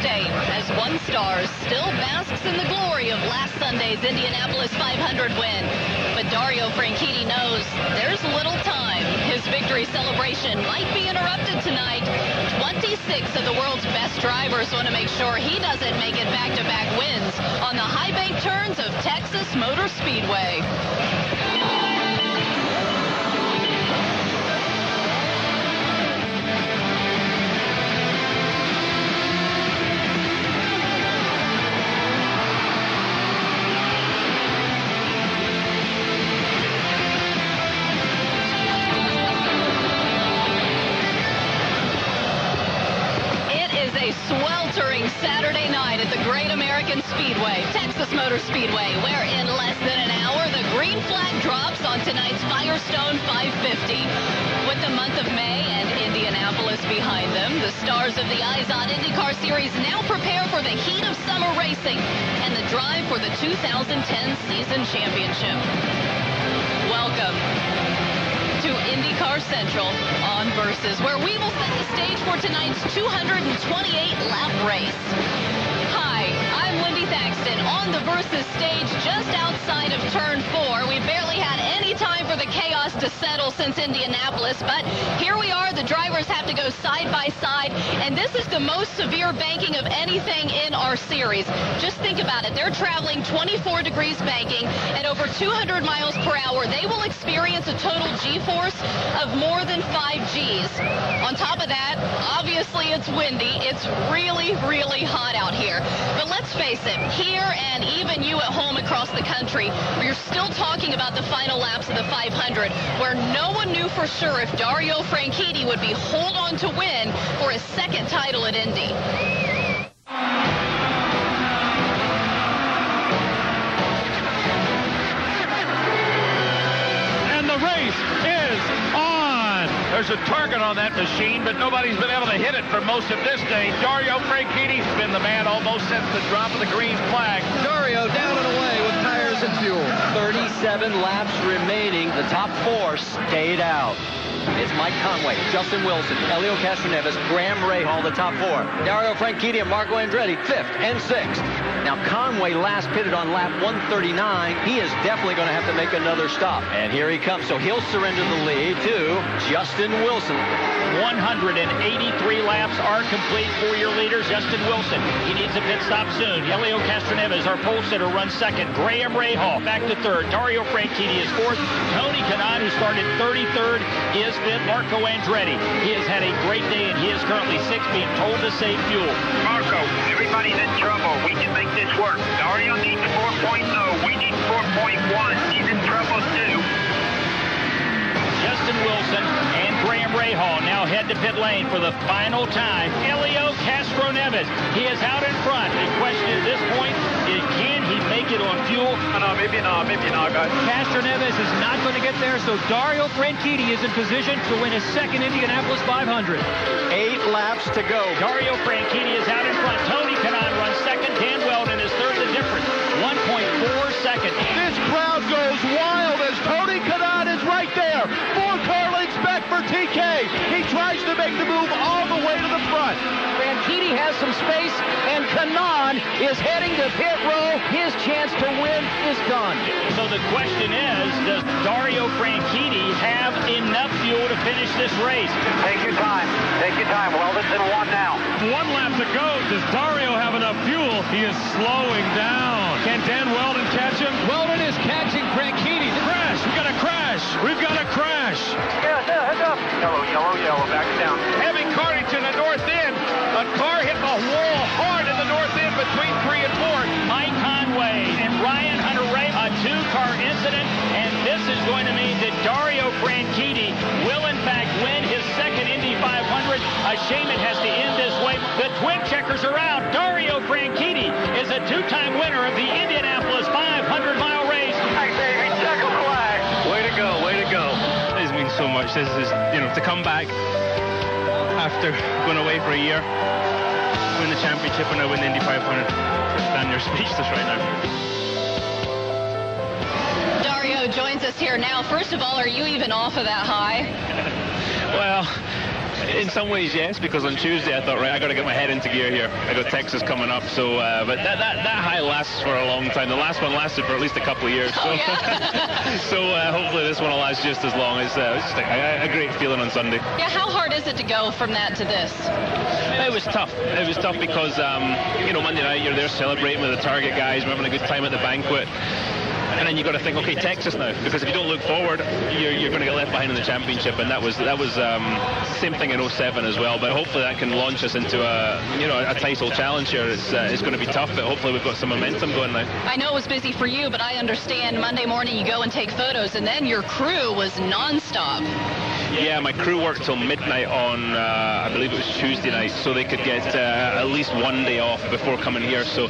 State as one star still basks in the glory of last Sunday's Indianapolis 500 win. But Dario Franchitti knows there's little time. His victory celebration might be interrupted tonight. 26 of the world's best drivers want to make sure he doesn't make it back-to-back -back wins on the high bank turns of Texas Motor Speedway. At the Great American Speedway, Texas Motor Speedway, where in less than an hour, the green flag drops on tonight's Firestone 550. With the month of May and Indianapolis behind them, the stars of the Izod IndyCar Series now prepare for the heat of summer racing and the drive for the 2010 season championship. Welcome to IndyCar Central on Versus, where we will set the stage for tonight's 228-lap race. On the Versus stage just outside of Turn 4. Time for the chaos to settle since Indianapolis, but here we are. The drivers have to go side by side, and this is the most severe banking of anything in our series. Just think about it. They're traveling 24 degrees banking at over 200 miles per hour. They will experience a total G-force of more than 5 Gs. On top of that, obviously it's windy. It's really, really hot out here. But let's face it, here and even you at home across the country, we're still talking about the final laps of the 500, where no one knew for sure if Dario Franchitti would be hold on to win for his second title at Indy. And the race is on. There's a target on that machine, but nobody's been able to hit it for most of this day. Dario Franchitti's been the man almost since the drop of the green flag. Dario down and away with tires and fuel. 37 laps remaining. The top four stayed out. It's Mike Conway, Justin Wilson, Elio Castroneves, Graham Rahal, the top four. Dario Franchitti and Marco Andretti, fifth and sixth. Now, Conway last pitted on lap 139. He is definitely going to have to make another stop. And here he comes. So he'll surrender the lead to Justin Wilson. 183 laps are complete for your leader, Justin Wilson. He needs a pit stop soon. Elio Castroneves, our pole sitter, runs second. Graham Rahal back to third. Dario Franchitti is fourth. Tony Kanaan, who started 33rd, is fifth. Marco Andretti. He has had a great day, and he is currently sixth, being told to save fuel. Marco, everybody's in trouble. We can make this work. Dario needs 4.0. We need 4.1. He's in trouble, too. Justin Wilson and Graham Rahal now head to pit lane for the final time. Elio Castroneves, he is out in front. The question at this point is can he make it on fuel? No, maybe not, maybe not, guys. Castroneves is not going to get there, so Dario Franchitti is in position to win his second Indianapolis 500. Eight laps to go. Dario Franchitti is out in make the move all the way to the front. Franchitti has some space, and Kanaan is heading to pit row. His chance to win is gone. So the question is, does Dario Franchitti have enough fuel to finish this race? Take your time. Take your time. Wheldon's in one now. One lap to go. Does Dario have enough fuel? He is slowing down. Can Dan Wheldon catch him? Wheldon is catching Franchitti. We've got a crash! Yeah, yeah, heads up. Yellow, yellow, yellow. Back down. Heavy carnage in the north end. A car hit the wall hard in the north end between three and four. Mike Conway and Ryan Hunter-Reay, a two-car incident, and this is going to mean that Dario Franchitti will in fact win his second Indy 500. A shame it has to end this way. The twin checkers are out. Dario much. This is, you know, to come back after going away for a year, win the championship, and I win the Indy 500. Just stand there speechless right now. Dario joins us here now. First of all, are you even off of that high? Well, In some ways, yes, because on Tuesday I thought, right, I got to get my head into gear here. I got Texas coming up, so uh, but that, that that high lasts for a long time. The last one lasted for at least a couple of years, so Oh, yeah. so uh, hopefully this one will last just as long. It's, uh, it's just a, a great feeling on Sunday. Yeah, how hard is it to go from that to this? It was tough. It was tough because um, you know Monday night you're there celebrating with the target guys, we're having a good time at the banquet. And then you've got to think, okay, Texas now, because if you don't look forward, you're, you're going to get left behind in the championship, and that was that was um, same thing in 07 as well. But hopefully that can launch us into a you know a title challenge here. It's uh, it's going to be tough, but hopefully we've got some momentum going now. I know it was busy for you, but I understand Monday morning you go and take photos, and then your crew was nonstop. Yeah, my crew worked till midnight on, uh, I believe it was Tuesday night, so they could get uh, at least one day off before coming here. So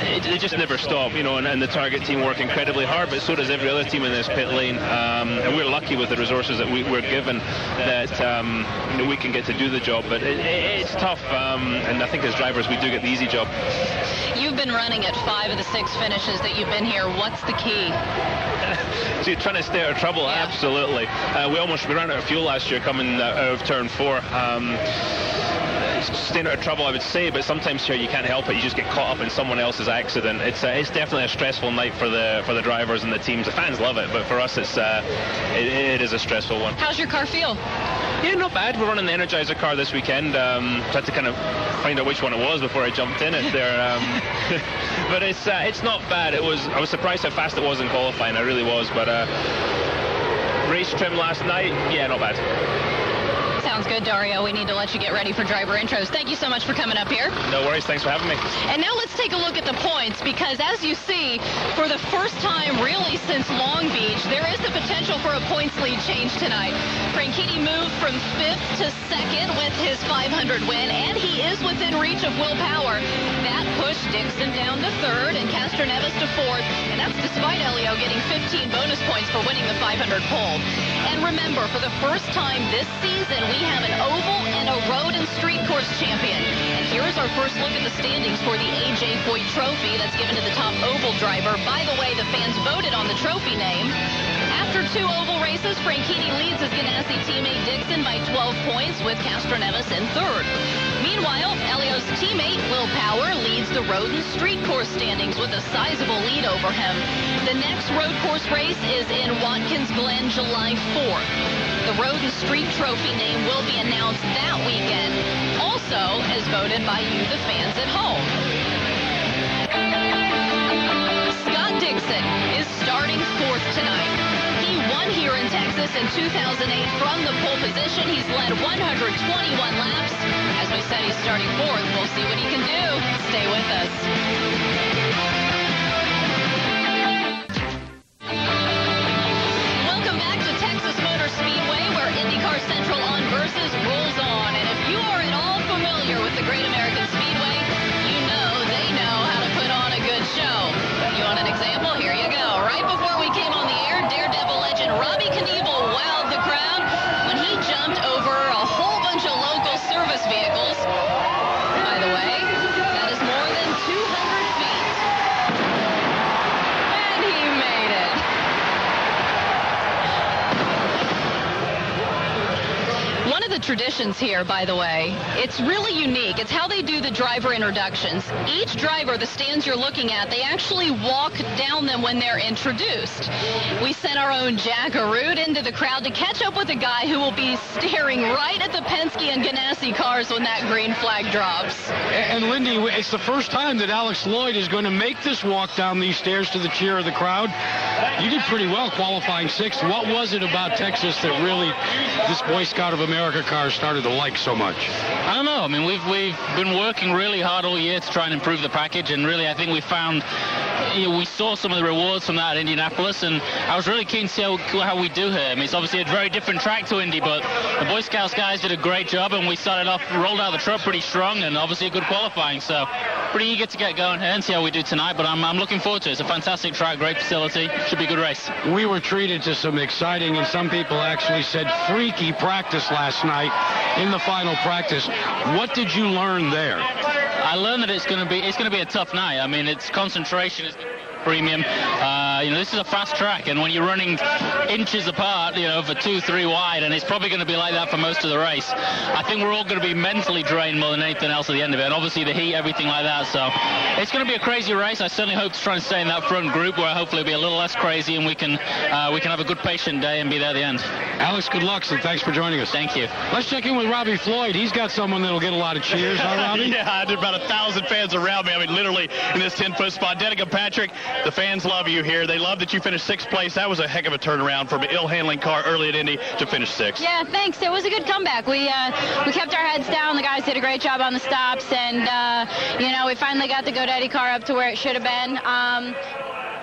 they just never stop, you know, and, and the target team work incredibly hard, but so does every other team in this pit lane. Um, and we're lucky with the resources that we, we're given that um, you know, we can get to do the job. But it, it, it's tough, um, and I think as drivers we do get the easy job. You've been running at five of the six finishes that you've been here. What's the key? So you're trying to stay out of trouble? Absolutely. Uh, we almost we ran out of fuel last year coming uh, out of turn four. Staying out of trouble, I would say, but sometimes here you can't help it. You just get caught up in someone else's accident. It's uh, it's definitely a stressful night for the for the drivers and the teams. The fans love it, but for us, it's uh, it, it is a stressful one. How's your car feel? Yeah, not bad. We're running the Energizer car this weekend. Um, so I had to kind of find out which one it was before I jumped in it there. Um, but it's uh, it's not bad. It was I was surprised how fast it was in qualifying. I really was. But uh, race trim last night, yeah, not bad. Sounds good, Dario. We need to let you get ready for driver intros. Thank you so much for coming up here. No worries. Thanks for having me. And now let's take a look at the points because as you see, for the first time really since Long Beach, there is the potential for a points lead change tonight. Franchitti moved from fifth to second with his 500 win, and he is within reach of Will Power. That pushed Dixon down to third and Castroneves to fourth, and that's despite Elio getting 15 bonus points for winning the 500 pole. And remember, for the first time this season, we have an oval and a road and street course champion. And here's our first look at the standings for the A.J. Foyt Trophy that's given to the top oval driver. By the way, the fans voted on the trophy name. After two oval races, Franchitti leads his Ganassi teammate Dixon by 12 points with Castroneves in third. Meanwhile, Elio's teammate Will Power leads the road and street course standings with a sizable lead over him. The next road course race is in Watkins Glen July 4th. The road and street trophy name will be announced that weekend, also as voted by you, the fans at home. Scott Dixon is starting fourth tonight. He won here in Texas in 2008 from the pole position. He's led 121 laps. As we said, he's starting fourth. We'll see what he can do. Stay with us. Welcome back to Texas Motor Speedway, where IndyCar Central on Versus rolls traditions here, by the way, it's really unique. It's how they do the driver introductions. Each driver, the stands you're looking at, they actually walk down them when they're introduced. We sent our own Jack into the crowd to catch up with a guy who will be staring right at the Penske and Ganassi cars when that green flag drops. And Lindy, it's the first time that Alex Lloyd is going to make this walk down these stairs to the cheer of the crowd. You did pretty well qualifying sixth. What was it about Texas that really this Boy Scout of America car started to like so much? I don't know. I mean, we've we've been working really hard all year to try and improve the package, and really, I think we found. You know, we saw some of the rewards from that at Indianapolis, and I was really keen to see how, how we do here. I mean, it's obviously a very different track to Indy, but the Boy Scouts guys did a great job, and we started off, rolled out the truck pretty strong, and obviously a good qualifying. So, pretty eager to get going here and see how we do tonight. But I'm, I'm looking forward to it. It's a fantastic track, great facility. Should be a good race. We were treated to some exciting, and some people actually said freaky practice last night in the final practice. What did you learn there? I learned that it's going to be it's going to be a tough night. I mean, its concentration is premium. Uh, you know, this is a fast track, and when you're running inches apart, you know, for two, three wide, and it's probably going to be like that for most of the race. I think we're all going to be mentally drained more than anything else at the end of it, and obviously the heat, everything like that. So it's going to be a crazy race. I certainly hope to try and stay in that front group where hopefully it'll be a little less crazy and we can uh, we can have a good patient day and be there at the end. Alex, good luck, and thanks for joining us. Thank you. Let's check in with Robbie Floyd. He's got someone that'll get a lot of cheers, huh, Robbie? yeah, I did about a thousand fans around me. I mean, literally in this 10-foot spot. Danica Patrick, the fans love you here. They love that you finished sixth place. That was a heck of a turnaround from an ill-handling car early at Indy to finish sixth. Yeah, thanks. It was a good comeback. We uh, we kept our heads down. The guys did a great job on the stops, and uh, you know we finally got the GoDaddy car up to where it should have been. Um,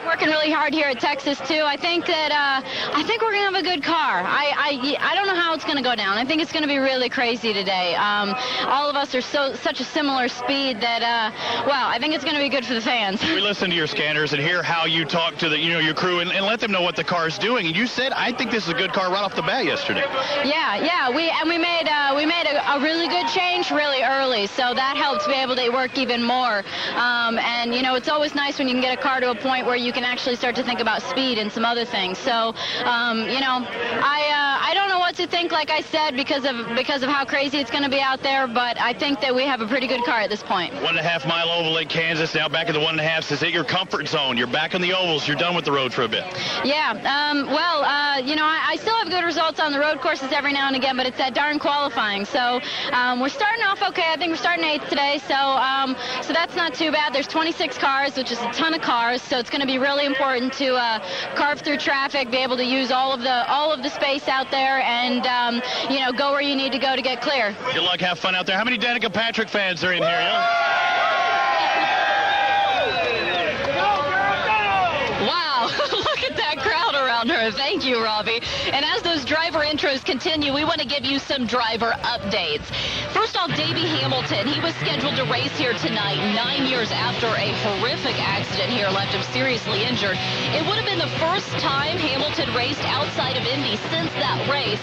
working really hard here at Texas too. I think that uh, I think we're gonna have a good car. I, I I don't know how it's gonna go down. I think it's gonna be really crazy today. Um, all of us are so such a similar speed that uh, wow, I think it's gonna be good for the fans. We listen to your scanners and hear how you talk to the you know your crew and, and let them know what the car is doing. And you said I think this is a good car right off the bat yesterday. Yeah, yeah. We and we made uh, we made a, a, really good change really early, so that helped be able to work even more. Um, and you know it's always nice when you can get a car to a point where you can actually start to think about speed and some other things. So, um, you know, I uh, I don't know what to think, like I said, because of because of how crazy it's going to be out there. But I think that we have a pretty good car at this point. One and a half mile oval at Kansas. Now back in the one and a half. Is it your comfort zone? You're back in the ovals. You're done with the road for a bit. Yeah. Um, well, uh, you know, I, I, still have good results on the road courses every now and again, but it's that darn qualifying. So um, we're starting off okay. I think we're starting eighth today. So um, so that's not too bad. There's 26 cars, which is a ton of cars. So it's going to be really important to uh, carve through traffic, be able to use all of the all of the space out there, and um, you know go where you need to go to get clear. Good luck, have fun out there. How many Danica Patrick fans are in here? Yeah? Wow! Look at that crowd around her. Thank you, Robbie. And as those driver intros continue, we want to give you some driver updates. First off, Davey Hamilton. He was scheduled to race here tonight nine years after a horrific accident here left him seriously injured. It would have been the first time Hamilton raced outside of Indy since that race.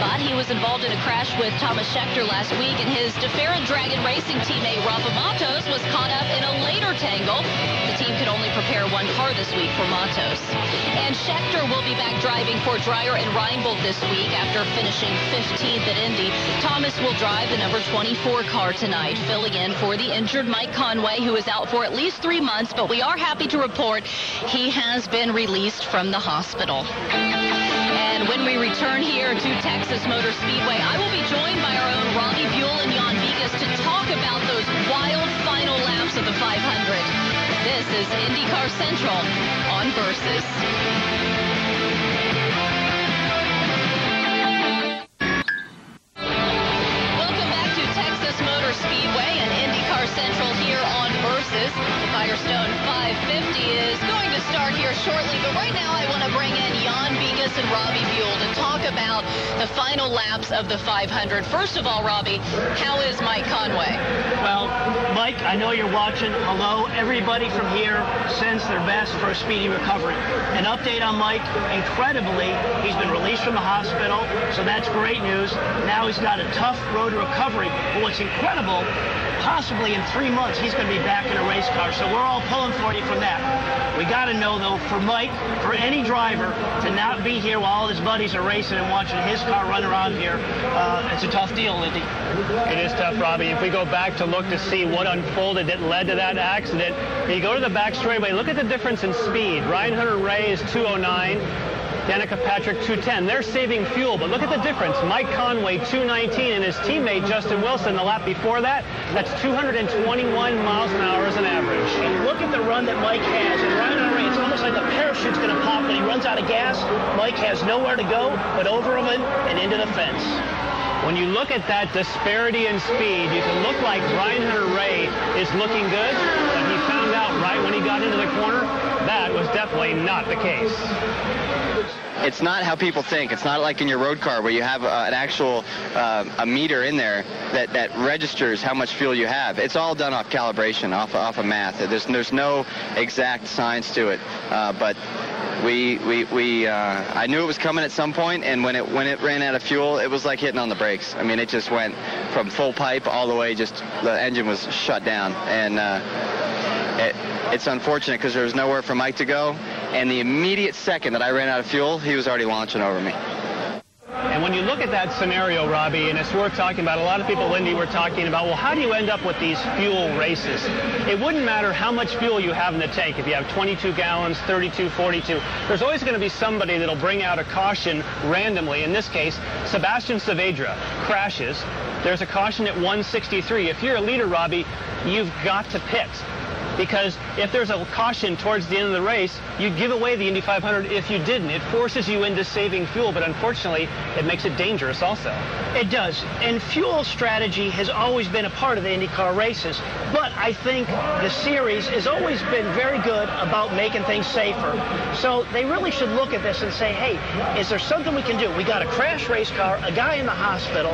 But he was involved in a crash with Tomas Scheckter last week, and his de Ferran Dragon Racing teammate Rafa Matos was caught up in a later tangle. The team could only prepare one car this week for Matos. And Scheckter will be back driving for Dreyer and Reinbold this week after finishing 15th at Indy. Thomas will drive the number 24 car tonight, filling in for the injured Mike Conway, who is out for at least three months, but we are happy to report he has been released from the hospital. And when we return here to Texas Motor Speedway, I will be joined by our own Robbie Buhl and Jan Vigas to talk about those wild final laps of the 500. This is IndyCar Central on Versus. Central here on Versus. The Firestone 550 is going to start here shortly, but right now I want to bring in Jan Vigas and Robbie Buhl to talk about the final laps of the 500. First of all, Robbie, how is Mike Conway? Well, Mike, I know you're watching. Hello, everybody from here sends their best for a speedy recovery. An update on Mike, incredibly, he's been released from the hospital, so that's great news. Now he's got a tough road to recovery. But what's incredible possibly in three months he's going to be back in a race car. So we're all pulling for you from that. We got to know, though, for Mike, for any driver to not be here while all his buddies are racing and watching his car run around here, uh, it's a tough deal, Lindy. It is tough, Robbie. If we go back to look to see what unfolded that led to that accident, you go to the back straightaway, look at the difference in speed. Ryan Hunter-Reay is 209. Danica Patrick 210. They're saving fuel, but look at the difference. Mike Conway 219 and his teammate Justin Wilson the lap before that, that's 221 miles an hour as an average. And look at the run that Mike has. And Ryan Henry, it's almost like the parachute's going to pop when he runs out of gas. Mike has nowhere to go but over him and into the fence. When you look at that disparity in speed, you can look like Ryan Hunter-Reay is looking good, but he found out right when he got into the corner, that was definitely not the case it's not how people think. It's not like in your road car where you have uh, an actual uh, a meter in there that, that registers how much fuel you have. It's all done off calibration, off off of math. There's there's no exact science to it. Uh, but we we we uh, I knew it was coming at some point, and when it when it ran out of fuel, it was like hitting on the brakes. I mean, it just went from full pipe all the way. Just the engine was shut down, and uh, it, it's unfortunate because there was nowhere for Mike to go and the immediate second that I ran out of fuel, he was already launching over me. And when you look at that scenario, Robbie, and it's worth talking about, a lot of people, Lindy, were talking about, well, how do you end up with these fuel races? It wouldn't matter how much fuel you have in the tank. If you have 22 gallons, 32, 42, there's always going to be somebody that'll bring out a caution randomly. In this case, Sebastian Saavedra crashes. There's a caution at 163. If you're a leader, Robbie, you've got to pit because if there's a caution towards the end of the race, you give away the Indy 500 if you didn't. It forces you into saving fuel, but unfortunately, it makes it dangerous also. It does. And fuel strategy has always been a part of the IndyCar races. But I think the series has always been very good about making things safer. So they really should look at this and say, hey, is there something we can do? We got a crash race car, a guy in the hospital.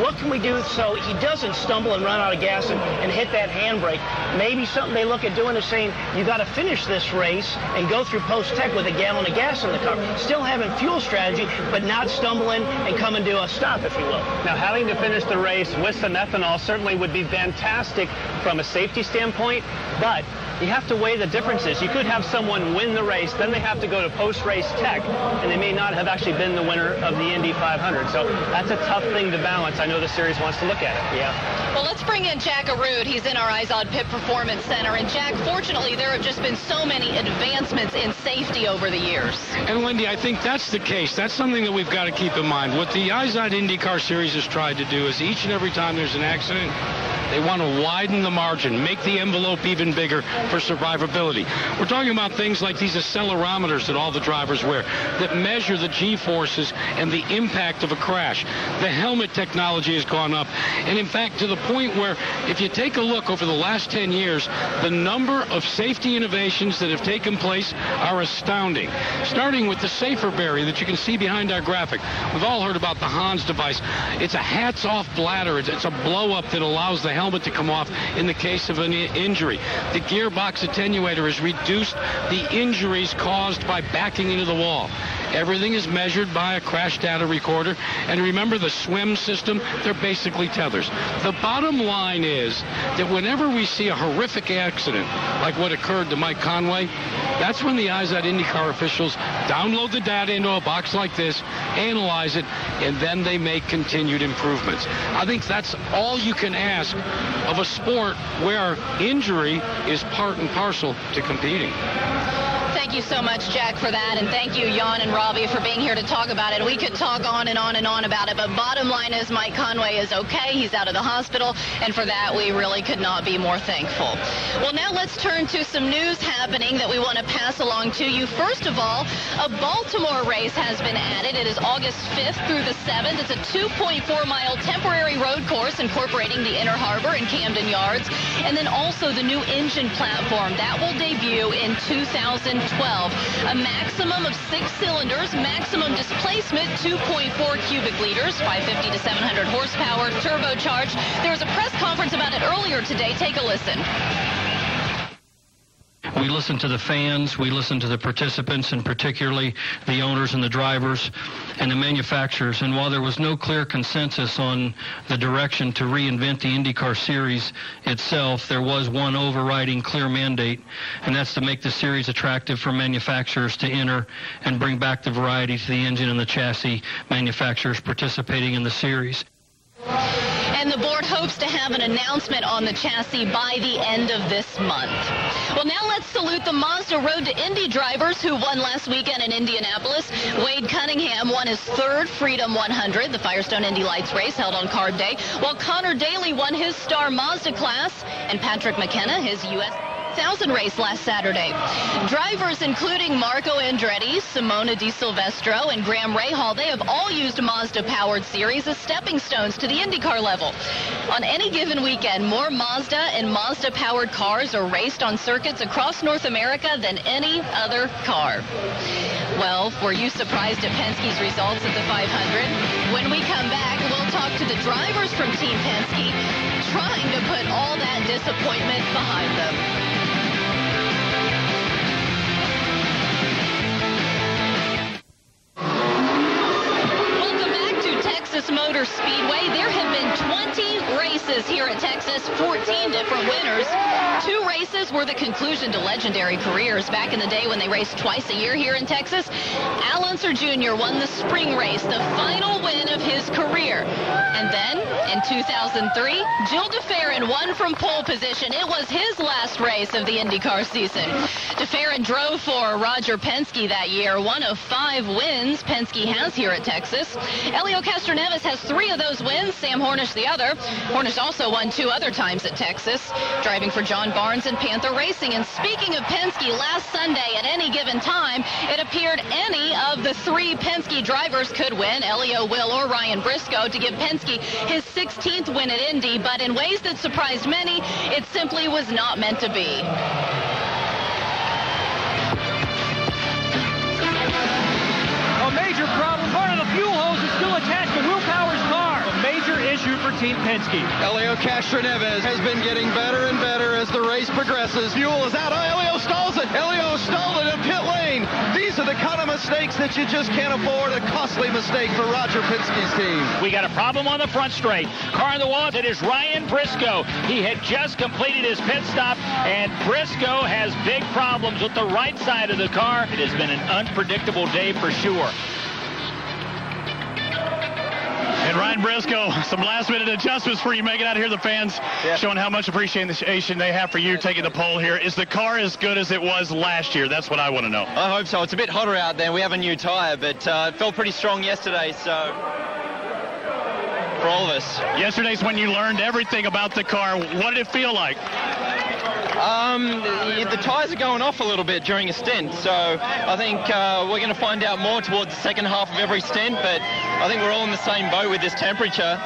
What can we do so he doesn't stumble and run out of gas and, and hit that handbrake? Maybe something they look at doing is saying you got to finish this race and go through post-tech with a gallon of gas in the car. Still having fuel strategy, but not stumbling and coming to a stop, if you will. Now, having to finish the race with some ethanol certainly would be fantastic from a safety standpoint, but you have to weigh the differences. You could have someone win the race, then they have to go to post-race tech, and they may not have actually been the winner of the Indy 500. So that's a tough thing to balance. I know the series wants to look at it. Yeah. Well, let's bring in Jack Arute. He's in our Izod Pit Performance Center. And Jack, fortunately, there have just been so many advancements in safety over the years. And Lindy, I think that's the case. That's something that we've got to keep in mind. What the Izod IndyCar Series has tried to do is each and every time there's an accident, they want to widen the margin, make the envelope even bigger for survivability. We're talking about things like these accelerometers that all the drivers wear that measure the G-forces and the impact of a crash. The helmet technology has gone up. And in fact, to the point where if you take a look over the last 10 years, the number of safety innovations that have taken place are astounding. Starting with the SAFER barrier that you can see behind our graphic. We've all heard about the Hans device. It's a hats-off bladder. It's a blow-up that allows the helmet to come off in the case of an injury. The gearbox attenuator has reduced the injuries caused by backing into the wall. Everything is measured by a crash data recorder. And remember the swim system, they're basically tethers. The bottom line is that whenever we see a horrific accident like what occurred to Mike Conway, that's when the Izod IndyCar officials download the data into a box like this, analyze it, and then they make continued improvements. I think that's all you can ask of a sport where injury is part and parcel to competing. Thank you so much, Jack, for that. And thank you, Jan and Robbie, for being here to talk about it. We could talk on and on and on about it, but bottom line is Mike Conway is okay. He's out of the hospital, and for that, we really could not be more thankful. Well, now let's turn to some news happening that we want to pass along to you. First of all, a Baltimore race has been added. It is August 5th through the 7th. It's a 2.4-mile temporary road course incorporating the Inner Harbor and Camden Yards, and then also the new engine platform. That will debut in 2020. 12. A maximum of six cylinders, maximum displacement 2.4 cubic liters, 550 to 700 horsepower, turbocharged. There was a press conference about it earlier today. Take a listen. We listen to the fans, we listen to the participants, and particularly the owners and the drivers and the manufacturers. And while there was no clear consensus on the direction to reinvent the IndyCar series itself, there was one overriding clear mandate, and that's to make the series attractive for manufacturers to enter and bring back the variety to the engine and the chassis manufacturers participating in the series. And the board hopes to have an announcement on the chassis by the end of this month. Well, now let's salute the Mazda Road to Indy drivers who won last weekend in Indianapolis. Wade Cunningham won his third Freedom 100, the Firestone Indy Lights race held on Carb Day, while Conor Daly won his Star Mazda class, and Patrick McKenna his U.S. 1000 race last Saturday. Drivers including Marco Andretti, Simona Di Silvestro, and Graham Rahal, they have all used Mazda-powered series as stepping stones to the IndyCar level. On any given weekend, more Mazda and Mazda-powered cars are raced on circuits across North America than any other car. Well, were you surprised at Penske's results at the 500? When we come back, we'll talk to the drivers from Team Penske trying to put all that disappointment behind them. Thank you. Texas Motor Speedway. There have been 20 races here at Texas, 14 different winners. Two races were the conclusion to legendary careers back in the day when they raced twice a year here in Texas. Al Unser Jr. won the spring race, the final win of his career. And then, in 2003, Gil de Ferran won from pole position. It was his last race of the IndyCar season. de Ferran drove for Roger Penske that year, one of five wins Penske has here at Texas. Helio Has three of those wins, Sam Hornish the other. Hornish also won two other times at Texas, driving for John Barnes and Panther Racing. And speaking of Penske, last Sunday at any given time, it appeared any of the three Penske drivers could win, Helio, Will, or Ryan Briscoe, to give Penske his 16th win at Indy. But in ways that surprised many, it simply was not meant to be. Major problem. Part of the fuel hose is still attached car. A major issue for Team Penske. Helio Castroneves has been getting better and better as the race progresses. Fuel is out. Oh, Helio stalls it. Helio stalled it in pit lane. These are the kind of mistakes that you just can't afford. A costly mistake for Roger Penske's team. We got a problem on the front straight. Car in the wall. It is Ryan Briscoe. He had just completed his pit stop, and Briscoe has big problems with the right side of the car. It has been an unpredictable day for sure. And Ryan Briscoe, some last minute adjustments for you making out here. The fans showing how much appreciation they have for you taking the pole here. Is the car as good as it was last year? That's what I want to know. I hope so. It's a bit hotter out there. We have a new tyre, but uh, it felt pretty strong yesterday, so for all of us. Yesterday's when you learned everything about the car. What did it feel like? Um, the, the tyres are going off a little bit during a stint, so I think uh, we're going to find out more towards the second half of every stint, but I think we're all in the same boat with this temperature,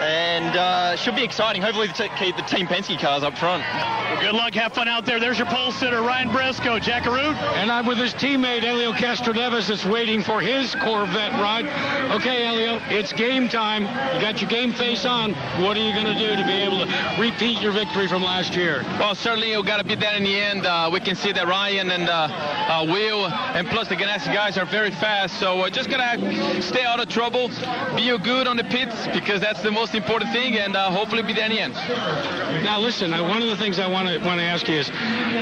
and uh, should be exciting. Hopefully to keep the Team Penske cars up front. Well, good luck. Have fun out there. There's your pole sitter, Ryan Briscoe. Jack Arute. And I'm with his teammate, Helio Castroneves, that's waiting for his Corvette ride. Okay, Elio, it's game time. You got your game face on. What are you going to do to be able to repeat your victory from last year? Well, certainly we got to beat that in the end. Uh, we can see that Ryan and uh, uh, Will and plus the Ganassi guys are very fast. So we're just going to stay out of trouble, be good on the pits because that's the most important thing, and uh, hopefully be there in the end. Now, listen, I, one of the things I want to want to ask you is,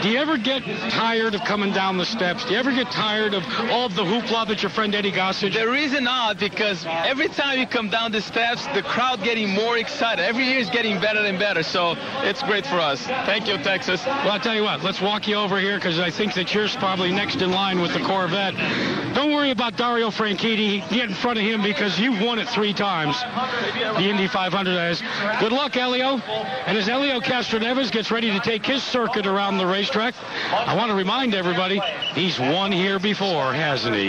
do you ever get tired of coming down the steps? Do you ever get tired of all of the hoopla that your friend Eddie Gossage? The reason not, because every time you come down the steps, the crowd getting more excited. Every year is getting better and better, so it's great for us. Thank you, Texas. Well, I'll tell you what, let's walk you over here because I think that you're probably next in line with the Corvette. Don't worry about Dario Franchitti. Get in front of him because you've won it three times. The Indy 500 has. Good luck, Elio. And as Helio Castroneves gets ready to take his circuit around the racetrack, I want to remind everybody he's won here before, hasn't he?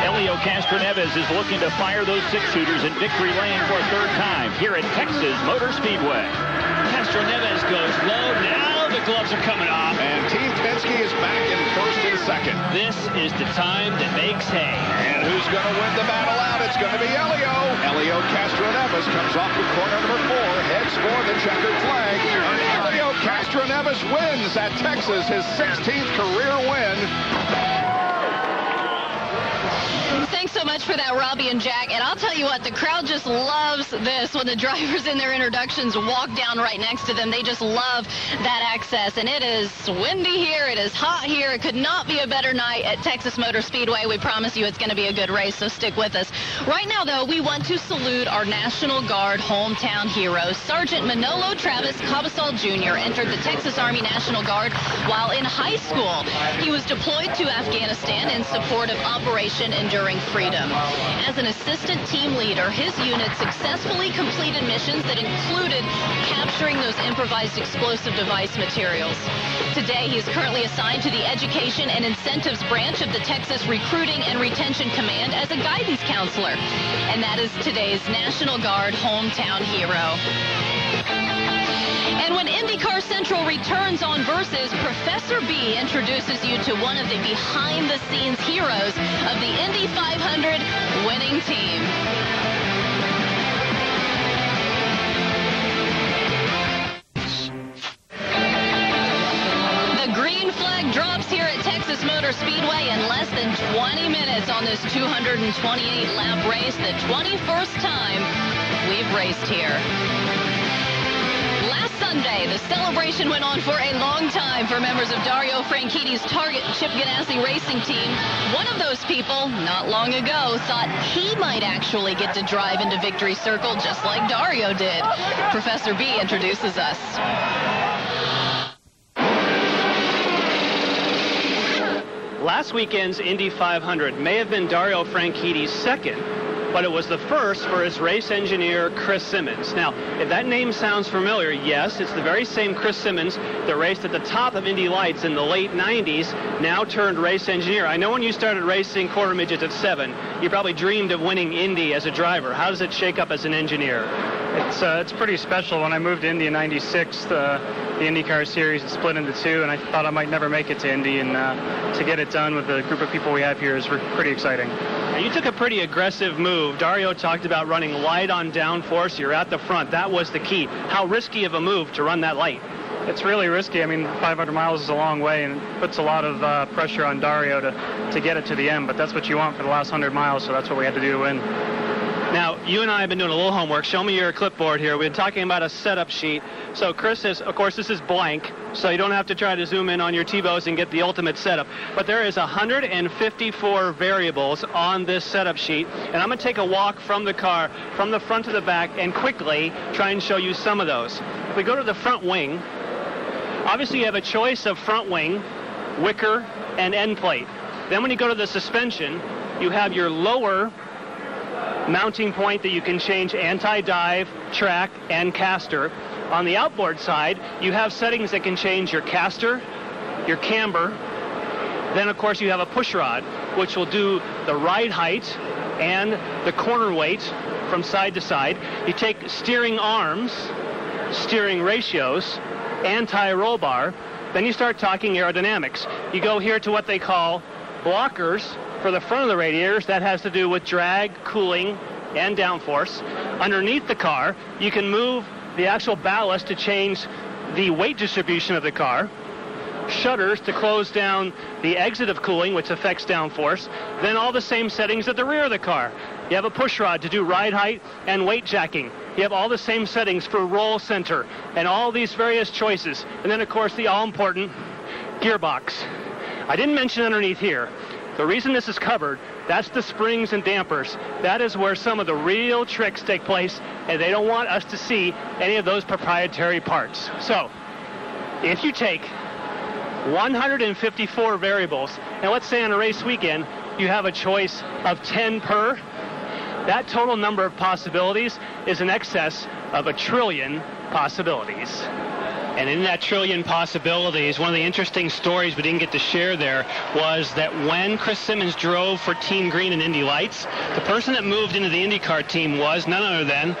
Helio Castroneves is looking to fire those six shooters in victory lane for a third time here at Texas Motor Speedway. Castroneves goes low. Now the gloves are coming off. And Team Penske is back in first and second. This is the time that makes hay. And who's going to win the battle out? It's going to be Helio. Helio Castroneves comes off the corner number four, heads for the checkered flag. And Helio Castroneves wins at Texas, his 16th career win. Thanks so much for that, Robbie and Jack. And I'll tell you what, the crowd just loves this when the drivers in their introductions walk down right next to them. They just love that access. And it is windy here. It is hot here. It could not be a better night at Texas Motor Speedway. We promise you it's going to be a good race, so stick with us. Right now, though, we want to salute our National Guard hometown heroes. Sergeant Manolo Travis Cabasal Jr. entered the Texas Army National Guard while in high school. He was deployed to Afghanistan in support of Operation Enduring Freedom. As an assistant team leader, his unit successfully completed missions that included capturing those improvised explosive device materials. Today, he is currently assigned to the Education and Incentives branch of the Texas Recruiting and Retention Command as a guidance counselor. And that is today's National Guard hometown hero. And when IndyCar Central returns on Versus, Professor B introduces you to one of the behind-the-scenes heroes of the Indy 500 winning team. The green flag drops here at Texas Motor Speedway in less than 20 minutes on this 228-lap race, the 21st time we've raced here. Sunday, the celebration went on for a long time for members of Dario Franchitti's Target Chip Ganassi racing team. One of those people, not long ago, thought he might actually get to drive into Victory Circle just like Dario did. Professor B introduces us. Last weekend's Indy 500 may have been Dario Franchitti's second, but it was the first for his race engineer, Chris Simmons. Now, if that name sounds familiar, yes, it's the very same Chris Simmons that raced at the top of Indy Lights in the late 90s, now turned race engineer. I know when you started racing quarter midgets at seven, you probably dreamed of winning Indy as a driver. How does it shake up as an engineer? It's uh, it's pretty special. When I moved to Indy in '96, uh, the IndyCar series is split into two, and I thought I might never make it to Indy. And uh, to get it done with the group of people we have here is pretty exciting. You took a pretty aggressive move. Dario talked about running light on downforce. You're at the front. That was the key. How risky of a move to run that light? It's really risky. I mean, 500 miles is a long way and puts a lot of uh, pressure on Dario to, to get it to the end, but that's what you want for the last 100 miles, so that's what we had to do to win. Now, you and I have been doing a little homework. Show me your clipboard here. We've been talking about a setup sheet. So Chris is, of course, this is blank, so you don't have to try to zoom in on your TiVos and get the ultimate setup. But there is 154 variables on this setup sheet, and I'm going to take a walk from the car, from the front to the back, and quickly try and show you some of those. If we go to the front wing, obviously you have a choice of front wing, wicker, and end plate. Then when you go to the suspension, you have your lower mounting point that you can change anti-dive, track, and caster. On the outboard side, you have settings that can change your caster, your camber. Then, of course, you have a push rod, which will do the ride height and the corner weight from side to side. You take steering arms, steering ratios, anti-roll bar. Then you start talking aerodynamics. You go here to what they call blockers for the front of the radiators. That has to do with drag, cooling, and downforce. Underneath the car, you can move the actual ballast to change the weight distribution of the car. Shutters to close down the exit of cooling, which affects downforce. Then all the same settings at the rear of the car. You have a push rod to do ride height and weight jacking. You have all the same settings for roll center and all these various choices. And then, of course, the all-important gearbox. I didn't mention underneath here. The reason this is covered, that's the springs and dampers. That is where some of the real tricks take place, and they don't want us to see any of those proprietary parts. So, if you take 154 variables, and let's say on a race weekend, you have a choice of 10 per, that total number of possibilities is in excess of a trillion possibilities. And in that trillion possibilities, one of the interesting stories we didn't get to share there was that when Chris Simmons drove for Team Green and Indy Lights, the person that moved into the IndyCar team was none other than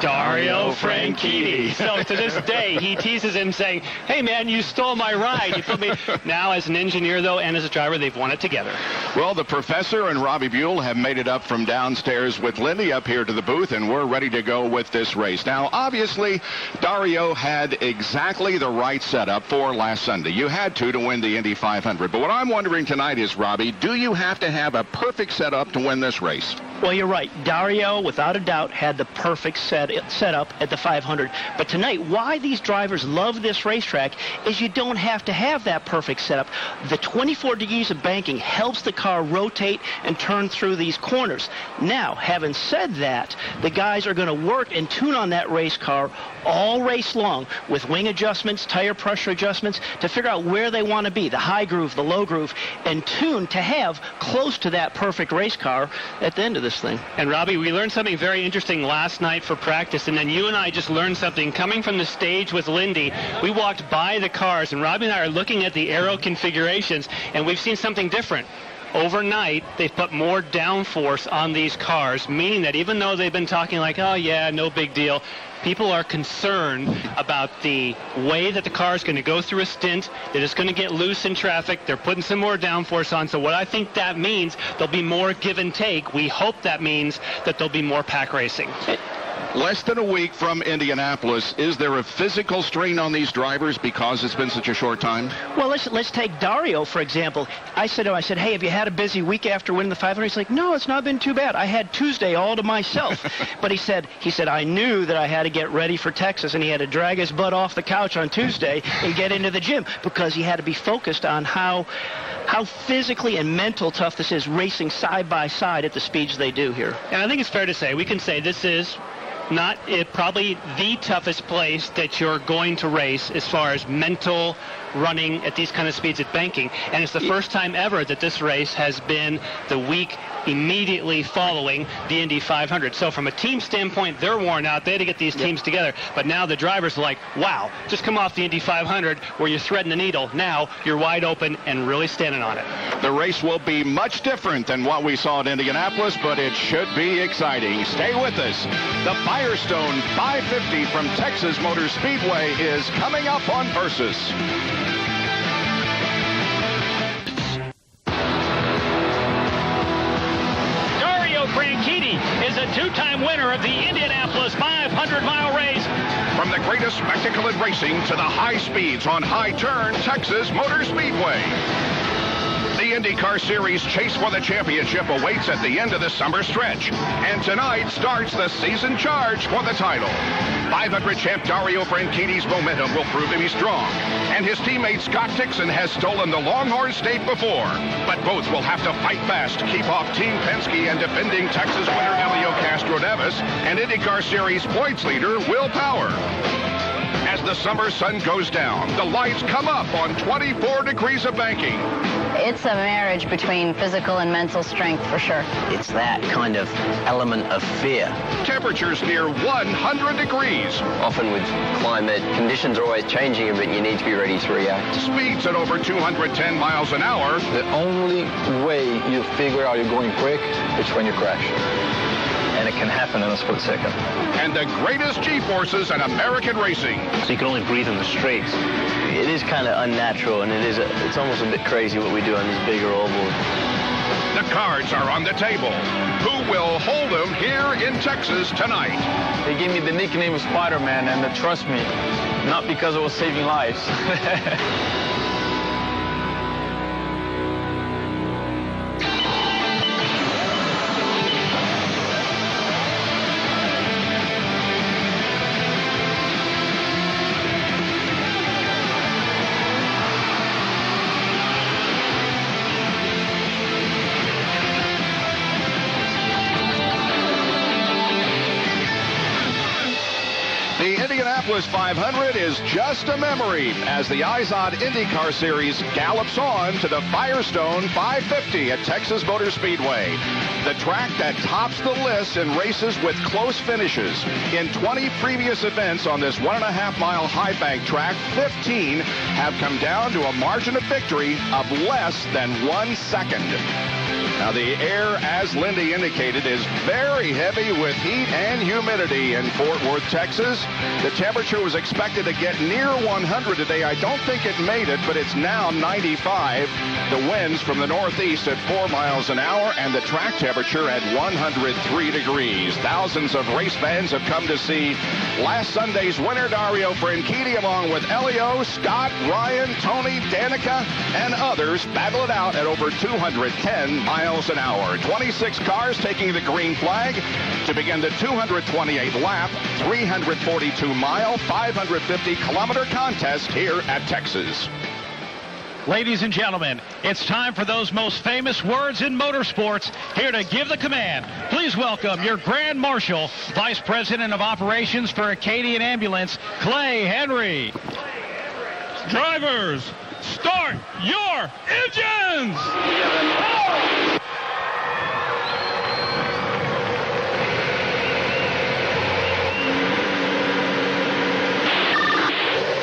Dario Franchitti. So to this day, he teases him saying, hey man, you stole my ride. You put me. Now as an engineer though, and as a driver, they've won it together. Well, the professor and Robbie Buhl have made it up from downstairs with Lindy up here to the booth, and we're ready to go with this race. Now, obviously, Dario had exactly the right setup for last Sunday. You had to to win the Indy 500. But what I'm wondering tonight is, Robbie, do you have to have a perfect setup to win this race? Well, you're right. Dario, without a doubt, had the perfect set setup at the 500. But tonight, why these drivers love this racetrack is you don't have to have that perfect setup. The 24 degrees of banking helps the car rotate and turn through these corners. Now, having said that, the guys are going to work and tune on that race car all race long with wing adjustments, tire pressure adjustments to figure out where they want to be, the high groove, the low groove, and tune to have close to that perfect race car at the end of this thing. And Robbie, we learned something very interesting last night for practice, and then you and I just learned something coming from the stage with Lindy. We walked by the cars, and Robbie and I are looking at the aero configurations, and we've seen something different overnight they've put more downforce on these cars, meaning that even though they've been talking like, oh yeah, no big deal, people are concerned about the way that the car is going to go through a stint, that it's going to get loose in traffic. They're putting some more downforce on. So what I think that means, there'll be more give and take. We hope that means that there'll be more pack racing. Less than a week from Indianapolis, is there a physical strain on these drivers because it's been such a short time? Well, let's let's take Dario for example. I said to him, I said, hey, have you had a busy week after winning the 500? He's like, no, it's not been too bad. I had Tuesday all to myself. but he said, he said, I knew that I had to get ready for Texas, and he had to drag his butt off the couch on Tuesday and get into the gym because he had to be focused on how how physically and mental tough this is racing side by side at the speeds they do here. And I think it's fair to say we can say this is not it, probably the toughest place that you're going to race as far as mental running at these kind of speeds at banking. And it's the first time ever that this race has been the week immediately following the Indy 500. So from a team standpoint, they're worn out. They had to get these teams together. But now the drivers are like, wow, just come off the Indy 500 where you're threading the needle. Now you're wide open and really standing on it. The race will be much different than what we saw at Indianapolis, but it should be exciting. Stay with us. The Firestone 550 from Texas Motor Speedway is coming up on Versus. Franchitti is a two-time winner of the Indianapolis 500-mile race. From the greatest spectacle in racing to the high speeds on high turn, Texas Motor Speedway. The IndyCar Series chase for the championship awaits at the end of the summer stretch. And tonight starts the season charge for the title. 500 champ Dario Franchitti's momentum will prove to be strong. And his teammate Scott Dixon has stolen the Longhorn State before. But both will have to fight fast to keep off Team Penske and defending Texas winner Elio Castroneves and IndyCar Series points leader Will Power. As the summer sun goes down, the lights come up on 24 degrees of banking. It's a marriage between physical and mental strength for sure. It's that kind of element of fear. Temperatures near 100 degrees. Often with climate, conditions are always changing, but you need to be ready to react. Speeds at over 210 miles an hour. The only way you figure out you're going quick is when you crash and it can happen in a split second. And the greatest G-forces in American racing. So you can only breathe in the straights. It is kind of unnatural, and it is a, it's almost a bit crazy what we do on these bigger ovals. The cards are on the table. Who will hold them here in Texas tonight? They gave me the nickname of Spider-Man, and uh, trust me, not because I was saving lives. 500 is just a memory as the Izod IndyCar Series gallops on to the Firestone 550 at Texas Motor Speedway. The track that tops the list in races with close finishes. In 20 previous events on this one and a half mile high bank track, 15 have come down to a margin of victory of less than one second. Now, the air, as Lindy indicated, is very heavy with heat and humidity in Fort Worth, Texas. The temperature was expected to get near 100 today. I don't think it made it, but it's now 95. The winds from the northeast at 4 miles an hour and the track temperature at 103 degrees. Thousands of race fans have come to see last Sunday's winner, Dario Franchitti, along with Elio, Scott, Ryan, Tony, Danica, and others battle it out at over 210 miles an hour. 26 cars taking the green flag to begin the 228 lap, 342 mile, 550 kilometer contest here at Texas. Ladies and gentlemen, it's time for those most famous words in motorsports. Here to give the command, please welcome your Grand Marshal, Vice President of Operations for Acadian Ambulance, Clay Henry. Drivers, start your engines!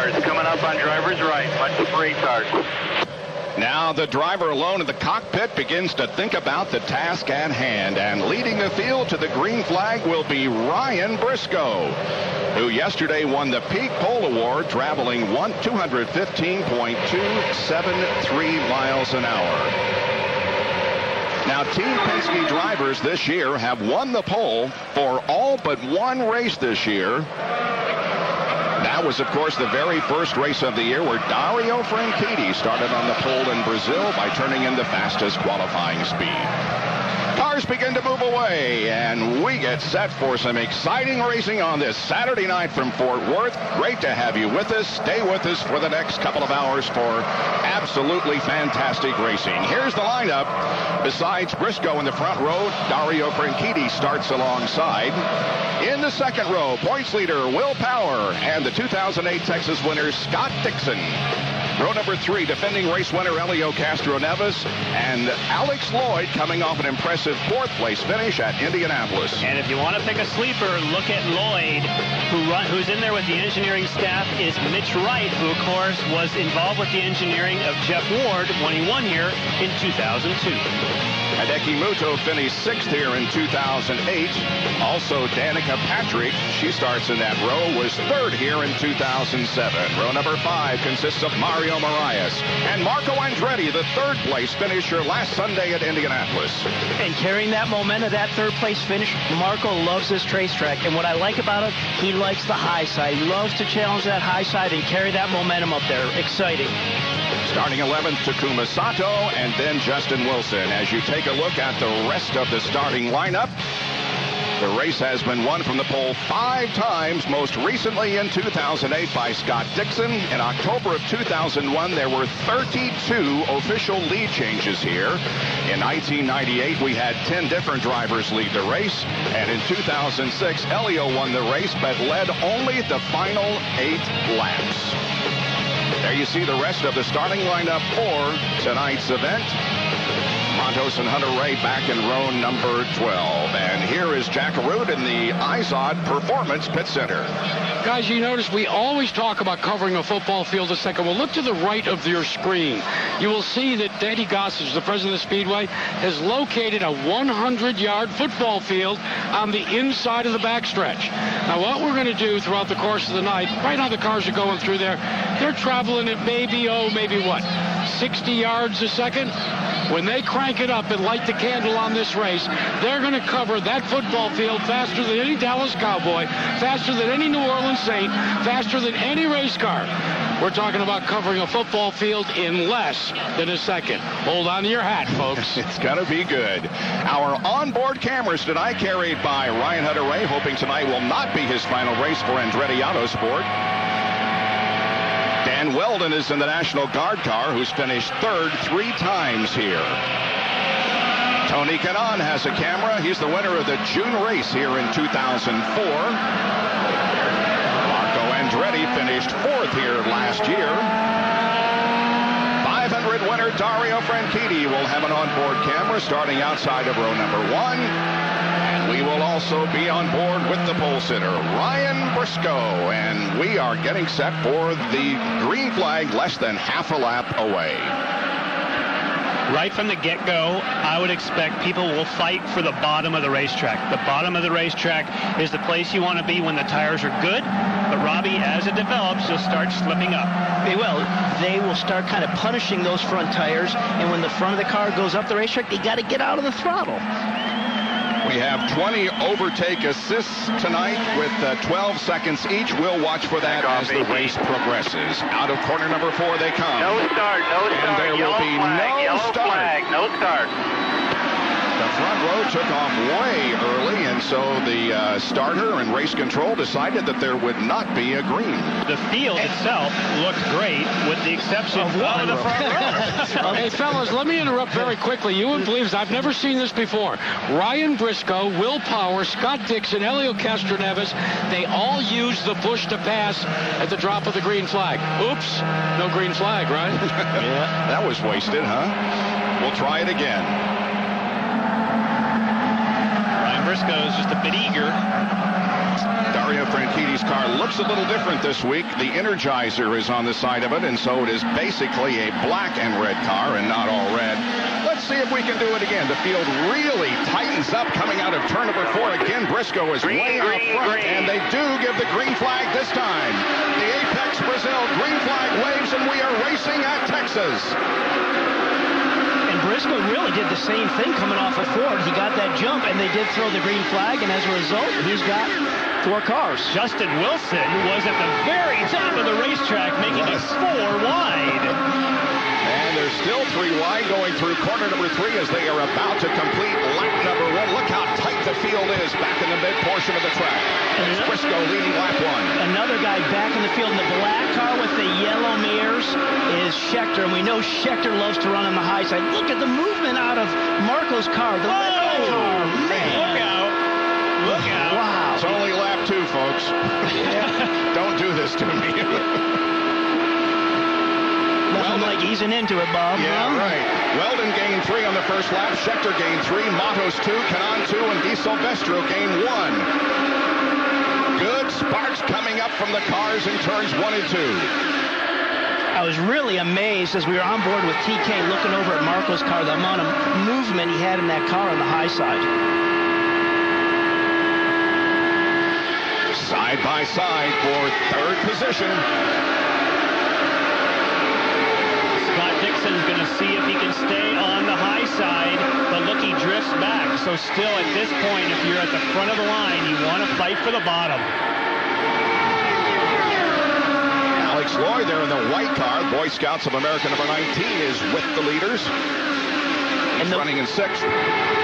cars coming up on driver's right, much to retard. Now the driver alone in the cockpit begins to think about the task at hand, and leading the field to the green flag will be Ryan Briscoe, who yesterday won the Peak Pole Award, traveling 215.273 miles an hour. Now, Team Penske drivers this year have won the pole for all but one race this year, that was, of course, the very first race of the year where Dario Franchitti started on the pole in Brazil by turning in the fastest qualifying speed. Cars begin to move away, and we get set for some exciting racing on this Saturday night from Fort Worth. Great to have you with us. Stay with us for the next couple of hours for absolutely fantastic racing. Here's the lineup. Besides Briscoe in the front row, Dario Franchitti starts alongside. In the second row, points leader Will Power and the 2008 Texas winner Scott Dixon. Row number three, defending race winner Helio Castroneves and Alex Lloyd coming off an impressive fourth place finish at Indianapolis. And if you want to pick a sleeper, look at Lloyd, who run, who's in there with the engineering staff, is Mitch Wright, who of course was involved with the engineering of Jeff Ward when he won here in 2002. Hideki Mutoh finished sixth here in 2008. Also, Danica Patrick, she starts in that row, was third here in 2007. Row number five consists of Mario Moraes and Marco Andretti, the third place finisher last Sunday at Indianapolis. And carrying that momentum, that third place finish, Marco loves this racetrack. And what I like about it, he likes the high side. He loves to challenge that high side and carry that momentum up there. Exciting. Starting 11th, Takuma Sato, and then Justin Wilson. As you take a look at the rest of the starting lineup, the race has been won from the pole five times, most recently in 2008 by Scott Dixon. In October of 2001, there were 32 official lead changes here. In 1998, we had 10 different drivers lead the race. And in 2006, Helio won the race, but led only the final eight laps. There you see the rest of the starting lineup for tonight's event. Matos and Hunter Ray back in row number 12. And here is Jack Arute in the IZOD Performance Pit Center. Guys, you notice we always talk about covering a football field a second. Well, look to the right of your screen. You will see that Danny Gossage, the president of the Speedway, has located a 100-yard football field on the inside of the backstretch. Now, what we're going to do throughout the course of the night, right now the cars are going through there, they're traveling at maybe, oh, maybe what, 60 yards a second? When they crank it up and light the candle on this race, they're going to cover that football field faster than any Dallas Cowboy, faster than any New Orleans Saint, faster than any race car. We're talking about covering a football field in less than a second. Hold on to your hat, folks. it's going to be good. Our onboard cameras tonight carried by Ryan Hunter-Reay, hoping tonight will not be his final race for Andretti Autosport. Dan Wheldon is in the National Guard car, who's finished third three times here. Tony Kanaan has a camera. He's the winner of the June race here in 2004. Marco Andretti finished fourth here last year. 500 winner Dario Franchitti will have an onboard camera starting outside of row number one. And we will also be on board with the pole sitter, Ryan Briscoe. And we are getting set for the green flag less than half a lap away right from the get-go, I would expect people will fight for the bottom of the racetrack. The bottom of the racetrack is the place you want to be when the tires are good. But Robbie, as it develops, you'll start slipping up. They will. They will start kind of punishing those front tires. And when the front of the car goes up the racetrack, they got to get out of the throttle. We have 20 overtake assists tonight with uh, 12 seconds each. We'll watch for that as the race progresses. Out of corner number four they come. No start, no start. And there yellow will be flag, no yellow start. flag, no start. The front row took off way early, and so the uh, starter and race control decided that there would not be a green. The field itself looked great, with the exception of one of the front row. hey, fellas, let me interrupt very quickly. You wouldn't believe. I've never seen this before. Ryan Briscoe, Will Power, Scott Dixon, Helio Castroneves, they all used the push to pass at the drop of the green flag. Oops, no green flag, right? yeah. That was wasted, huh? We'll try it again. Ryan Briscoe is just a bit eager. Dario Franchitti's car looks a little different this week. The Energizer is on the side of it, and so it is basically a black and red car and not all red. Let's see if we can do it again. The field really tightens up coming out of turn number four. Again, Briscoe is way out front, and they do give the green flag this time. The Apex Brazil green flag waves, and we are racing at Texas. And Briscoe really did the same thing coming off of Ford. He got that jump, and they did throw the green flag, and as a result, he's got four cars. Justin Wilson was at the very top of the racetrack, making it four wide. And there's still three wide going through corner number three as they are about to complete lap number one. Look how tight the field is back in the mid portion of the track. It's Briscoe leading lap one. Another guy back in the field in the black car with the yellow mirrors is Scheckter, and we know Scheckter loves to run on the high side. Look at the movement out of Marco's car, the red car. Man. Look out. Look out. Wow. It's only lap two, folks. Don't do this to me. Nothing like easing into it, Bob. Yeah, right. Wheldon gained three on the first lap. Scheckter gained three. Matos two. Kanaan two. And de Silvestro gained one. Good sparks coming up from the cars in turns one and two. I was really amazed as we were on board with TK looking over at Marco's car, the amount of movement he had in that car on the high side. Side by side for third position. Scott Dixon's going to see if he can stay on the high side, but look, he drifts back. So still at this point, if you're at the front of the line, you want to fight for the bottom. Alex Lloyd there in the white car. Boy Scouts of America number 19 is with the leaders. He's And the- running in sixth.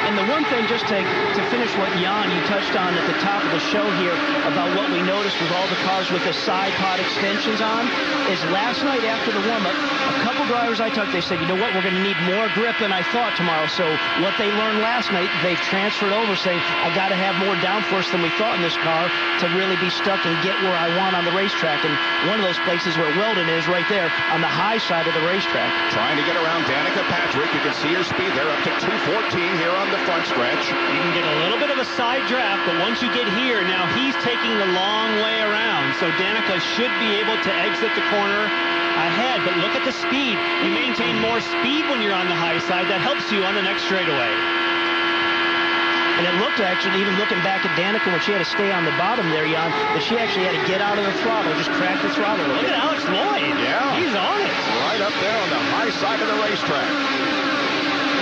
And the one thing, just to, to finish what Jan, you touched on at the top of the show here about what we noticed with all the cars with the side pod extensions on, is last night after the warm-up, a couple drivers I talked, they said, you know what, we're going to need more grip than I thought tomorrow. So what they learned last night, they've transferred over, saying, I got to have more downforce than we thought in this car to really be stuck and get where I want on the racetrack. And one of those places where Wheldon is right there on the high side of the racetrack. Trying to get around Danica Patrick. You can see her speed there up to 214 here on the front stretch. You can get a little bit of a side draft, but once you get here, now he's taking the long way around. So Danica should be able to exit the corner ahead, but look at the speed. You maintain more speed when you're on the high side. That helps you on the next straightaway. And it looked actually, even looking back at Danica when she had to stay on the bottom there, Jan, that she actually had to get out of the throttle, just crack the throttle. Look at Alex Lloyd. Yeah. He's on it. Right up there on the high side of the racetrack.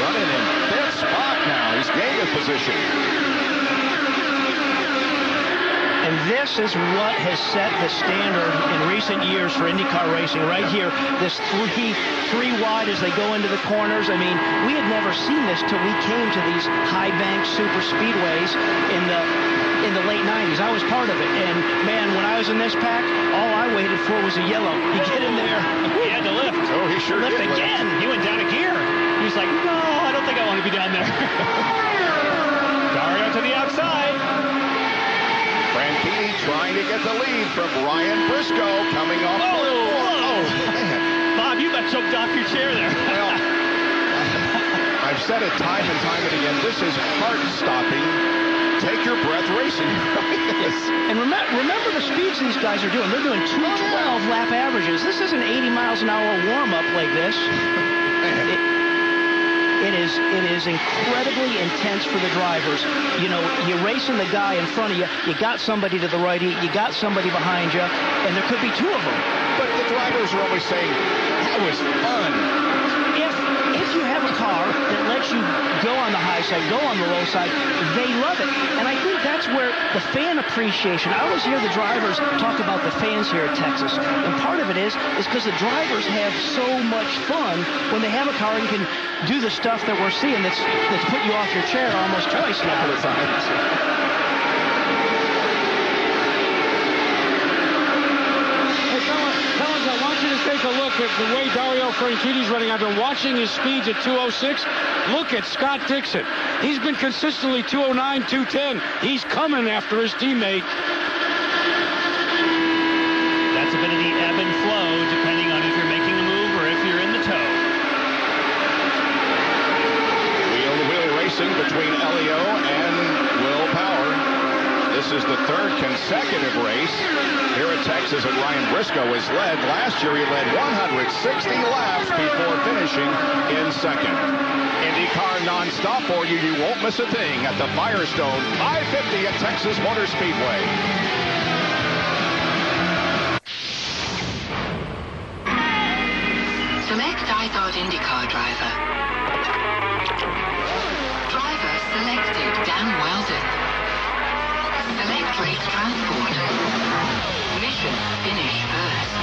Running in fifth spot now. He's gained a position. And this is what has set the standard in recent years for IndyCar racing. Right here, this three three wide as they go into the corners. I mean, we had never seen this till we came to these high bank super speedways in the in the late 90s. I was part of it, and man, when I was in this pack, all I waited for was a yellow. You get in there, He had to lift. Oh, he sure lift did lift. again. He went down a gear. He was like, no, I don't think I want to be down there. Dario to the outside. Franchitti trying to get the lead from Ryan Briscoe coming off. Oh, whoa, corner four. whoa. Oh, man. Bob, you got choked off your chair there. Well, I've said it time and time and again. This is heart-stopping. Take your breath racing. And remember, remember the speeds these guys are doing. They're doing 212 lap averages. This isn't 80 miles an hour warm-up like this. It, it is it is incredibly intense for the drivers. You know, you're racing the guy in front of you. You got somebody to the right. You got somebody behind you, and there could be two of them. but the drivers are always saying, that was fun. If if you have a car you go on the high side, go on the low side, they love it. And I think that's where the fan appreciation. I always hear the drivers talk about the fans here at Texas, and part of it is is because the drivers have so much fun when they have a car and can do the stuff that we're seeing that's that's put you off your chair almost twice now for the times. Hey, fellas, fellas, I want you to take a look at the way Dario Franchitti's running. I've been watching his speeds at 206. Look at Scott Dixon. He's been consistently 209, 210. He's coming after his teammate. That's a bit of the ebb and flow, depending on if you're making a move or if you're in the tow. Wheel to wheel racing between Elio and Will Power. This is the third consecutive race here at Texas that Ryan Briscoe has led. Last year he led 160 laps before finishing in second. IndyCar nonstop for you. You won't miss a thing at the Firestone 550 at Texas Motor Speedway. Select iThought IndyCar driver. Driver selected Dan Wheldon. Race transport. Mission finish first.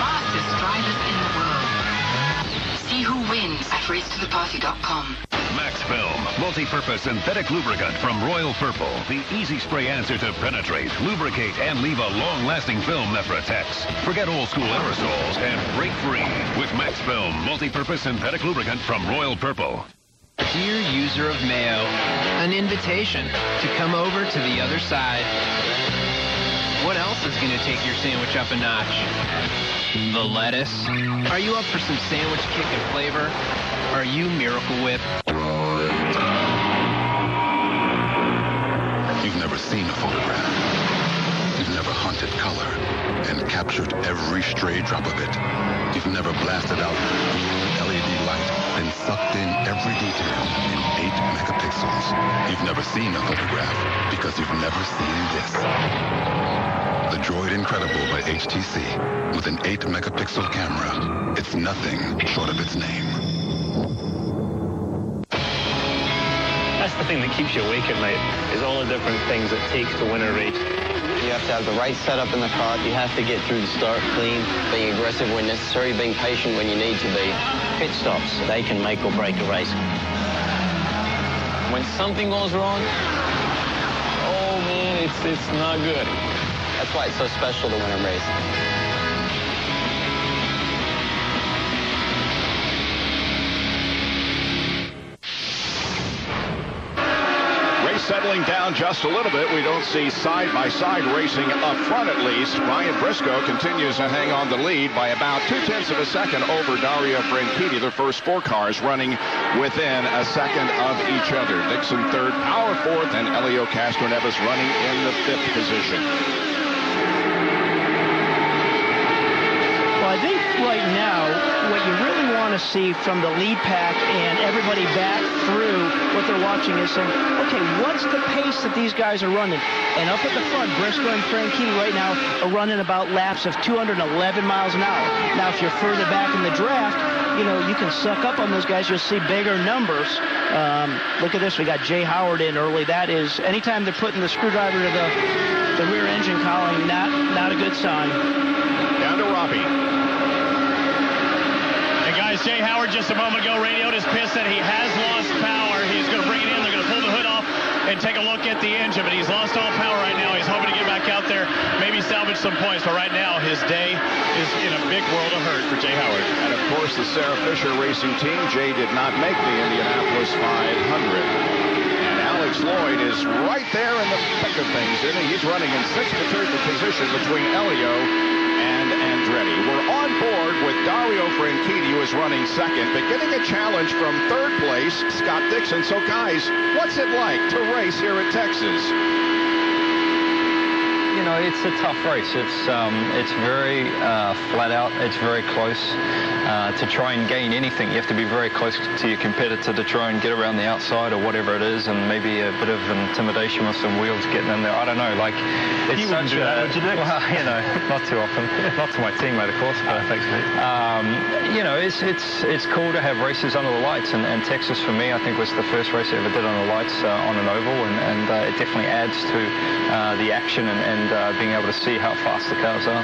Fastest drivers in the world. See who wins at. Max Film, multi-purpose synthetic lubricant from Royal Purple. The easy spray answer to penetrate, lubricate, and leave a long-lasting film that protects. Forget old school aerosols and break free with Max Film, multi-purpose synthetic lubricant from Royal Purple. Dear user of Mayo, an invitation to come over to the other side. What else is going to take your sandwich up a notch? The lettuce. Are you up for some sandwich kick and flavor? Are you Miracle Whip? Never seen a photograph. You've never hunted color and captured every stray drop of it. You've never blasted out LED light and sucked in every detail in 8 megapixels. You've never seen a photograph because you've never seen this. The Droid Incredible by HTC with an 8 megapixel camera. It's nothing short of its name. Thing that keeps you awake at night, is all the different things it takes to win a race. You have to have the right setup in the car. You have to get through the start clean, being aggressive when necessary, being patient when you need to be. Pit stops, they can make or break a race. When something goes wrong, oh man, it's, it's not good. That's why it's so special to win a race. Settling down just a little bit. We don't see side-by-side racing up front at least. Ryan Briscoe continues to hang on the lead by about two-tenths of a second over Dario Franchitti. The first four cars running within a second of each other. Dixon third, Power fourth, and Elio Castroneves running in the fifth position. Well, I think right now, what you really want to see from the lead pack and everybody back through what they're watching is saying, okay, what's the pace that these guys are running? And up at the front, Briscoe and Franchitti right now are running about laps of 211 miles an hour. Now, if you're further back in the draft, you know, you can suck up on those guys. You'll see bigger numbers. Um, look at this. We got Jay Howard in early. That is, anytime they're putting the screwdriver to the, the rear engine column, not, not a good sign. Down to Robbie. And guys, Jay Howard just a moment ago radioed his piss that he has lost power. He's going to bring it in. They're going to pull the hood off and take a look at the engine. But he's lost all power right now. He's hoping to get back out there, maybe salvage some points. But right now, his day is in a big world of hurt for Jay Howard. And of course, the Sarah Fisher Racing Team, Jay did not make the Indianapolis 500. And Alex Lloyd is right there in the thick of things, isn't he? He's running in sixth to third position between Elio and Andretti. We're on board with Dario Franchitti, who is running second, but getting a challenge from third place, Scott Dixon. So, guys, what's it like to race here at Texas? You know, it's a tough race. It's um, it's very uh, flat out. It's very close. Uh, to try and gain anything, you have to be very close to your competitor to try and get around the outside or whatever it is, and maybe a bit of intimidation with some wheels getting in there. I don't know. Like, it's You wouldn't such do that, a, you? Well, you know, not too often. not to my teammate, of course. But, thanks, mate. Um, you know, it's it's it's cool to have races under the lights, and, and Texas for me, I think was the first race I ever did on the lights uh, on an oval, and, and uh, it definitely adds to uh, the action and, and uh, being able to see how fast the cars are.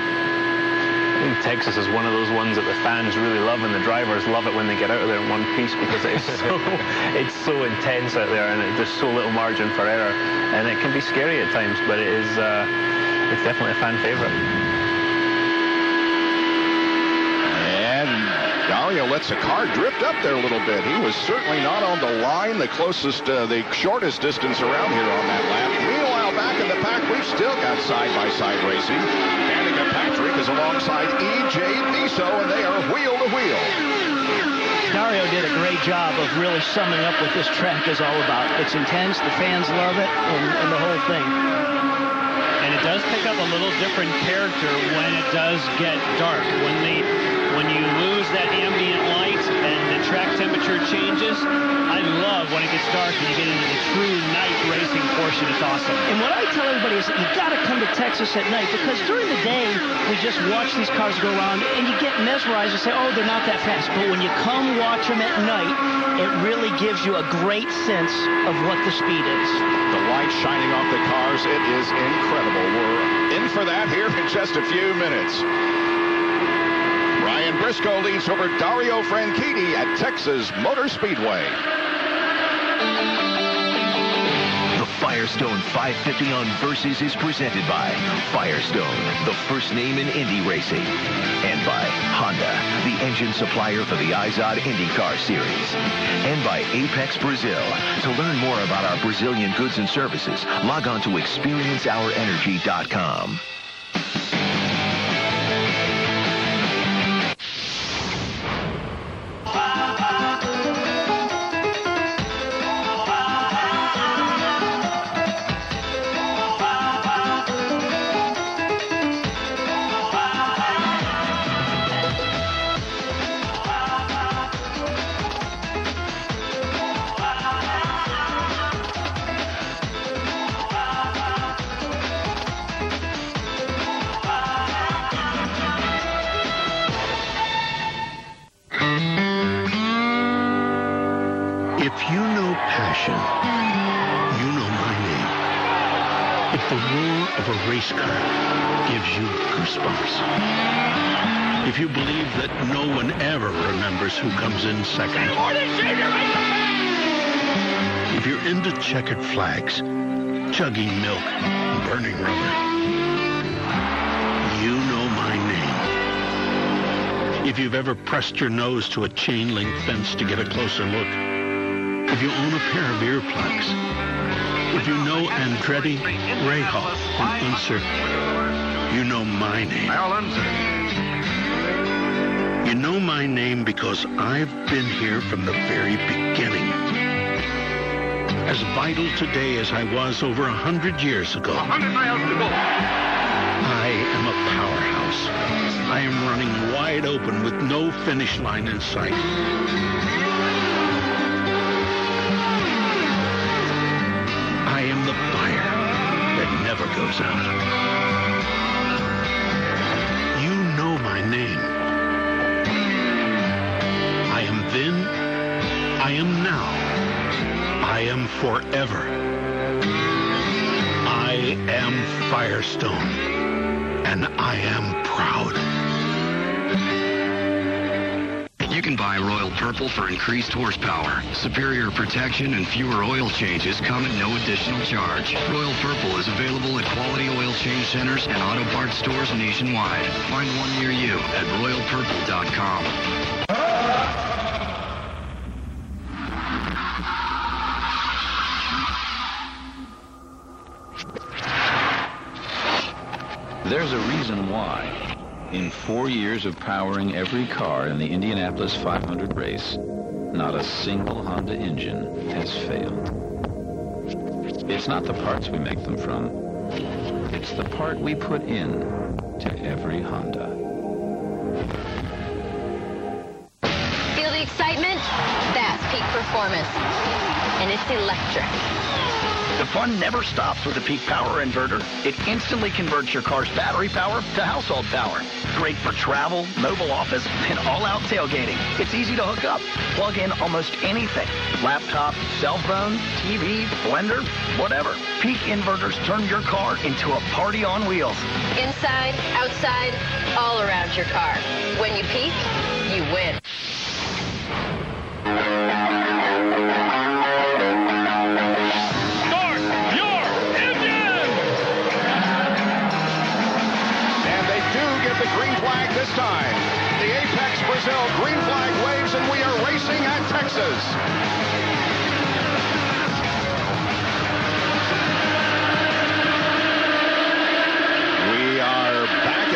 I think Texas is one of those ones that the fans really love, and the drivers love it when they get out of there in one piece because it's so it's so intense out there, and it, there's so little margin for error, and it can be scary at times. But it is uh, it's definitely a fan favorite. And Dario lets the car drift up there a little bit. He was certainly not on the line, the closest, uh, the shortest distance around here on that lap. Meanwhile, back in the pack, we've still got side-by-side racing. Danica Patrick is alongside E.J. Viso, and they are wheel to wheel. Dario did a great job of really summing up what this track is all about. It's intense, the fans love it, and, and the whole thing. And it does pick up a little different character when it does get dark. When the when you lose that ambient light and the track temperature changes, I love when it gets dark and you get into the true night racing portion. It's awesome. And what I tell everybody is that you got to come to Texas at night because during the day we just watch these cars go around and you get mesmerized and say, oh, they're not that fast. But when you come watch them at night, it really gives you a great sense of what the speed is. The light shining off the cars, it is incredible. We're in for that here in just a few minutes. Briscoe leads over Dario Franchitti at Texas Motor Speedway. The Firestone 550 on Versus is presented by Firestone, the first name in Indy racing, and by Honda, the engine supplier for the Izod IndyCar series, and by Apex Brazil. To learn more about our Brazilian goods and services, log on to experienceourenergy.com. If you believe that no one ever remembers who comes in second. If you're into checkered flags, chugging milk, burning rubber. You know my name. If you've ever pressed your nose to a chain link fence to get a closer look. If you own a pair of earplugs. If you know Andretti, Rahal, and Unser, you know my name. My name because I've been here from the very beginning. As vital today as I was over a hundred years ago. A hundred miles to go. I am a powerhouse. I am running wide open with no finish line in sight. I am the fire that never goes out. I am forever. I am Firestone, and I am proud. You can buy Royal Purple for increased horsepower. Superior protection and fewer oil changes come at no additional charge. Royal Purple is available at quality oil change centers and auto parts stores nationwide. Find one near you at royalpurple.com. In four years of powering every car in the Indianapolis 500 race, not a single Honda engine has failed. It's not the parts we make them from. It's the part we put in to every Honda. Feel the excitement? That's peak performance. And it's electric. The fun never stops with the Peak Power Inverter. It instantly converts your car's battery power to household power. Great for travel, mobile office, and all-out tailgating. It's easy to hook up. Plug in almost anything. Laptop, cell phone, TV, blender, whatever. Peak inverters turn your car into a party on wheels. Inside, outside, all around your car. When you peak, you win. chances.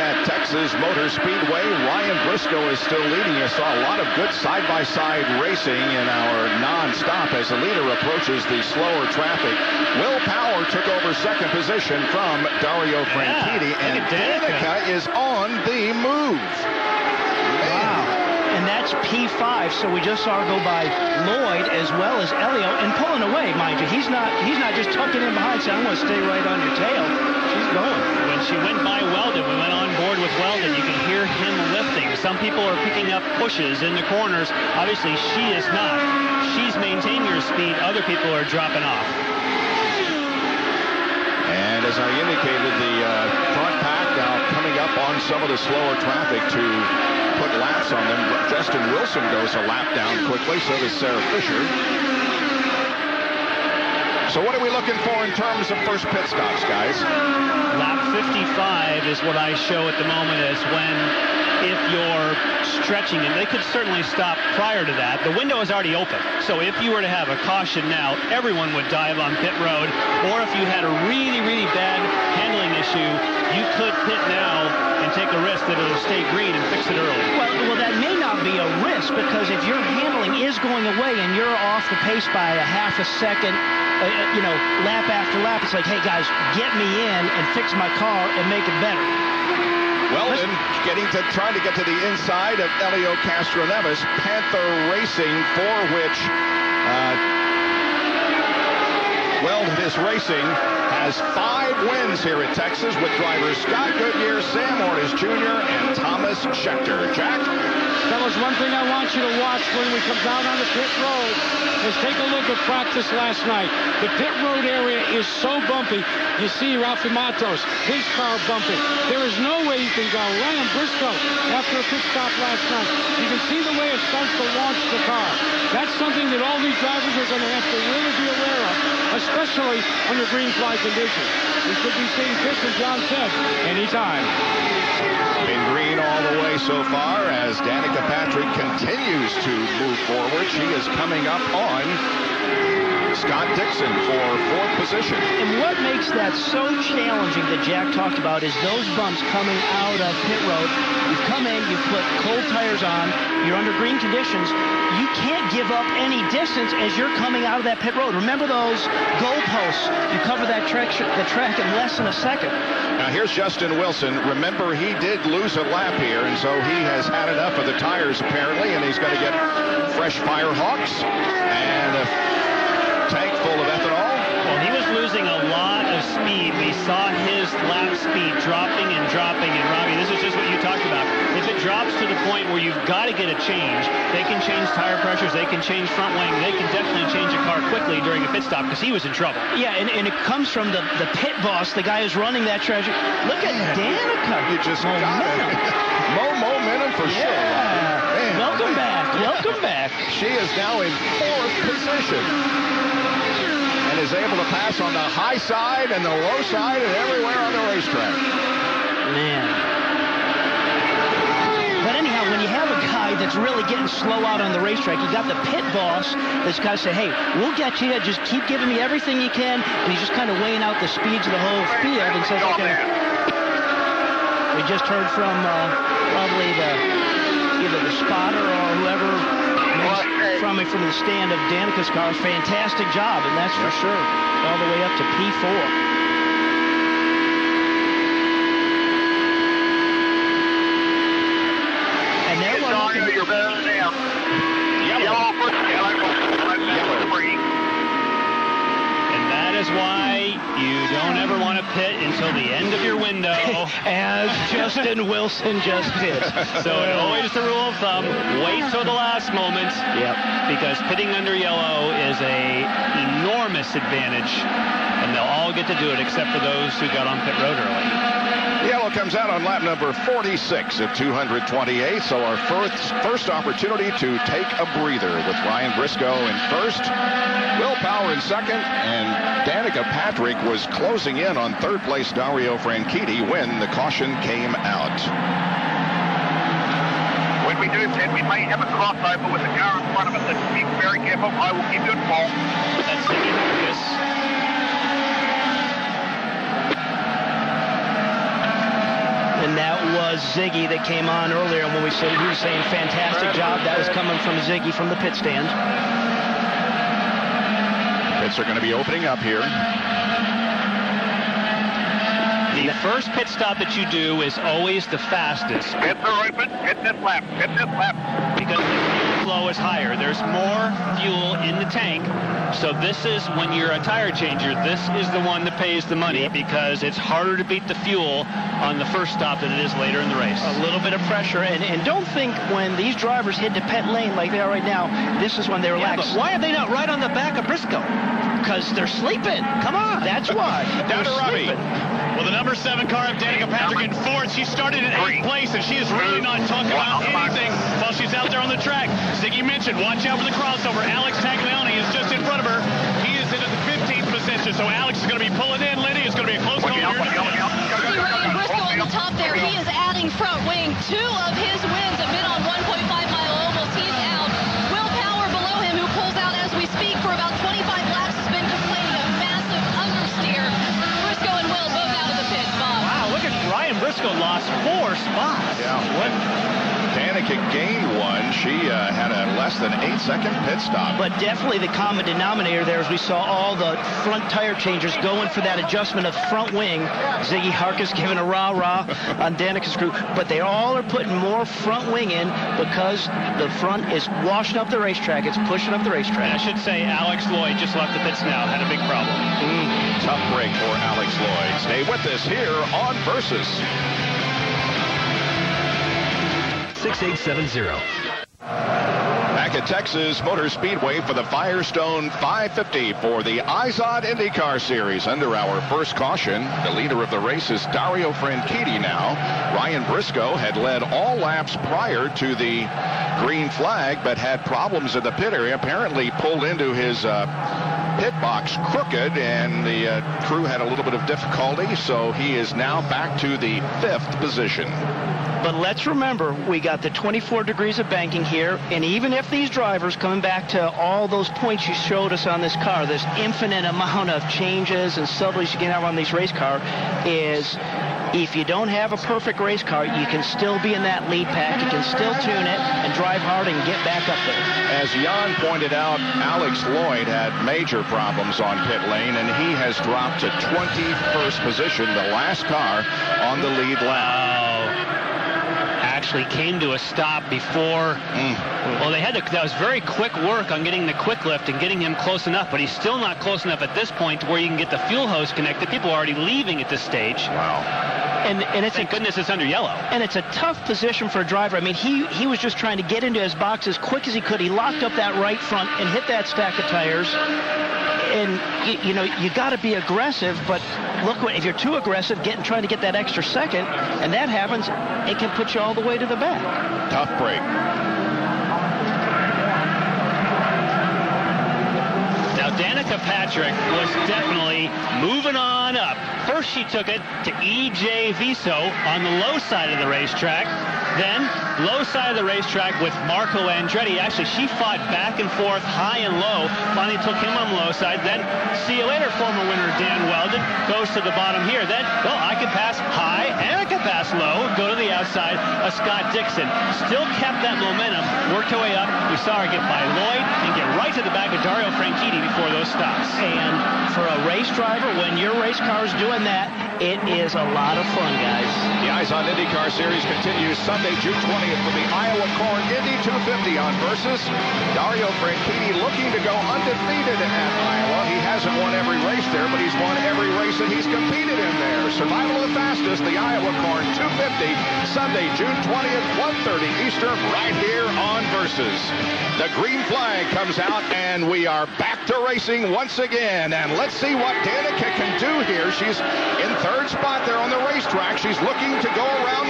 at Texas Motor Speedway. Ryan Briscoe is still leading. You saw a lot of good side-by-side racing in our non-stop as the leader approaches the slower traffic. Will Power took over second position from Dario Franchitti, and Danica is on the move. Wow. And that's P5, so we just saw her go by Lloyd as well as Elio and pulling away, mind you. He's not he's not just tucking in behind saying, I'm going to stay right on your tail. She's going. When she went by Wheldon, we went on board with Wheldon, you can hear him lifting. Some people are picking up pushes in the corners. Obviously, she is not. She's maintaining her speed. Other people are dropping off. And as I indicated, the uh, front pack now coming up on some of the slower traffic to put laps on them. Justin Wilson goes a lap down quickly, so does Sarah Fisher. So what are we looking for in terms of first pit stops, guys? Lap 55 is what I show at the moment as when if you're stretching, and they could certainly stop prior to that. The window is already open. So if you were to have a caution now, everyone would dive on pit road. Or if you had a really, really bad handling issue, you could pit now and take a risk that it'll stay green and fix it early. Well, well, that may not be a risk because if your handling is going away and you're off the pace by a half a second, uh, uh, you know, lap after lap, it's like, hey guys, get me in and fix my car and make it better. Wheldon getting to trying to get to the inside of Elio Castroneves. Panther Racing, for which uh, Wheldon is racing, has five wins here at Texas with drivers Scott Goodyear, Sam Hornish Jr., and Tomas Scheckter. Jack? Fellas, one thing I want you to watch when we come down on the pit road is take a look at practice last night. The pit road area is so bumpy. You see Raphael Matos, his car bumping. There is no way you can go. Ryan Briscoe, after a pit stop last night, you can see the way it starts to launch the car. That's something that all these drivers are going to have to really be aware of, especially under green flag conditions. We could be seeing pits, as John said, anytime. Been green all the way so far as Danica Patrick continues to move forward. She is coming up on Scott Dixon for fourth position. And what makes that so challenging that Jack talked about is those bumps coming out of pit road. You come in, you put cold tires on, you're under green conditions. You can't give up any distance as you're coming out of that pit road. Remember those goalposts? You cover that track, the track in less than a second. Now here's Justin Wilson. Remember, he did lose a lap here, and so he has had enough of the tires apparently, and he's going to get fresh Firehawks and a tank full of ethanol. Well, he was losing a lot of speed. We saw his lap speed dropping and dropping. And Robbie, this is just what you talked about. If it drops to the point where you've got to get a change, they can change tire pressures, they can change front wing, they can definitely change a car quickly during a pit stop because he was in trouble. Yeah, and, and it comes from the, the pit boss, the guy who's running that treasure. Look at Danica. You just momentum. got it. Mo momentum for Yeah. sure. Man, Welcome man. back. Welcome back. She is now in fourth position and is able to pass on the high side and the low side and everywhere on the racetrack. Man. But anyhow, when you have a guy that's really getting slow out on the racetrack, you got the pit boss that's got to say, hey, we'll get you. Just keep giving me everything you can. And he's just kind of weighing out the speeds of the whole field and says, okay. We just heard from uh, probably the either the spotter or whoever from it from the stand of Danica's car. Fantastic job, and that's for sure. All the way up to P4. And there It's we're on looking- you, you're better than them. Yellow. for yellow. Yellow. That is why you don't ever want to pit until the end of your window. As Justin Wilson just did. So it always the rule of thumb, wait till the last moment. Yep. Because pitting under yellow is a enormous advantage, and they'll all get to do it except for those who got on pit road early. Yellow comes out on lap number 46 at 228. So our first first opportunity to take a breather with Ryan Briscoe in first, Will Power in second, and Danica Patrick was closing in on third place Dario Franchitti when the caution came out. When we do pit, we may have a crossover with the car in front of us, be very careful. I will keep you informed. That's the focus. And and that was Ziggy that came on earlier. And when we said he was saying fantastic job, that was coming from Ziggy from the pit stand. Pits are going to be opening up here. The first pit stop that you do is always the fastest. Hit the right foot, hit this lap, hit this lap. Because the fuel flow is higher. There's more fuel in the tank. So this is when you're a tire changer, this is the one that pays the money because it's harder to beat the fuel on the first stop than it is later in the race. A little bit of pressure, and, and don't think when these drivers hit the pit lane like they are right now, this is when they relax. Yeah, but why are they not right on the back of Briscoe? Because they're sleeping. Come on. That's why. Down They're to Robbie. sleeping. Well, the number seven car of Danica Patrick in fourth. She started in eighth place, and she is really not talking about anything while she's out there on the track. Ziggy mentioned, watch out for the crossover. Alex Tagliani is just in front of her. He is in the 15th position, so Alex is going to be pulling in. Lindy is going to be a close call here. See Ryan Briscoe on the top there. He is adding front wing. Two of his wins have been on Briscoe lost four spots. Yeah. What? Danica gained one. She uh, had a less than eight-second pit stop. But definitely the common denominator there is we saw all the front tire changers going for that adjustment of front wing. Ziggy Harkus giving a rah-rah on Danica's crew. But they all are putting more front wing in because the front is washing up the racetrack. It's pushing up the And I should say Alex Lloyd just left the pits now. Had a big problem. Tough break for Alex Lloyd. Stay with us here on Versus. 6870. Back at Texas Motor Speedway for the Firestone 550 for the Izod IndyCar Series. Under our first caution, the leader of the race is Dario Franchitti now. Ryan Briscoe had led all laps prior to the green flag, but had problems in the pit area. Apparently pulled into his uh, pit box crooked, and the uh, crew had a little bit of difficulty, so he is now back to the fifth position. But let's remember, we got the 24 degrees of banking here, and even if these drivers, coming back to all those points you showed us on this car, this infinite amount of changes and subtleties you can have on these race car, is if you don't have a perfect race car, you can still be in that lead pack. You can still tune it and drive hard and get back up there. As Jan pointed out, Alex Lloyd had major problems on pit lane, and he has dropped to 21st position, the last car on the lead lap. Actually came to a stop before. Mm. Well, they had to, that was very quick work on getting the quick lift and getting him close enough, but he's still not close enough at this point to where you can get the fuel hose connected. People are already leaving at this stage. Wow. And, and it's Thank goodness it's under yellow. And it's a tough position for a driver. I mean, he, he was just trying to get into his box as quick as he could. He locked up that right front and hit that stack of tires. And, you, you know, you got to be aggressive, but look, if you're too aggressive, getting trying to get that extra second, and that happens, it can put you all the way to the back. Tough break. Danica Patrick was definitely moving on up. First, she took it to E.J. Viso on the low side of the racetrack. Then, low side of the racetrack with Marco Andretti. Actually, she fought back and forth, high and low. Finally took him on the low side. Then, see you later, former winner Dan Wheldon goes to the bottom here. Then, well, I can pass high and I can pass low. Go to the outside of Scott Dixon. Still kept that momentum. Worked her way up. We saw her get by Lloyd and get right to the back of Dario Franchitti before those stops. And for a race driver, when your race car is doing that, it is a lot of fun, guys. The IZOD IndyCar Series continues Sunday, June 20th for the Iowa Corn Indy 250 on Versus. Dario Franchitti looking to go undefeated at Iowa. He hasn't won every race there, but he's won every race that he's competed in there. Survival of the fastest, the Iowa Corn 250, Sunday, June 20th, 1.30 Eastern, right here on Versus. The green flag comes out, and we are back to racing once again. And let's see what Danica can do here. She's in third spot there on the racetrack. She's looking to go around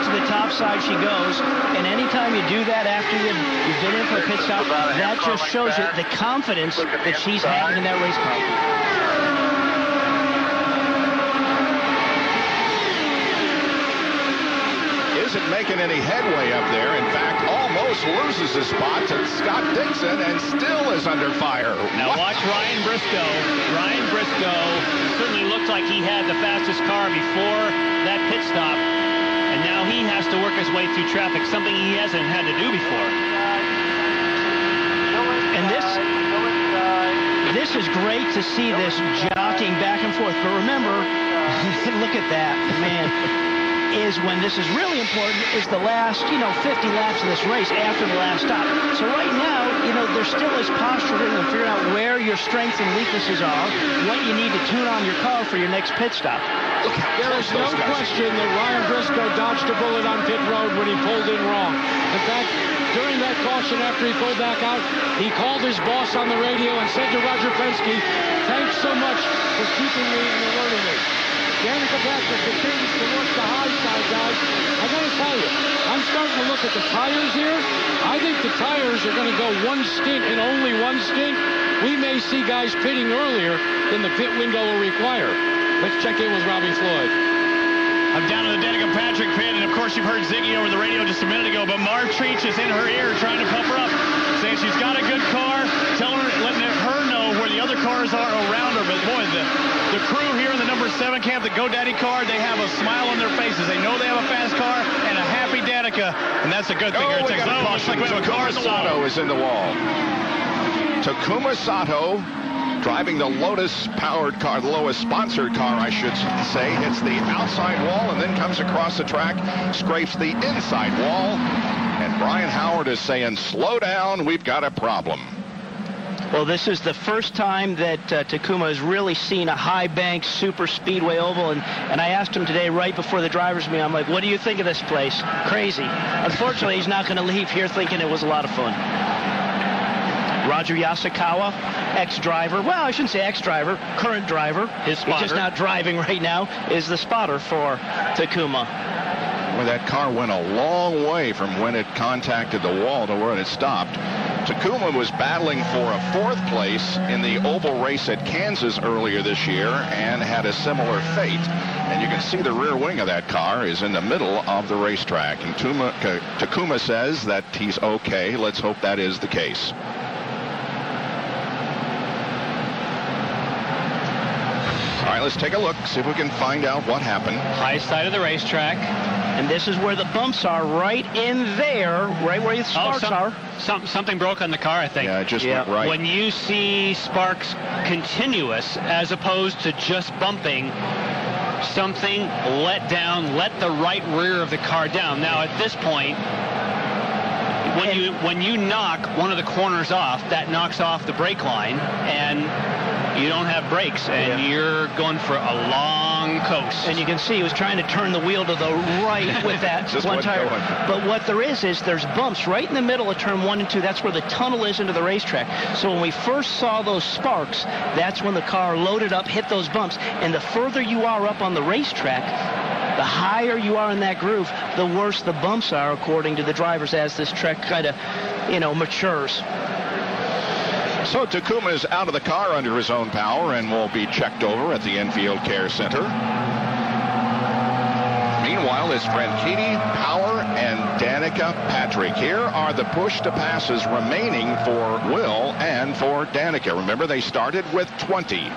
right, right to the top side she goes. And anytime you do that after you, you've been in for a pit stop, that just shows you the confidence that she's having in that race car. Isn't making any headway up there. In fact, almost loses his spot to Scott Dixon and still is under fire. Now watch Ryan Briscoe. Ryan Briscoe certainly looked like he had the fastest car before that pit stop. And now he has to work his way through traffic, something he hasn't had to do before. And this, this is great to see this jockeying back and forth. But remember, look at that, man is when this is really important is the last, you know, 50 laps of this race after the last stop. So right now, you know, there still is posturing and figuring out where your strengths and weaknesses are, what you need to tune on your car for your next pit stop. There is no question that Ryan Briscoe dodged a bullet on pit road when he pulled in wrong. In fact, during that caution after he pulled back out, he called his boss on the radio and said to Roger Penske, thanks so much for keeping me and alerting me. Danica Patrick continues to work the high side, guys. I got to tell you, I'm starting to look at the tires here. I think the tires are going to go one stint and only one stint. We may see guys pitting earlier than the pit window will require. Let's check in with Robbie Floyd. I'm down to the Danica Patrick pit, and of course you've heard Ziggy over the radio just a minute ago, but Mar Treach is in her ear trying to pump her up, saying she's got a good car, telling her, letting her know where the other cars are around her. But boy, the, the crew here in the number seven camp, the GoDaddy car, they have a smile on their faces. They know they have a fast car and a happy Danica, and that's a good thing oh, here. We got oh, a caution. Like Takuma Sato is in the wall. Takuma Sato driving the Lotus-powered car, the Lotus-sponsored car, I should say, hits the outside wall and then comes across the track, scrapes the inside wall, and Brian Howard is saying, slow down, we've got a problem. Well, this is the first time that uh, Takuma has really seen a high bank super speedway oval, and, and I asked him today right before the driver's meet, I'm like, what do you think of this place? Crazy. Unfortunately, he's not going to leave here thinking it was a lot of fun. Roger Yasukawa, ex-driver. Well, I shouldn't say ex-driver, current driver. His spotter. He's just not driving right now, is the spotter for Takuma. Well, that car went a long way from when it contacted the wall to where it stopped. Takuma was battling for a fourth place in the oval race at Kansas earlier this year and had a similar fate. And you can see the rear wing of that car is in the middle of the racetrack. And Tuma, Takuma says that he's okay. Let's hope that is the case. All right, let's take a look, see if we can find out what happened. High side of the racetrack. And this is where the bumps are, right in there, right where the oh, sparks oh, some, are. Some, something broke on the car, I think. Yeah, it just yeah. went right. When you see sparks continuous as opposed to just bumping, something let down, let the right rear of the car down. Now, at this point, when you when you knock one of the corners off, that knocks off the brake line, and you don't have brakes, and yeah. you're going for a long coast. And you can see he was trying to turn the wheel to the right with that one tire. Going. But what there is is there's bumps right in the middle of turn one and two. That's where the tunnel is into the racetrack. So when we first saw those sparks, that's when the car loaded up, hit those bumps. And the further you are up on the racetrack, the higher you are in that groove, the worse the bumps are, according to the drivers, as this track kind of, you know, matures. So Takuma is out of the car under his own power and will be checked over at the Infield Care Center. Meanwhile, it's Franchitti, Power, and Danica Patrick. Here are the push to passes remaining for Will and for Danica. Remember, they started with 20. And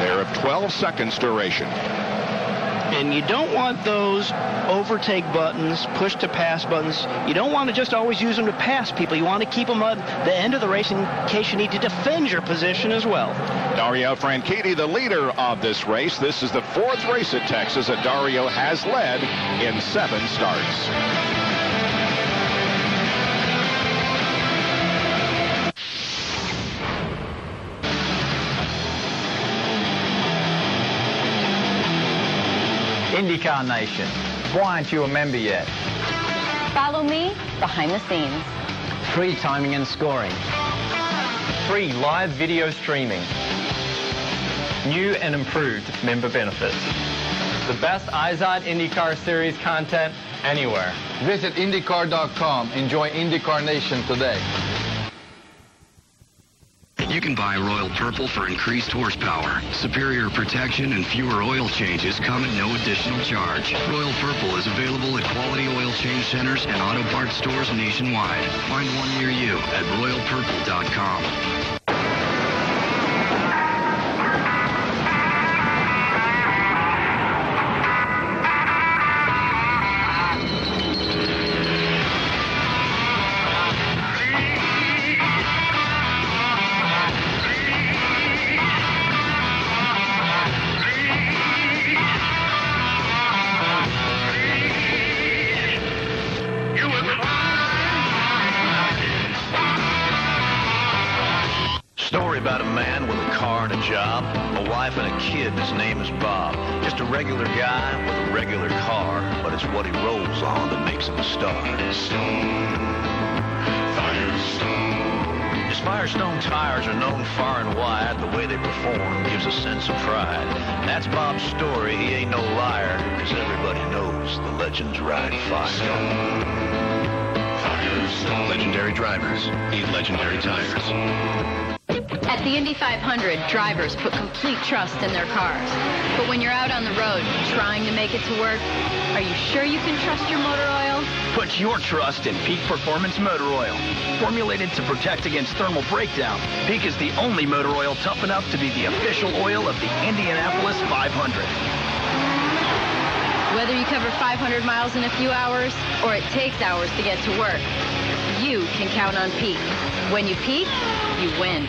they're of 12 seconds duration. And you don't want those overtake buttons, push to pass buttons. You don't want to just always use them to pass people. You want to keep them at the end of the race in case you need to defend your position as well. Dario Franchitti, the leader of this race. This is the fourth race at Texas that Dario has led in seven starts. IndyCar Nation. Why aren't you a member yet? Follow me behind the scenes. Free timing and scoring. Free live video streaming. New and improved member benefits. The best iZod IndyCar Series content anywhere. Visit IndyCar.com. Enjoy IndyCar Nation today. You can buy Royal Purple for increased horsepower. Superior protection and fewer oil changes come at no additional charge. Royal Purple is available at quality oil change centers and auto parts stores nationwide. Find one near you at royalpurple.com. Your trust in Peak Performance Motor Oil. Formulated to protect against thermal breakdown, Peak is the only motor oil tough enough to be the official oil of the Indianapolis 500. Whether you cover 500 miles in a few hours or it takes hours to get to work, you can count on Peak. When you peak, you win.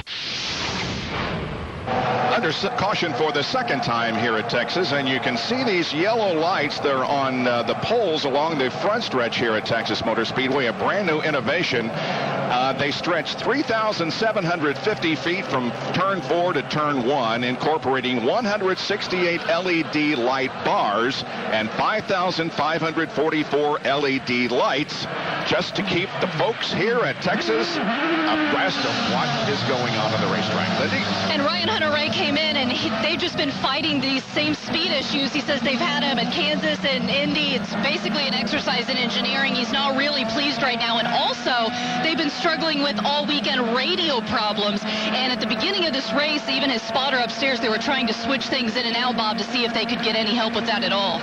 Under caution for the second time here at Texas, and you can see these yellow lights. They're on uh, the poles along the front stretch here at Texas Motor Speedway, a brand new innovation. Uh, they stretch 3,750 feet from turn four to turn one, incorporating 168 LED light bars and 5,544 LED lights just to keep the folks here at Texas abreast of what is going on on the racetrack. Lindy? And Ryan Hunter-Reay came in, and he, they've just been fighting these same speed issues. He says they've had them at Kansas and Indy. It's basically an exercise in engineering. He's not really pleased right now. And also, they've been struggling with all weekend radio problems. And at the beginning of this race, even his spotter upstairs, they were trying to switch things in and out, Bob, to see if they could get any help with that at all.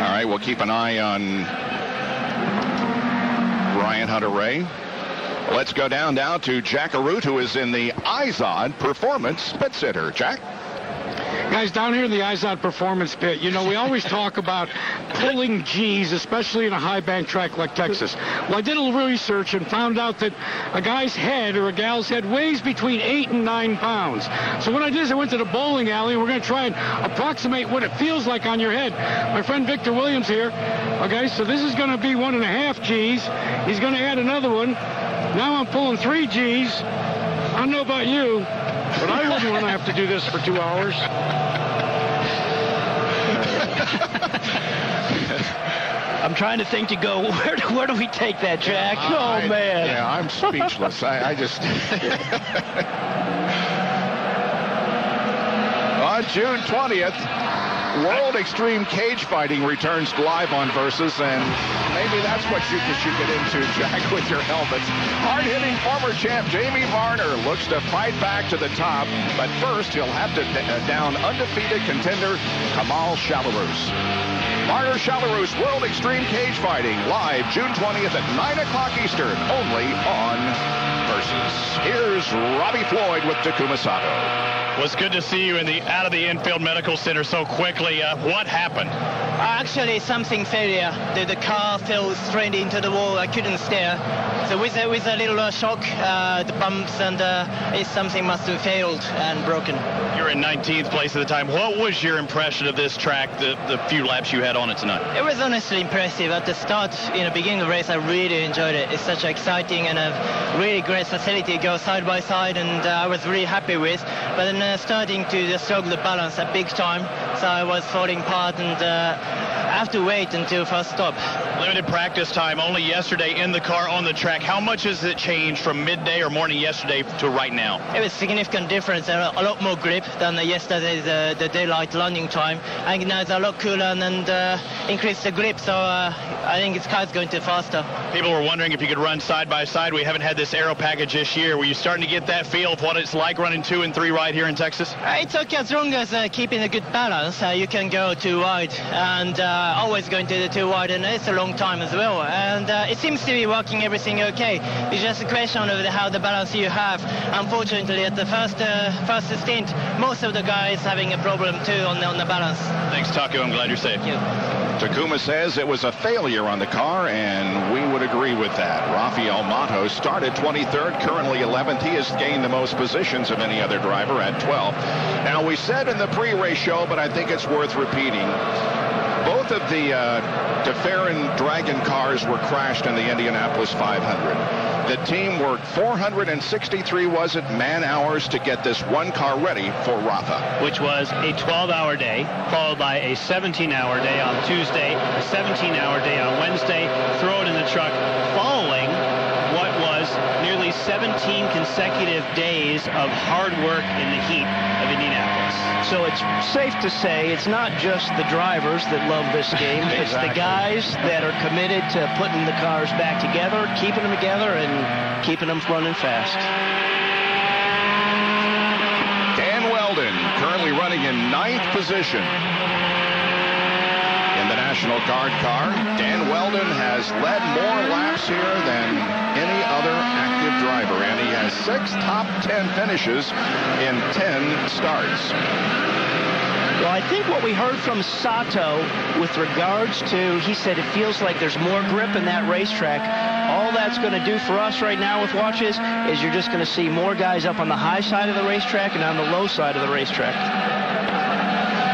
All right, we'll keep an eye on Ryan Hunter-Reay. Let's go down now to Jack Arute, who is in the IZOD Performance Pit Center. Jack? Guys, down here in the IZOD Performance Pit, you know, we always talk about pulling G's, especially in a high bank track like Texas. Well, I did a little research and found out that a guy's head or a gal's head weighs between 8 and 9 pounds. So what I did is I went to the bowling alley and we're going to try and approximate what it feels like on your head. My friend Victor Williams here. Okay, so this is going to be one and a half G's. He's going to add another one. Now I'm pulling three G's. I don't know about you, but I wouldn't want to have to do this for two hours. I'm trying to think to go, where do, where do we take that, Jack? I- oh, man. Yeah, I'm speechless. I, I just. on June 20th, World Extreme Cage Fighting returns live on Versus, and maybe that's what you can it into, Jack, with your helmets. Hard-hitting former champ Jamie Varner looks to fight back to the top, but first he'll have to uh, down undefeated contender Kamal Shalorus. Varner Shalorus World Extreme Cage Fighting live June 20th at 9 o'clock Eastern, only on Versus. Here's Robbie Floyd with Takuma Sato. It's good to see you in the out of the infield medical center so quickly. Uh, what happened? Actually, something failure. The, the car fell straight into the wall. I couldn't steer. So with a, with a little uh, shock, uh, the bumps and uh, it's something must have failed and broken. You're in 19th place at the time. What was your impression of this track, the, the few laps you had on it tonight? It was honestly impressive. At the start, in the beginning of the race, I really enjoyed it. It's such exciting and a really great facility to go side by side, and uh, I was really happy with. But then uh, starting to just struggle to balance a big time, so I was falling apart, and uh, I have to wait until first stop. Limited practice time only yesterday in the car on the track. How much has it changed from midday or morning yesterday to right now? It was significant difference, a a lot more grip than yesterday's uh, the daylight landing time. Think now it's a lot cooler and, and uh, increased the grip, so uh, I think this car's going to faster. People were wondering if you could run side by side. We haven't had this aero package this year. Were you starting to get that feel of what it's like running two and three right here in Texas? Uh, It's okay as long as uh, keeping a good balance. Uh, you can go too wide and uh, always going to the too wide, and it's a long time as well. And uh, it seems to be working everything okay. It's just a question of the, how the balance you have. Unfortunately, at the first uh, first stint, most of the guys having a problem too on the, on the balance. Thanks, Taco. I'm glad you're safe. Takuma says it was a failure on the car, and we would agree with that. Raphael Matos started 23rd, currently 11th. He has gained the most positions of any other driver at 12. Now, we said in the pre-race show, but I think it's worth repeating, Both of the uh, de Ferran Dragon cars were crashed in the Indianapolis 500. The team worked 463, was it, man hours to get this one car ready for Rafa. Which was a 12-hour day, followed by a 17-hour day on Tuesday, a 17-hour day on Wednesday, throw it in the truck, following what was nearly 17 consecutive days of hard work in the heat. So it's safe to say it's not just the drivers that love this game. It's the guys that are committed to putting the cars back together, keeping them together, and keeping them running fast. Dan Wheldon currently running in ninth position. National Guard car, Dan Wheldon has led more laps here than any other active driver, and he has six top 10 finishes in 10 starts. Well, I think what we heard from Sato with regards to, he said it feels like there's more grip in that racetrack. All that's going to do for us right now with watches is you're just going to see more guys up on the high side of the racetrack and on the low side of the racetrack.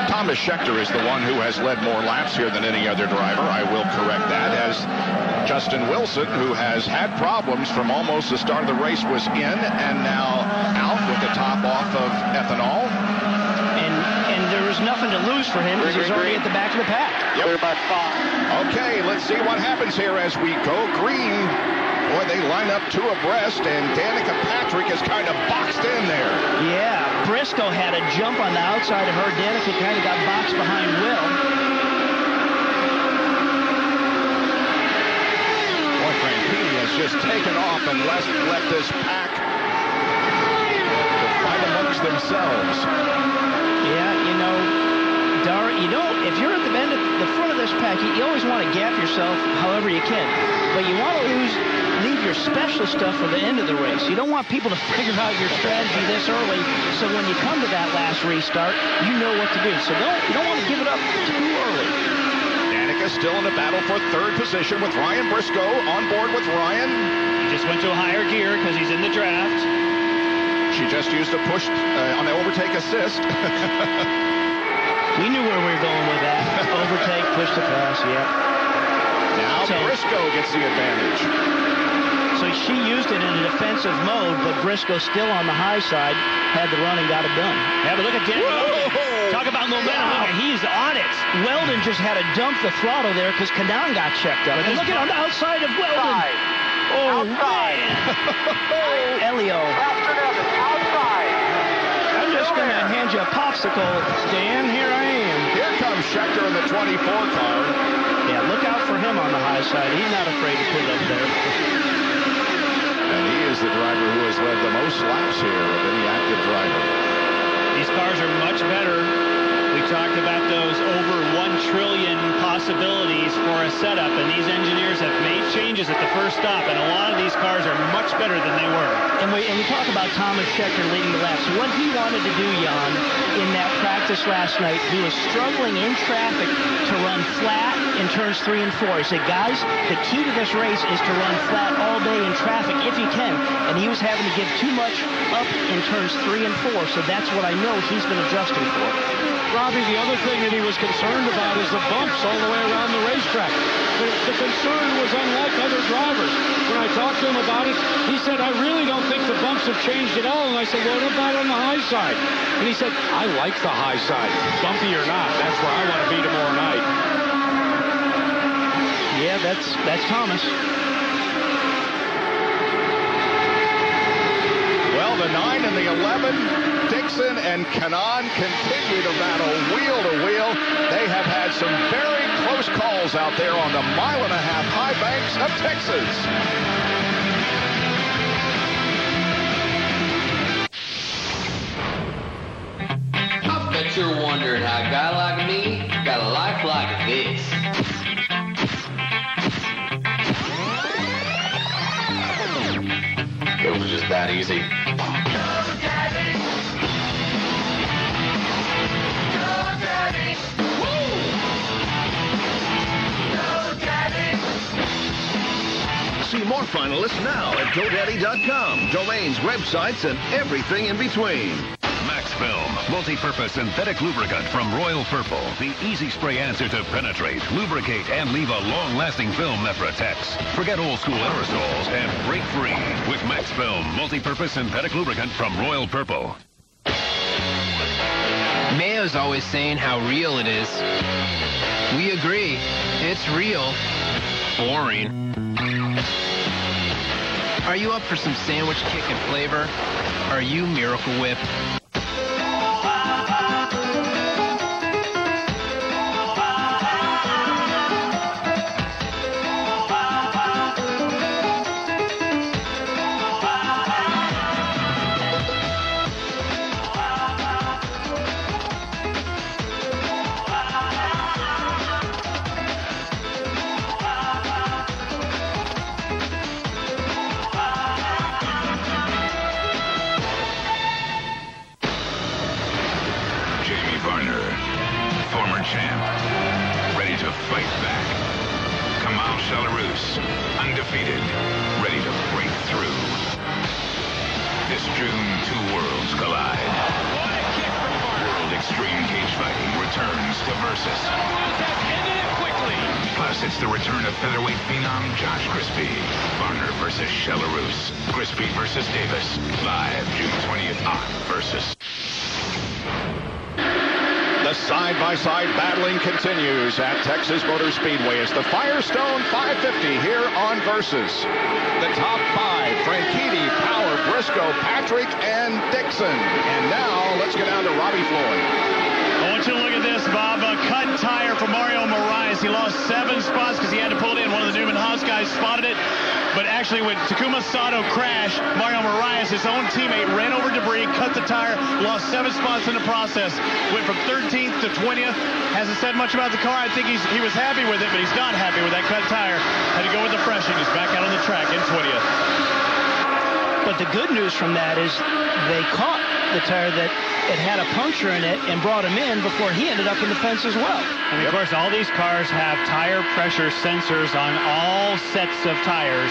Tomas Scheckter is the one who has led more laps here than any other driver. I will correct that as Justin Wilson, who has had problems from almost the start of the race, was in and now out with the top off of ethanol. And and there was nothing to lose for him because he's already at the back of the pack. Yep. about five. Okay, let's see what happens here as we go green. Boy, they line up two abreast, and Danica Patrick is kind of boxed in there. Yeah, Briscoe had a jump on the outside of her. Danica kind of got boxed behind Will. Boy, Franchitti has just taken off and left, left this pack to fight amongst themselves. Yeah, you know, Dar, you don't. If you're at the end, of the front of this pack, you, you always want to gap yourself however you can, but you want to lose, leave your special stuff for the end of the race. You don't want people to figure out your strategy this early, so when you come to that last restart, you know what to do. So don't you don't want to give it up too early. Danica still in the battle for third position with Ryan Briscoe on board with Ryan. He just went to a higher gear because he's in the draft. She just used a push uh, on the overtake assist. We knew where we were going with that. Overtake, push to pass, yep. Now So- Briscoe gets the advantage. So she used it in a defensive mode, but Briscoe still on the high side had the run and got it done. Yeah, but look at Wheldon. Talk about momentum. At he's on it. Wheldon just had to dump the throttle there because Kanaan got checked up. And look at on the outside of Wheldon. Outside. Oh, man. Elio. I'm just going to hand you a popsicle, Stan. Here I am. Here comes Scheckter in the 24 car. Yeah, look out for him on the high side. He's not afraid to put up there. And he is the driver who has led the most laps here of any active driver. These cars are much better. We talked about those over 1 trillion possibilities for a setup, and these engineers have made changes at the first stop, and a lot of these cars are much better than they were. And we, and we talk about Tomas Scheckter leading the laps. What he wanted to do, Jan, in that practice last night, he was struggling in traffic to run flat in turns three and four. He said, guys, the key to this race is to run flat all day in traffic if you can. And he was having to give too much up in turns three and four, so that's what I know he's been adjusting for. Robbie, the other thing that he was concerned about is the bumps all the way around the racetrack. The, the concern was unlike other drivers. When I talked to him about it, he said, I really don't think the bumps have changed at all. And I said, well, what about on the high side? And he said, I like the high side. Bumpy or not, that's where I want to be tomorrow night. Yeah, that's that's Thomas. Well, the 9 and the 11, Dixon and Kanaan continue to battle wheel to wheel. They have had some very close calls out there on the mile and a half high banks of Texas. You're wondering how a guy like me that easy. See more finalists now at GoDaddy.com. Domains, websites, and everything in between. Max Film, Multi-purpose synthetic lubricant from Royal Purple. The easy spray answer to penetrate, lubricate, and leave a long-lasting film that protects. Forget old school aerosols and break free with Max Film multi-purpose synthetic lubricant from Royal Purple. Mayo's always saying how real it is. We agree. It's real. Boring. Are you up for some sandwich kick and flavor? Are you Miracle Whip? Undefeated, ready to break through. This June, two worlds collide. World Extreme Cage Fighting returns to Versus. Plus, it's the return of featherweight phenom Josh Grispi. Varner versus Shalorus. Grispi versus Davis. Live June 20th on Versus. Side-by-side battling continues at Texas Motor Speedway. It's the Firestone 550 here on Versus. The top five, Franchitti, Power, Briscoe, Patrick, and Dixon. And now, let's get down to Robbie Floyd. Look at this, Bob. A cut tire for Mario Moraes. He lost seven spots because he had to pull it in. One of the Newman Haas guys spotted it. But actually, when Takuma Sato crashed, Mario Moraes, his own teammate, ran over debris, cut the tire, lost seven spots in the process. Went from 13th to 20th. Hasn't said much about the car. I think he's, he was happy with it, but he's not happy with that cut tire. Had to go with the freshing. He's back out on the track in 20th. But the good news from that is they caught the tire that it had a puncture in it and brought him in before he ended up in the fence as well. And of course, all these cars have tire pressure sensors on all sets of tires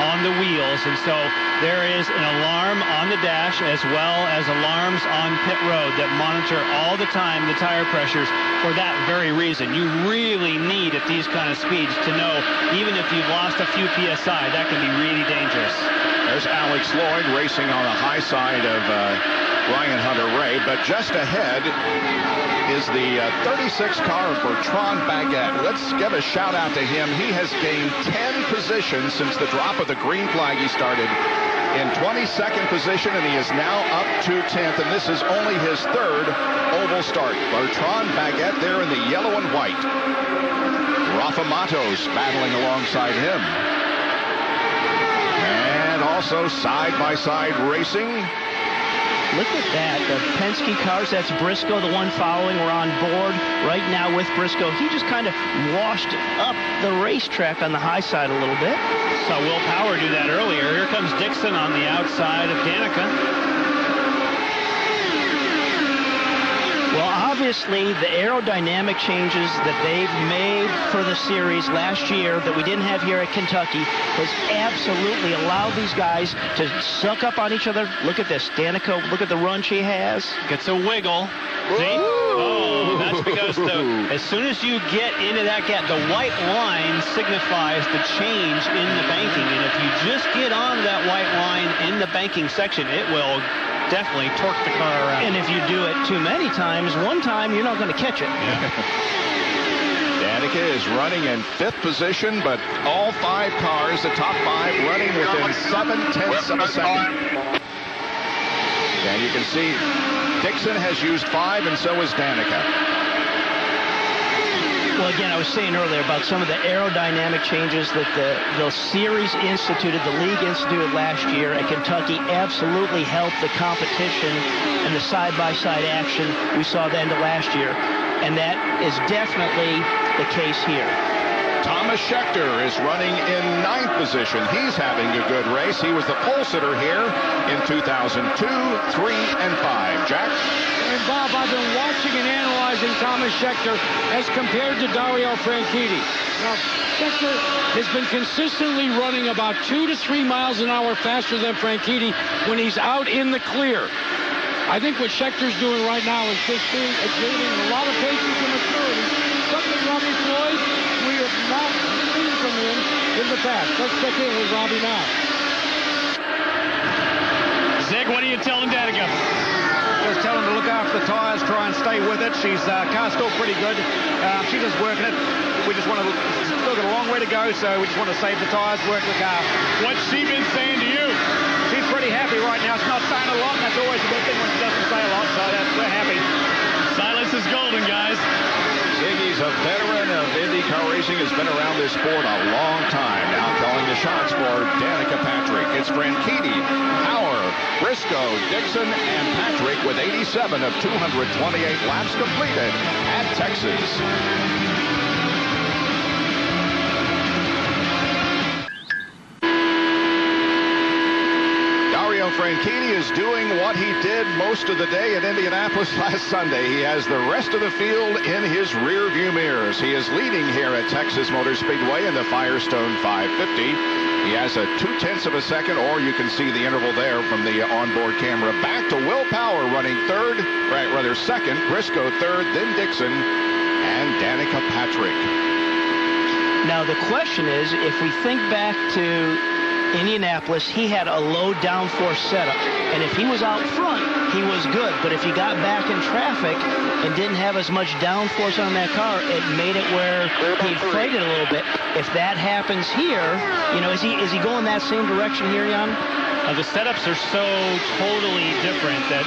on the wheels. And so there is an alarm on the dash as well as alarms on pit road that monitor all the time the tire pressures for that very reason. You really need at these kind of speeds to know, even if you've lost a few PSI, that can be really dangerous. There's Alex Lloyd racing on the high side of uh, Ryan Hunter Ray, but just ahead is the uh, 36 car of Bertrand Baguette. Let's give a shout out to him. He has gained 10 positions since the drop of the green flag he started in 22nd position, and he is now up to 10th, and this is only his third oval start. Bertrand Baguette there in the yellow and white. Rafa Matos battling alongside him. And also side-by-side racing. Look at that. The Penske cars, that's Briscoe, the one following. We're on board right now with Briscoe. He just kind of washed up the racetrack on the high side a little bit. Saw Will Power do that earlier. Here comes Dixon on the outside of Danica. Well, obviously, the aerodynamic changes that they've made for the series last year that we didn't have here at Kentucky has absolutely allowed these guys to suck up on each other. Look at this. Danica, look at the run she has. Gets a wiggle. See? Oh, that's because the, as soon as you get into that gap, the white line signifies the change in the banking. And if you just get on that white line in the banking section, it will definitely torque the car around. And if you do it too many times, one time you're not going to catch it. Danica is running in fifth position, but all five cars, the top five, running within seven tenths of a second. And you can see Dixon has used five, and so has Danica. Well, again, I was saying earlier about some of the aerodynamic changes that the, the series instituted, the league instituted last year at Kentucky absolutely helped the competition and the side-by-side action we saw at the end of last year. And that is definitely the case here. Tomas Scheckter is running in ninth position. He's having a good race. He was the pole sitter here in 2002, 3, and 5. Jack? And Bob, I've been watching and analyzing Tomas Scheckter as compared to Dario Franchitti. Now, Scheckter has been consistently running about two to three miles an hour faster than Franchitti when he's out in the clear. I think what Scheckter's doing right now is just being a lot of patience and maturity. Something Robbie Floyd we have not seen from him in the past. Let's check in with Robbie now. Zig, what are you telling Danica? Just tell him to look after the tyres, try and stay with it. She's uh, car's still pretty good. Uh, she's just working it. We just want to still got a long way to go, so we just want to save the tyres, work the car. What's she been saying to you? She's pretty happy right now. She's not saying a lot, and that's always a good thing when she doesn't say a lot. So that's, we're happy. Silence is golden, guys. Ziggy's a veteran of IndyCar racing, has been around this sport a long time. Now calling the shots for Danica Patrick. It's Franchitti, Power, Briscoe, Dixon, and Patrick with 87 of 228 laps completed at Texas. Dario Franchitti is doing what he did most of the day at Indianapolis last Sunday. He has the rest of the field in his rear view mirrors. He is leading here at Texas Motor Speedway in the Firestone 550. He has a two-tenths of a second, or you can see the interval there from the onboard camera. Back to Will Power running third, right, rather second, Briscoe third, then Dixon, and Danica Patrick. Now the question is, if we think back to Indianapolis, he had a low downforce setup. And if he was out front, he was good. But if he got back in traffic and didn't have as much downforce on that car, it made it where he inflated a little bit. If that happens here, you know, is he is he going that same direction here, Jan? Uh, the setups are so totally different that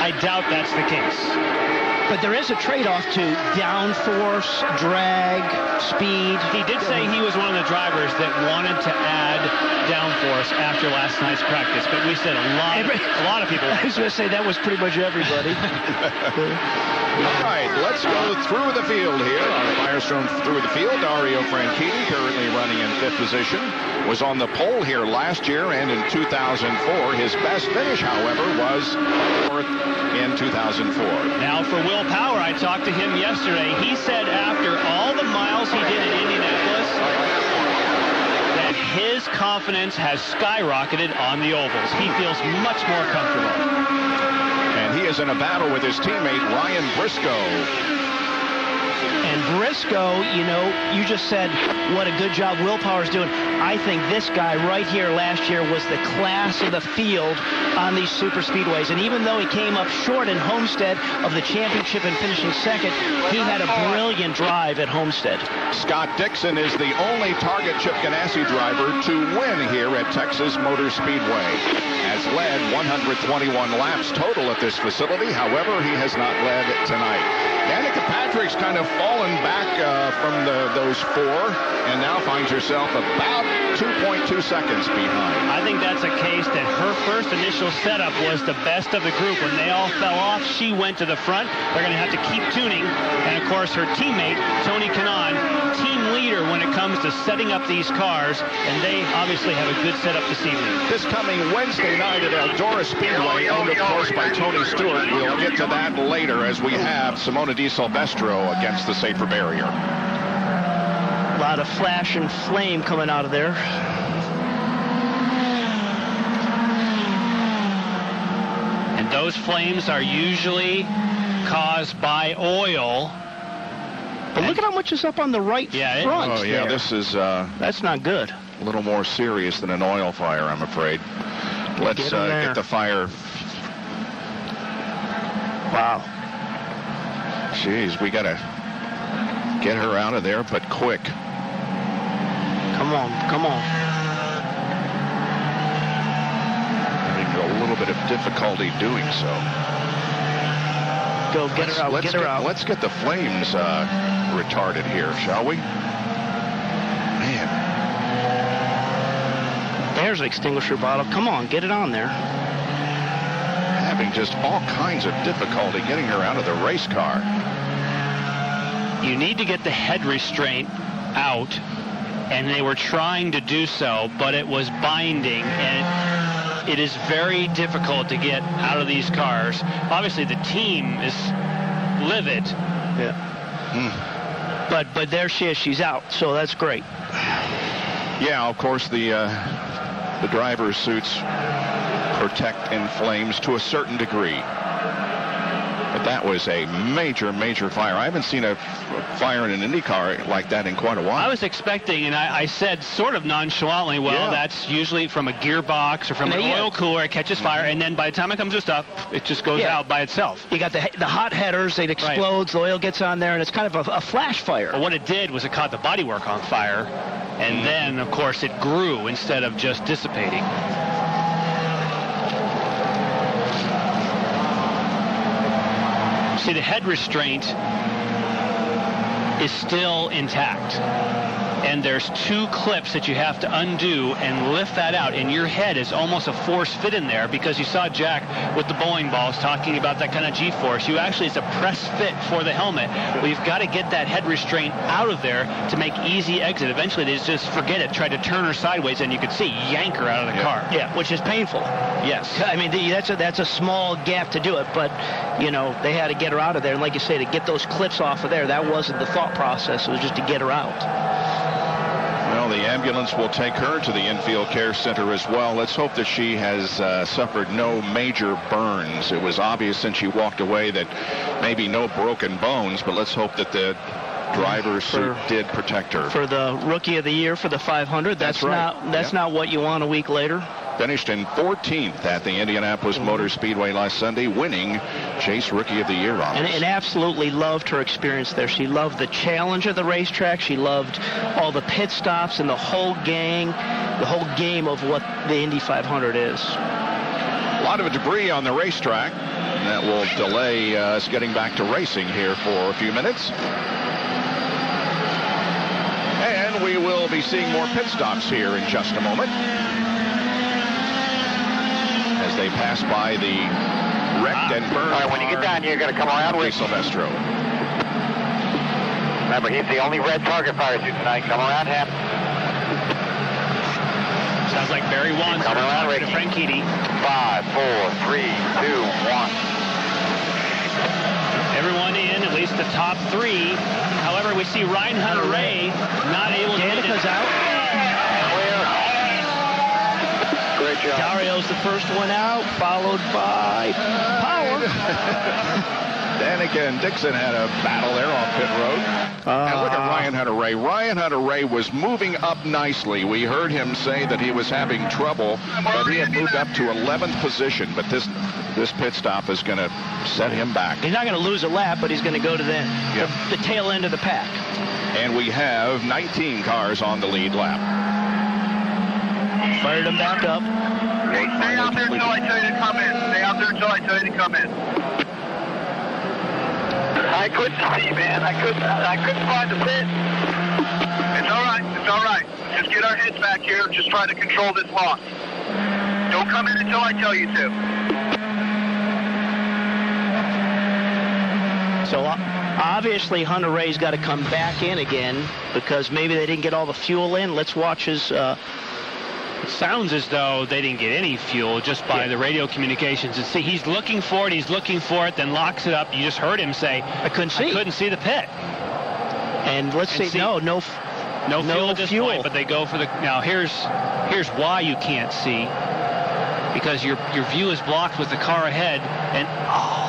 I doubt that's the case. But there is a trade-off to downforce, drag, speed. He did say he was one of the drivers that wanted to add downforce after last night's practice, but we said a lot, of, a lot of people. I was going to say that was pretty much everybody. All right, let's go through the field here. On Firestone through the field, Dario Franchitti currently running in fifth position. Was on the pole here last year and in 2004. His best finish, however, was fourth in 2004. Now for Will Power, I talked to him yesterday. He said after all the miles he did in Indianapolis, that his confidence has skyrocketed on the ovals. He feels much more comfortable. And he is in a battle with his teammate Ryan Briscoe. And Briscoe, you know, you just said what a good job Will Power's doing. I think this guy right here last year was the class of the field on these super speedways. And even though he came up short in Homestead of the championship and finishing second, he had a brilliant drive at Homestead. Scott Dixon is the only Target Chip Ganassi driver to win here at Texas Motor Speedway. Has led 121 laps total at this facility. However, he has not led tonight. Danica Patrick's kind of fallen back uh, from the, those four and now finds herself about 2.2 seconds behind. I think that's a case that her first initial setup was the best of the group. When they all fell off, she went to the front. They're going to have to keep tuning. And of course, her teammate, Tony Kanaan, leader when it comes to setting up these cars. And they obviously have a good setup this evening. This coming Wednesday night at Eldora Speedway, owned of course by Tony Stewart. We'll get to that later as we have Simona de Silvestro against the safer barrier. A lot of flash and flame coming out of there. And those flames are usually caused by oil. But look at how much is up on the right Yeah, it- front. Oh yeah, there. this is uh, That's not good. a little more serious than an oil fire, I'm afraid. Let's Get uh, get the fire. Wow. Jeez, we gotta get her out of there, but quick. Come on, come on. Having a little bit of difficulty doing so. Go get let's, her out. Let's Get her out. Let's get the flames uh, retarded here, shall we? Man, There's an extinguisher bottle. Come on, get it on there. having just all kinds of difficulty getting her out of the race car. You need to get the head restraint out, and they were trying to do so, but it was binding, and it is very difficult to get out of these cars. Obviously, the team is livid. Yeah. Hmm. But but there she is. She's out. So that's great. Yeah, of course the uh, the driver's suits protect in flames to a certain degree. But that was a major, major fire. I haven't seen a fire in an Indy car like that in quite a while. I was expecting, and I, I said sort of nonchalantly, well, Yeah. that's usually from a gearbox or from an Yeah. oil cooler. It catches fire, mm-hmm. and then by the time it comes to stuff, it just goes Yeah. out by itself. You got the the hot headers, it explodes, the oil gets on there, and it's kind of a, a flash fire. But what it did was it caught the bodywork on fire, and mm-hmm. then, of course, it grew instead of just dissipating. See, the head restraint is still intact. And there's two clips that you have to undo and lift that out. And your head is almost a force fit in there because you saw Jack with the bowling balls talking about that kind of G-force. You actually, it's a press fit for the helmet. Well, you've got to get that head restraint out of there to make easy exit. Eventually, they just forget it, try to turn her sideways, and you could see yank her out of the car. Yeah, which is painful. Yes. I mean, that's a that's a small gap to do it, but you know they had to get her out of there. And like you say, to get those clips off of there, that wasn't the thought process. It was just to get her out. Well, the ambulance will take her to the infield care center as well. Let's hope that she has uh, suffered no major burns. It was obvious since she walked away that maybe no broken bones, but let's hope that the driver's suit did protect her. For the rookie of the year for the 500, that's, That's right. not that's Yeah. not what you want a week later. Finished in 14th at the Indianapolis Motor Speedway last Sunday, winning Chase Rookie of the Year honors. And, and absolutely loved her experience there. She loved the challenge of the racetrack. She loved all the pit stops and the whole gang, the whole game of what the Indy 500 is. A lot of debris on the racetrack. and That will delay uh, us getting back to racing here for a few minutes. And we will be seeing more pit stops here in just a moment. As they pass by the wrecked and burned. All right, when you get down here, you're going to come around with Silvestro. Remember, he's the only red target fire suit tonight. Come around him. Sounds like Barry Wands Come around, talking to Ricky. Frank Keaty. Five, four, three, two, one. Everyone in, at least the top three. However, we see Ryan Hunter-Reay not able to get Danica's it. out. Great job. Dario's the first one out, followed by Power. Danica and Dixon had a battle there off pit road. and look at ah. Ryan Hunter-Reay. Ryan Hunter-Reay was moving up nicely. We heard him say that he was having trouble, but he had moved up to 11th position. But this this pit stop is going to set him back. He's not going to lose a lap, but he's going to go to the, the, the tail end of the pack. And we have 19 cars on the lead lap. Fired him back up. Hey, stay out there until I tell you to come in. Stay out there until I tell you to come in. I couldn't see, man. I couldn't. I couldn't find the pit. It's all right. It's all right. Just get our heads back here. Just try to control this loss. Don't come in until I tell you to. So uh, obviously Hunter-Reay's got to come back in again because maybe they didn't get all the fuel in. Let's watch his. Uh, It sounds as though they didn't get any fuel just by the radio communications. And see, he's looking for it, he's looking for it, then locks it up. You just heard him say, I couldn't see. I couldn't see the pit. and let's And say see- no, no, No, No fuel at this fuel. point, but they go for the. Now here's here's why you can't see, because your your view is blocked with the car ahead, and oh,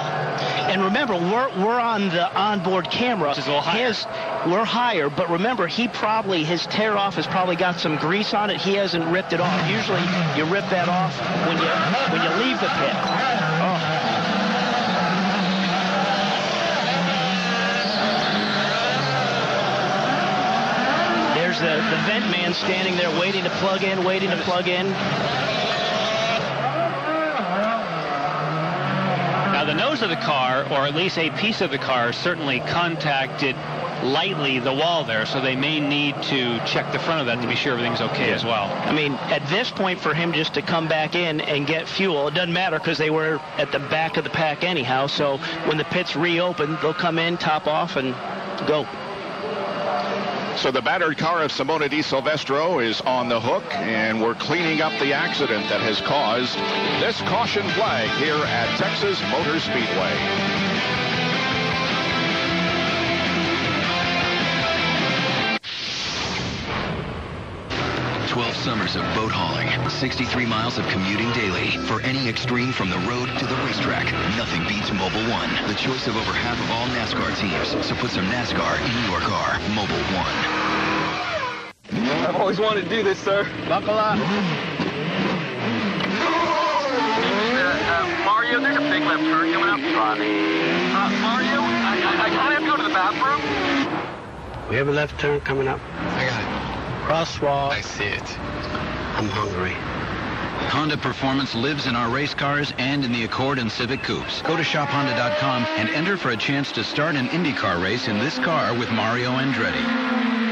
And remember, we're we're on the onboard camera. Is a little higher. His, we're higher, but remember, he probably his tear off has probably got some grease on it. He hasn't ripped it off. Usually, you rip that off when you when you leave the pit. Oh. There's the, the vent man standing there waiting to plug in, waiting to plug in. Now the nose of the car, or at least a piece of the car, certainly contacted lightly the wall there, so they may need to check the front of that to be sure everything's okay as well. I mean, at this point, for him just to come back in and get fuel, it doesn't matter because they were at the back of the pack anyhow. So when the pits reopen, they'll come in, top off, and go. So the battered car of Simona de Silvestro is on the hook, and we're cleaning up the accident that has caused this caution flag here at Texas Motor Speedway. Summers of boat hauling, 63 miles of commuting daily. For any extreme from the road to the racetrack, nothing beats Mobil 1. The choice of over half of all NASCAR teams. So put some NASCAR in your car. Mobil 1. I've always wanted to do this, sir. Buckle up. Mario, there's a big left turn coming up. Ronnie. Uh, Mario, I, I, I have to go to the bathroom. We have a left turn coming up. I got it. Crosswalk. I see it. I'm hungry. Honda performance lives in our race cars and in the Accord and Civic Coupes. Go to shophonda.com and enter for a chance to start an IndyCar race in this car with Mario Andretti.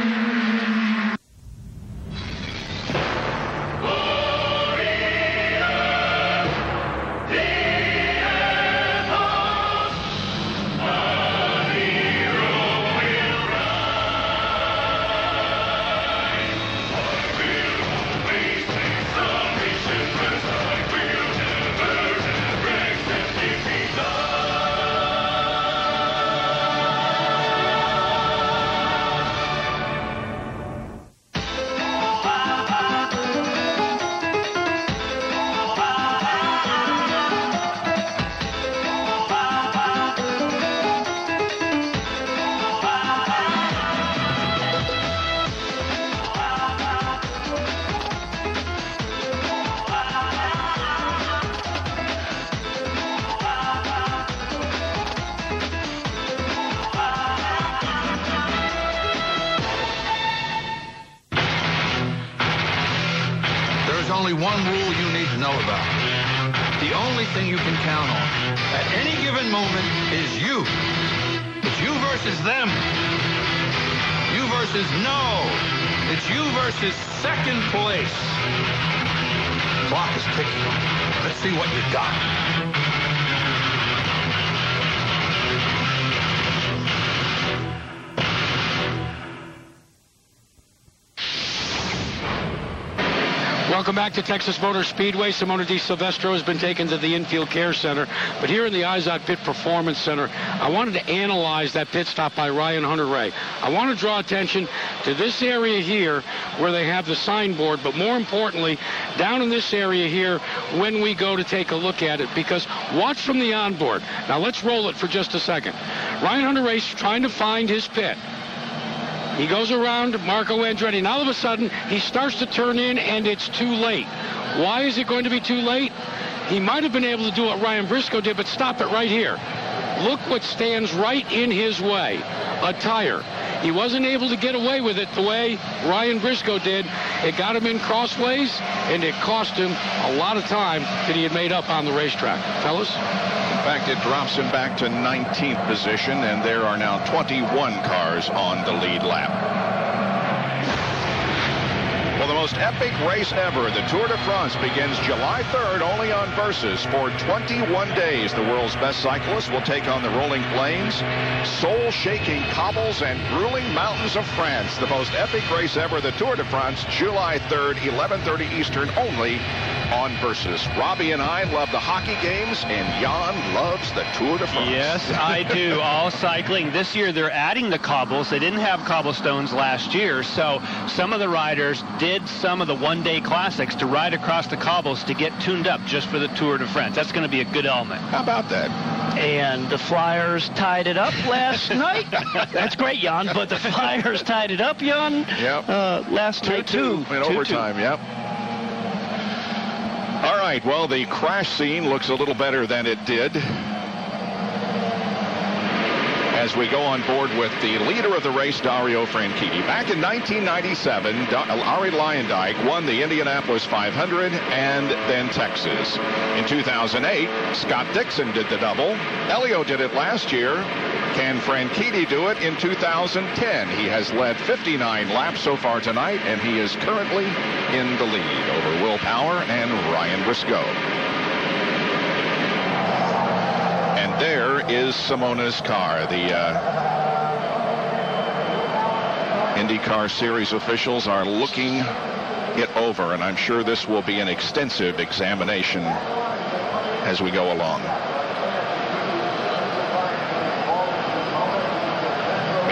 Texas Motor Speedway. Simona de Silvestro has been taken to the infield care center. But here in the IZOD Pit Performance Center, I wanted to analyze that pit stop by Ryan Hunter-Reay. I want to draw attention to this area here where they have the signboard, but more importantly, down in this area here when we go to take a look at it, because watch from the onboard. Now let's roll it for just a second. Ryan Hunter-Reay's trying to find his pit. He goes around Marco Andretti, and all of a sudden, he starts to turn in, and it's too late. Why is it going to be too late? He might have been able to do what Ryan Briscoe did, but stop it right here. Look what stands right in his way, a tire. He wasn't able to get away with it the way Ryan Briscoe did. It got him in crossways, and it cost him a lot of time that he had made up on the racetrack. Fellas? In fact, it drops him back to 19th position, and there are now 21 cars on the lead lap. Well, the most epic race ever, the Tour de France, begins July 3rd only on Versus. For 21 days, the world's best cyclists will take on the rolling plains, soul-shaking cobbles, and grueling mountains of France. The most epic race ever, the Tour de France, July 3rd, 11.30 Eastern, only on Versus. Robbie and I love the hockey games, and Jan loves the Tour de France. Yes, I do. All cycling. This year they're adding the cobbles. They didn't have cobblestones last year, so some of the riders did some of the one-day classics to ride across the cobbles to get tuned up just for the Tour de France. That's going to be a good element. How about that? And the Flyers tied it up last night. That's great, Jan. But the Flyers tied it up, Jan. Yep. Uh, last night too. In Two-two. overtime, yep. Right, well, the crash scene looks a little better than it did. As we go on board with the leader of the race, Dario Franchitti. Back in 1997, Da- Arie Luyendyk won the Indianapolis 500 and then Texas. In 2008, Scott Dixon did the double. Elio did it last year. Can Franchitti do it in 2010? He has led 59 laps so far tonight, and he is currently in the lead over Will Power and Ryan Briscoe. And there is Simona's car. The uh, IndyCar Series officials are looking it over, and I'm sure this will be an extensive examination as we go along.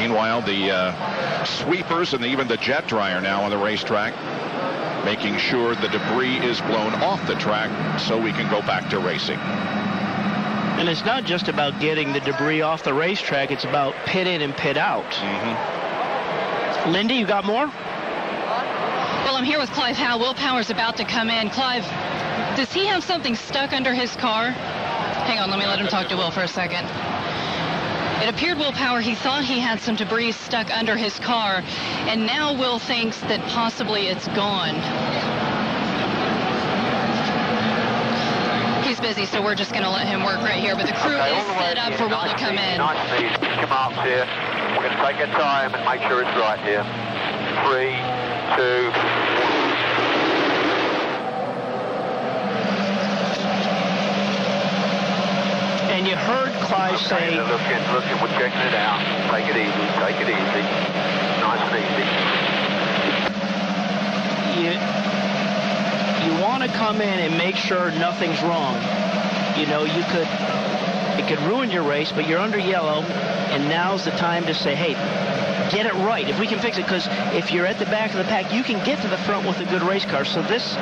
Meanwhile, the uh, sweepers and even the jet dryer now on the racetrack making sure the debris is blown off the track so we can go back to racing. And it's not just about getting the debris off the racetrack, it's about pit in and pit out. Mm-hmm. Lindy, you got more? Well, I'm here with Clive Howe. Will Power's about to come in. Clive, does he have something stuck under his car? Hang on, let me let him talk to Will for a second. It appeared Will Power, he thought he had some debris stuck under his car, and now Will thinks that possibly it's gone. He's busy, so we're just going to let him work right here, but the crew Okay, is the set up for Will to come in. Come up here. We're going to take our time and make sure it's right here. Three, two, And you heard Clive Okay, say, now looking, looking, we're checking it out. Take it easy, take it easy. Nice and easy. you you want to come in and make sure nothing's wrong. You know, you could it could ruin your race, but you're under yellow, and now's the time to say, hey, get it right. If we can fix it, because if you're at the back of the pack, you can get to the front with a good race car. So this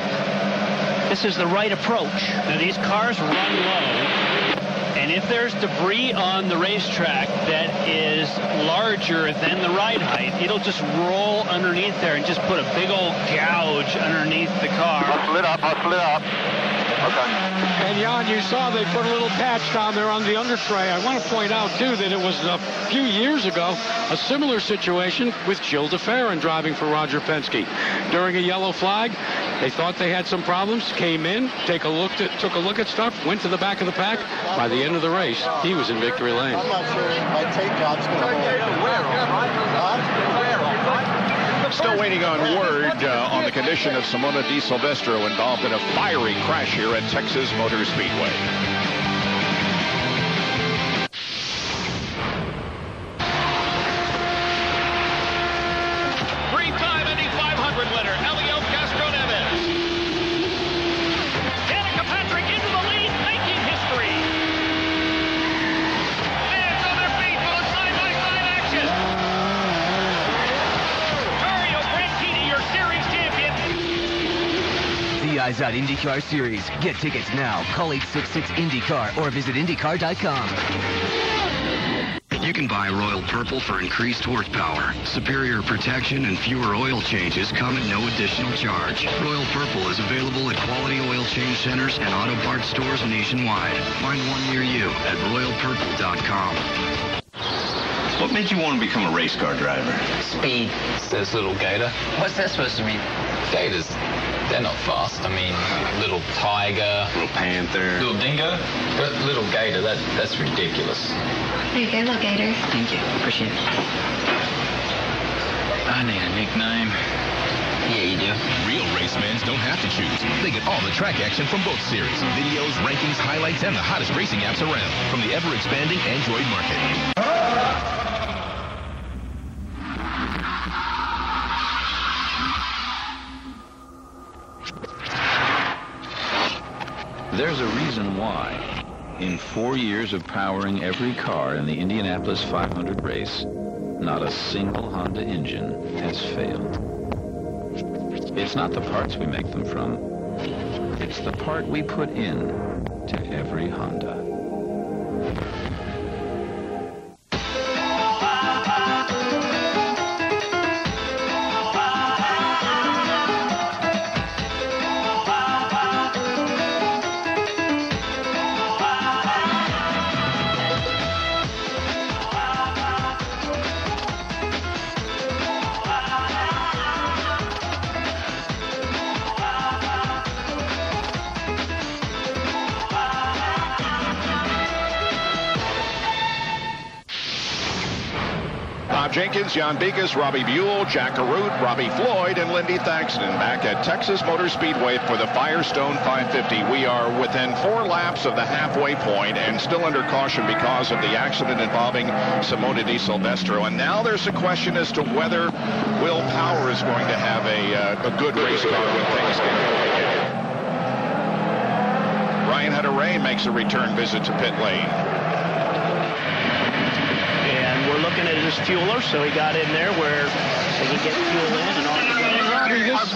this is the right approach. Now these cars run low, and if there's debris on the racetrack that is larger than the ride height, it'll just roll underneath there and just put a big old gouge underneath the car. Hustle it up, hustle it up. Okay. And Jan, you saw they put a little patch down there on the undertray. I want to point out, too, that it was a few years ago, a similar situation with Gil de Ferran driving for Roger Penske. During a yellow flag, they thought they had some problems, came in, take a look at, took a look at stuff, went to the back of the pack. By the end of the race, he was in victory lane. I'm not sure my tape job's going to Still waiting on word uh, on the condition of Simona de Silvestro involved in a fiery crash here at Texas Motor Speedway. IndyCar Series. Get tickets now. Call 866 IndyCar or visit IndyCar.com. You can buy Royal Purple for increased horsepower. Superior protection and fewer oil changes come at no additional charge. Royal Purple is available at quality oil change centers and auto parts stores nationwide. Find one near you at royalpurple.com. What made you want to become a race car driver? Speed, says little gator. What's that supposed to mean? Gators, they're not fast. I mean, little tiger. Little panther. Little dingo. But little gator, that, that's ridiculous. There you go, little gator. Thank you. Appreciate it. I need a nickname. Yeah, you do. Real race fans don't have to choose. They get all the track action from both series. Videos, rankings, highlights, and the hottest racing apps around from the ever-expanding Android market. There's a reason why. In four years of powering every car in the Indianapolis 500 race, not a single Honda engine has failed. It's not the parts we make them from. It's the part we put in to every Honda. Jan Beekhuis, Robbie Buhl, Jack Arute, Robbie Floyd, and Lindy Thackston back at Texas Motor Speedway for the Firestone 550. We are within four laps of the halfway point and still under caution because of the accident involving Simona de Silvestro. And now there's a question as to whether Will Power is going to have a, uh, a good race car when things get going. Ryan Hunter-Reay makes a return visit to pit lane. And looking at his fueler, so he got in there where they can get fuel in and road. Robbie, this,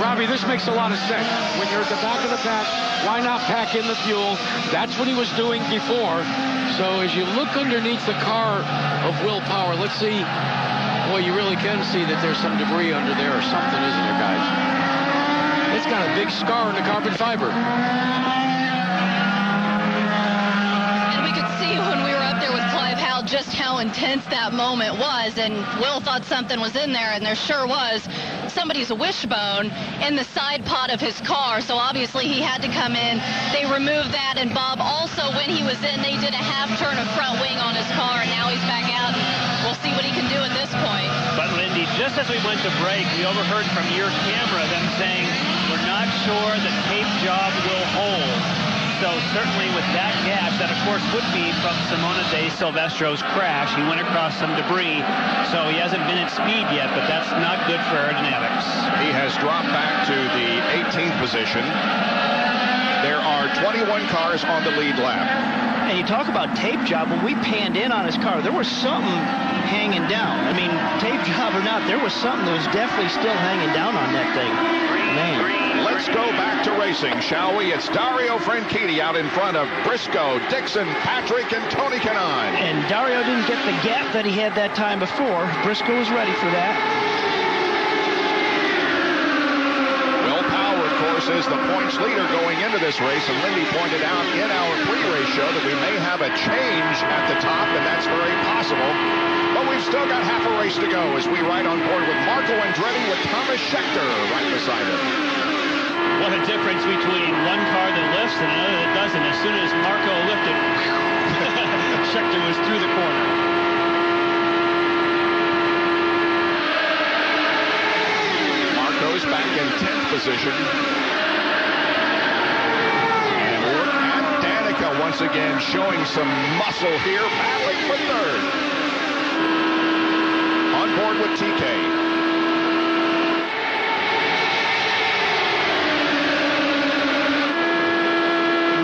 Robbie, this makes a lot of sense. When you're at the back of the pack, why not pack in the fuel? That's what he was doing before. So as you look underneath the car of Will Power, let's see. Well, you really can see that there's some debris under there or something, isn't there, guys? It's got a big scar in the carbon fiber. And we could see when we were up there with Clive Howe just how intense that moment was. And Will thought something was in there, and there sure was somebody's wishbone in the sidepod of his car. So obviously he had to come in. They removed that. And Bob also, when he was in, they did a half turn of front wing on his car. And now he's back out. We'll see what he can do at this point. But Lindy, just as we went to break, we overheard from your camera them saying, we're not sure the tape job will hold. So certainly with that gap, that of course would be from Simona de Silvestro's crash. He went across some debris, so he hasn't been at speed yet, but that's not good for aerodynamics. He has dropped back to the 18th position. There are 21 cars on the lead lap. And you talk about tape job. When we panned in on his car, there was something hanging down. I mean, tape job or not, there was something that was definitely still hanging down on that thing. Man. Let's go back to racing, shall we? It's Dario Franchitti out in front of Briscoe, Dixon, Patrick, and Tony Kanaan. And Dario didn't get the gap that he had that time before. Briscoe was ready for that. Will Power, of course, is the points leader going into this race, and Lindy pointed out in our pre-race show that we may have a change at the top, and that's very possible. We've still got half a race to go as we ride on board with Marco Andretti with Tomas Scheckter right beside him. What a difference between one car that lifts and another that doesn't. As soon as Marco lifted, Scheckter was through the corner. Marco's back in 10th position. And look at Danica once again showing some muscle here, battling for third. Board with TK.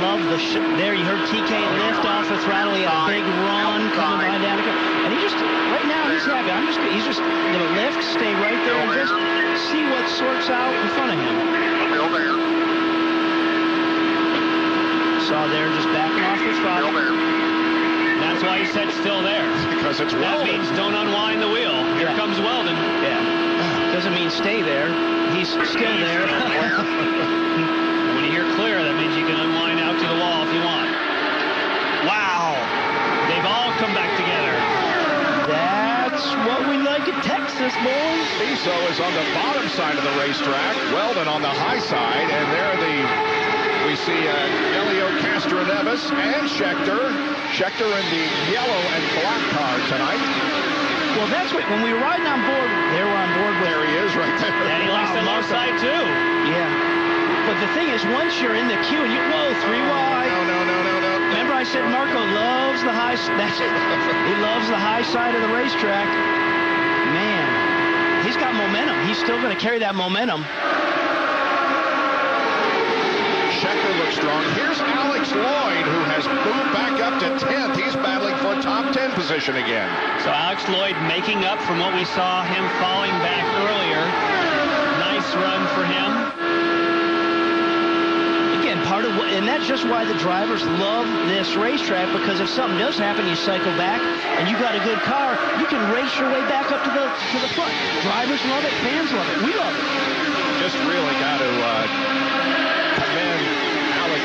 Love the there. You heard TK oh, lift off the throttle. He had a big run coming by Danica, and he just right now he's happy. I'm just he's just gonna lift, stay right there, and just see what sorts out in front of him. Saw there just backing off the throttle. That's why he said still there. Because it's That means don't unwind the wheel. Here Yeah. comes Wheldon. Yeah. Doesn't mean stay there. He's still there. when you hear clear, that means you can unwind out to the wall if you want. Wow. They've all come back together. That's what we like at Texas, boys. Viso is on the bottom side of the racetrack. Wheldon on the high side, and there are the we see uh, Elio Castroneves and Scheckter. Scheckter in the yellow and black car tonight. Well, that's what when we were riding on board. They were on board with. There he is, right there. And he likes the low side too. Yeah. But the thing is, once you're in the queue and you whoa three wide. No, no, no, no, no. Remember, I said Marco loves the high. That's it. he loves the high side of the racetrack. Man, he's got momentum. He's still going to carry that momentum. Scheckter looks strong. Here's Alex Lloyd, who has moved back up to 10th. He's battling for top 10 position again. So Alex Lloyd making up from what we saw him falling back earlier. Nice run for him. Again, part of what, and that's just why the drivers love this racetrack because if something does happen, you cycle back and you got a good car, you can race your way back up to the to the front. Drivers love it, fans love it, we love it. Just really got to uh, commend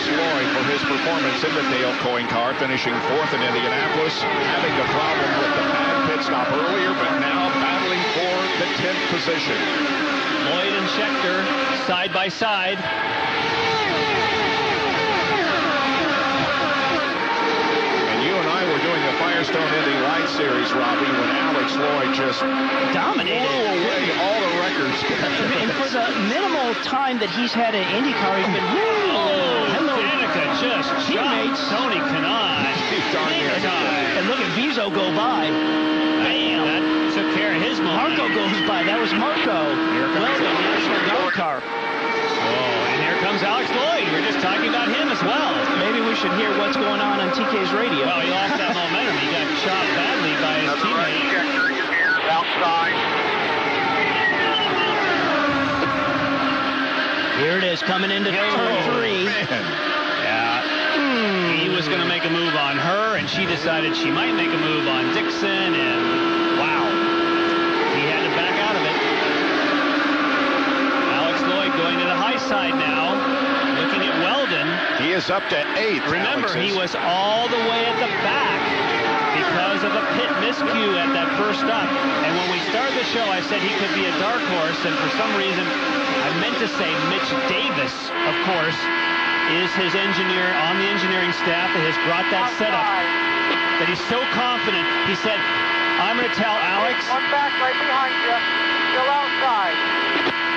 Lloyd for his performance in the Dale Coyne car, finishing fourth in Indianapolis, having the problem with the bad pit stop earlier, but now battling for the 10th position. Lloyd and Scheckter side by side. And you and I were doing the Firestone Indy Light Series, Robbie, when Alex Lloyd just Dominated. blew away all the records. And for the minimal time that he's had an IndyCar, he's been Oh, hello Danica just teammates. shot Tony Kanaan. Darn Big it. time. And look at Viso go by. Bam, that took care of his moment. Marco goes by. That was Marco. Here Well, the National Guard car. Oh, and here comes Alex Lloyd. We are just talking about him as well. Maybe we should hear what's going on on TK's radio. Well, he lost that momentum. He got shot badly by his That's right. teammate. Scheckter is here outside. coming into turn three. Yeah. He was going to make a move on her, and she decided she might make a move on Dixon, and wow. He had to back out of it. Alex Lloyd going to the high side now, looking at Wheldon. He is up to eight. Remember, Alex he was all the way at the back because of a pit miscue at that first stop. And when we started the show, I said he could be a dark horse, and for some reason, I meant to say Mitch Davis, of course, is his engineer on the engineering staff that has brought that setup. That he's so confident. He said, I'm going to tell Alex. One back right behind you. Still outside.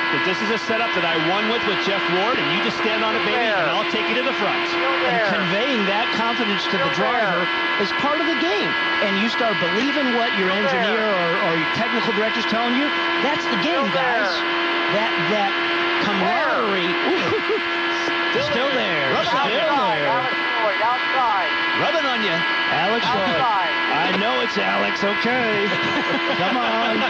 That this is a setup that I won with with Jeff Ward, and you just stand on it, baby, and I'll take you to the front. And conveying that confidence to the driver is part of the game. And you start believing what your engineer or, or your technical director's telling you. That's the game, guys. That that camaraderie. Ooh, still, there. Still there. Alex Floyd outside. Rubbing on you. Alex Lloyd. I know it's Alex. Okay. Come on.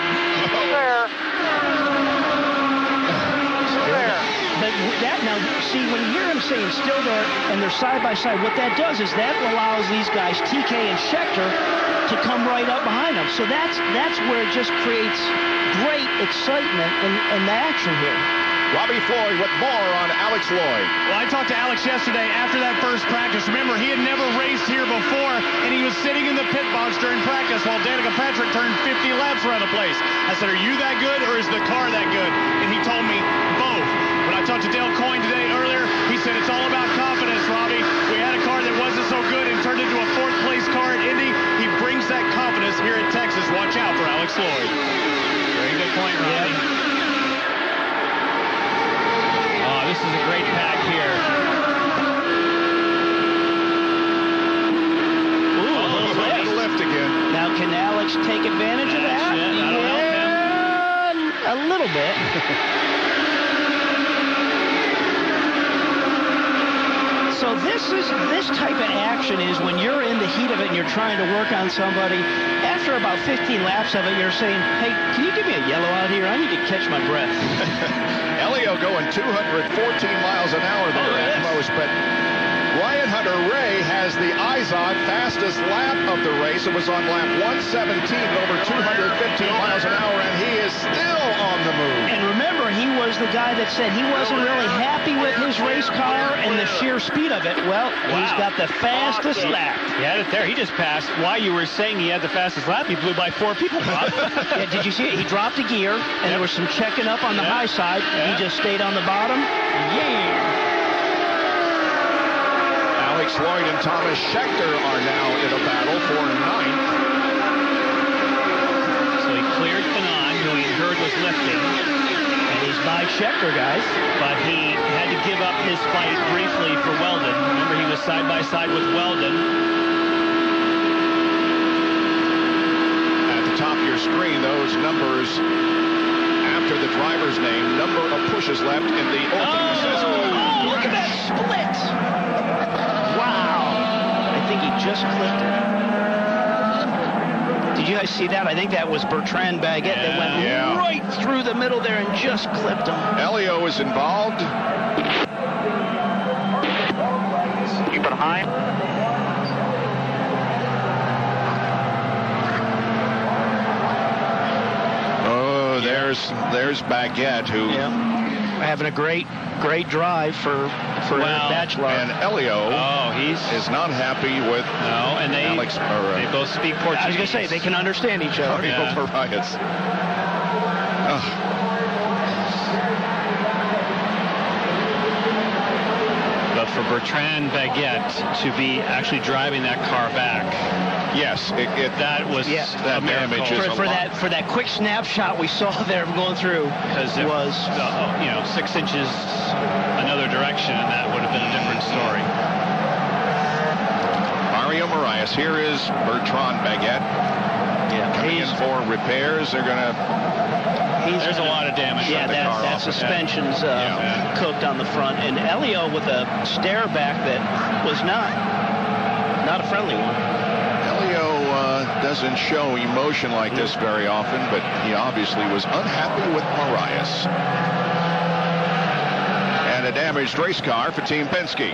Still But that now, see, when you hear him saying still there and they're side by side, what that does is that allows these guys, TK and Scheckter, to come right up behind them. So that's that's where it just creates great excitement in, in the action here. Robbie Floyd with more on Alex Lloyd. Well, I talked to Alex yesterday after that first practice. Remember, he had never raced here before, and he was sitting in the pit box during practice while Danica Patrick turned 50 laps around the place. I said, are you that good, or is the car that good? And he told me both. When I talked to Dale Coyne today earlier, he said it's all about confidence, Robbie. We had a car that wasn't so good and turned into a fourth place car at Indy. He brings that confidence here at Texas. Watch out for Alex Lloyd. This is a great pack here. Ooh, a little lift. lift again. Now, can Alex take advantage of that? It. That'll help yeah, a little bit. So this is this type of action is when you're in the heat of it and you're trying to work on somebody. After about 15 laps of it, you're saying, "Hey, can you give me a yellow out here? I need to catch my breath." Going 214 miles an hour there at most, but Ryan Hunter Ray has the Izod fastest lap of the race. It was on lap 117, over 215 miles an hour, and he is still on the move. And was the guy that said he wasn't really happy with his race car and the sheer speed of it. Well, he's got the fastest lap. He had it there. He just passed. Why you were saying he had the fastest lap, he blew by four people, yeah, did you see it? He dropped a gear, and there was some checking up on the high side. He just stayed on the bottom. Yeah. Alex Lloyd and Tomas Scheckter are now in a battle for ninth. So he cleared Fanon, who he heard was lifting. And he's by Scheckter, guys. But he had to give up his fight briefly for Wheldon. Remember, he was side by side with Wheldon. At the top of your screen, those numbers after the driver's name, number of pushes left in the opening oh, session. Oh, look at that split. Wow. I think he just clipped it. Did you guys see that? I think that was Bertrand Baguette that went Yeah. right through the middle there and just clipped him. Elio is involved. Keep it high. Oh, there's there's Baguette who having a great great drive for for Well, Bachelor. and Elio oh, he's is not happy with no, and they Alex or, uh, they both speak Portuguese. I was gonna say they can understand each other. Mario Yeah. Moraes. Oh, for Bertrand Baguette to be actually driving that car back, yes, it, it, that was Yeah. a miracle. for, for that for that quick snapshot we saw there going through because it was uh, you know six inches another direction, and that would have been a different story. Mario Moraes. Here is Bertrand Baguette. Yeah, coming in for repairs. They're gonna. He's There's a lot of damage. Yeah, that, that off that. suspension's uh, Yeah. cooked on the front, and Elio with a stare back that was not not a friendly one. Elio uh, doesn't show emotion like this very often, but he obviously was unhappy with Moraes. And a damaged race car for Team Penske.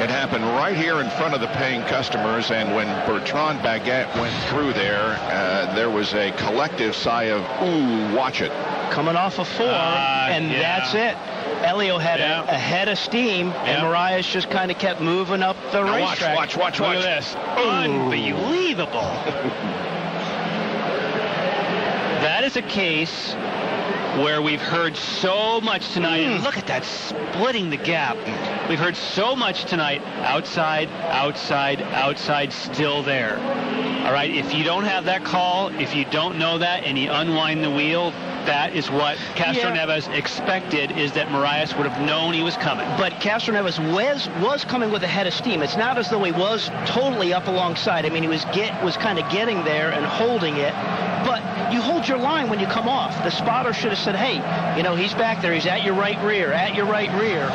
It happened right here in front of the paying customers, and when Bertrand Baguette went through there, uh, there was a collective sigh of, ooh, watch it. Coming off a four, Uh, and yeah. that's it. Elio had a, a head of steam, and Moraes just kind of kept moving up the Now watch, racetrack. watch, watch, Look watch. at this. Unbelievable. that is a case where we've heard so much tonight. And look at that, splitting the gap. We've heard so much tonight. Outside, outside, outside, still there. All right, if you don't have that call, if you don't know that, and you unwind the wheel, that is what Castro Yeah. Neves expected, is that Moraes would have known he was coming. But Castroneves was was coming with a head of steam. It's not as though he was totally up alongside. I mean, he was get was kind of getting there and holding it. But you hold your line when you come off. The spotter should have said, "Hey, you know, he's back there. He's at your right rear. At your right rear."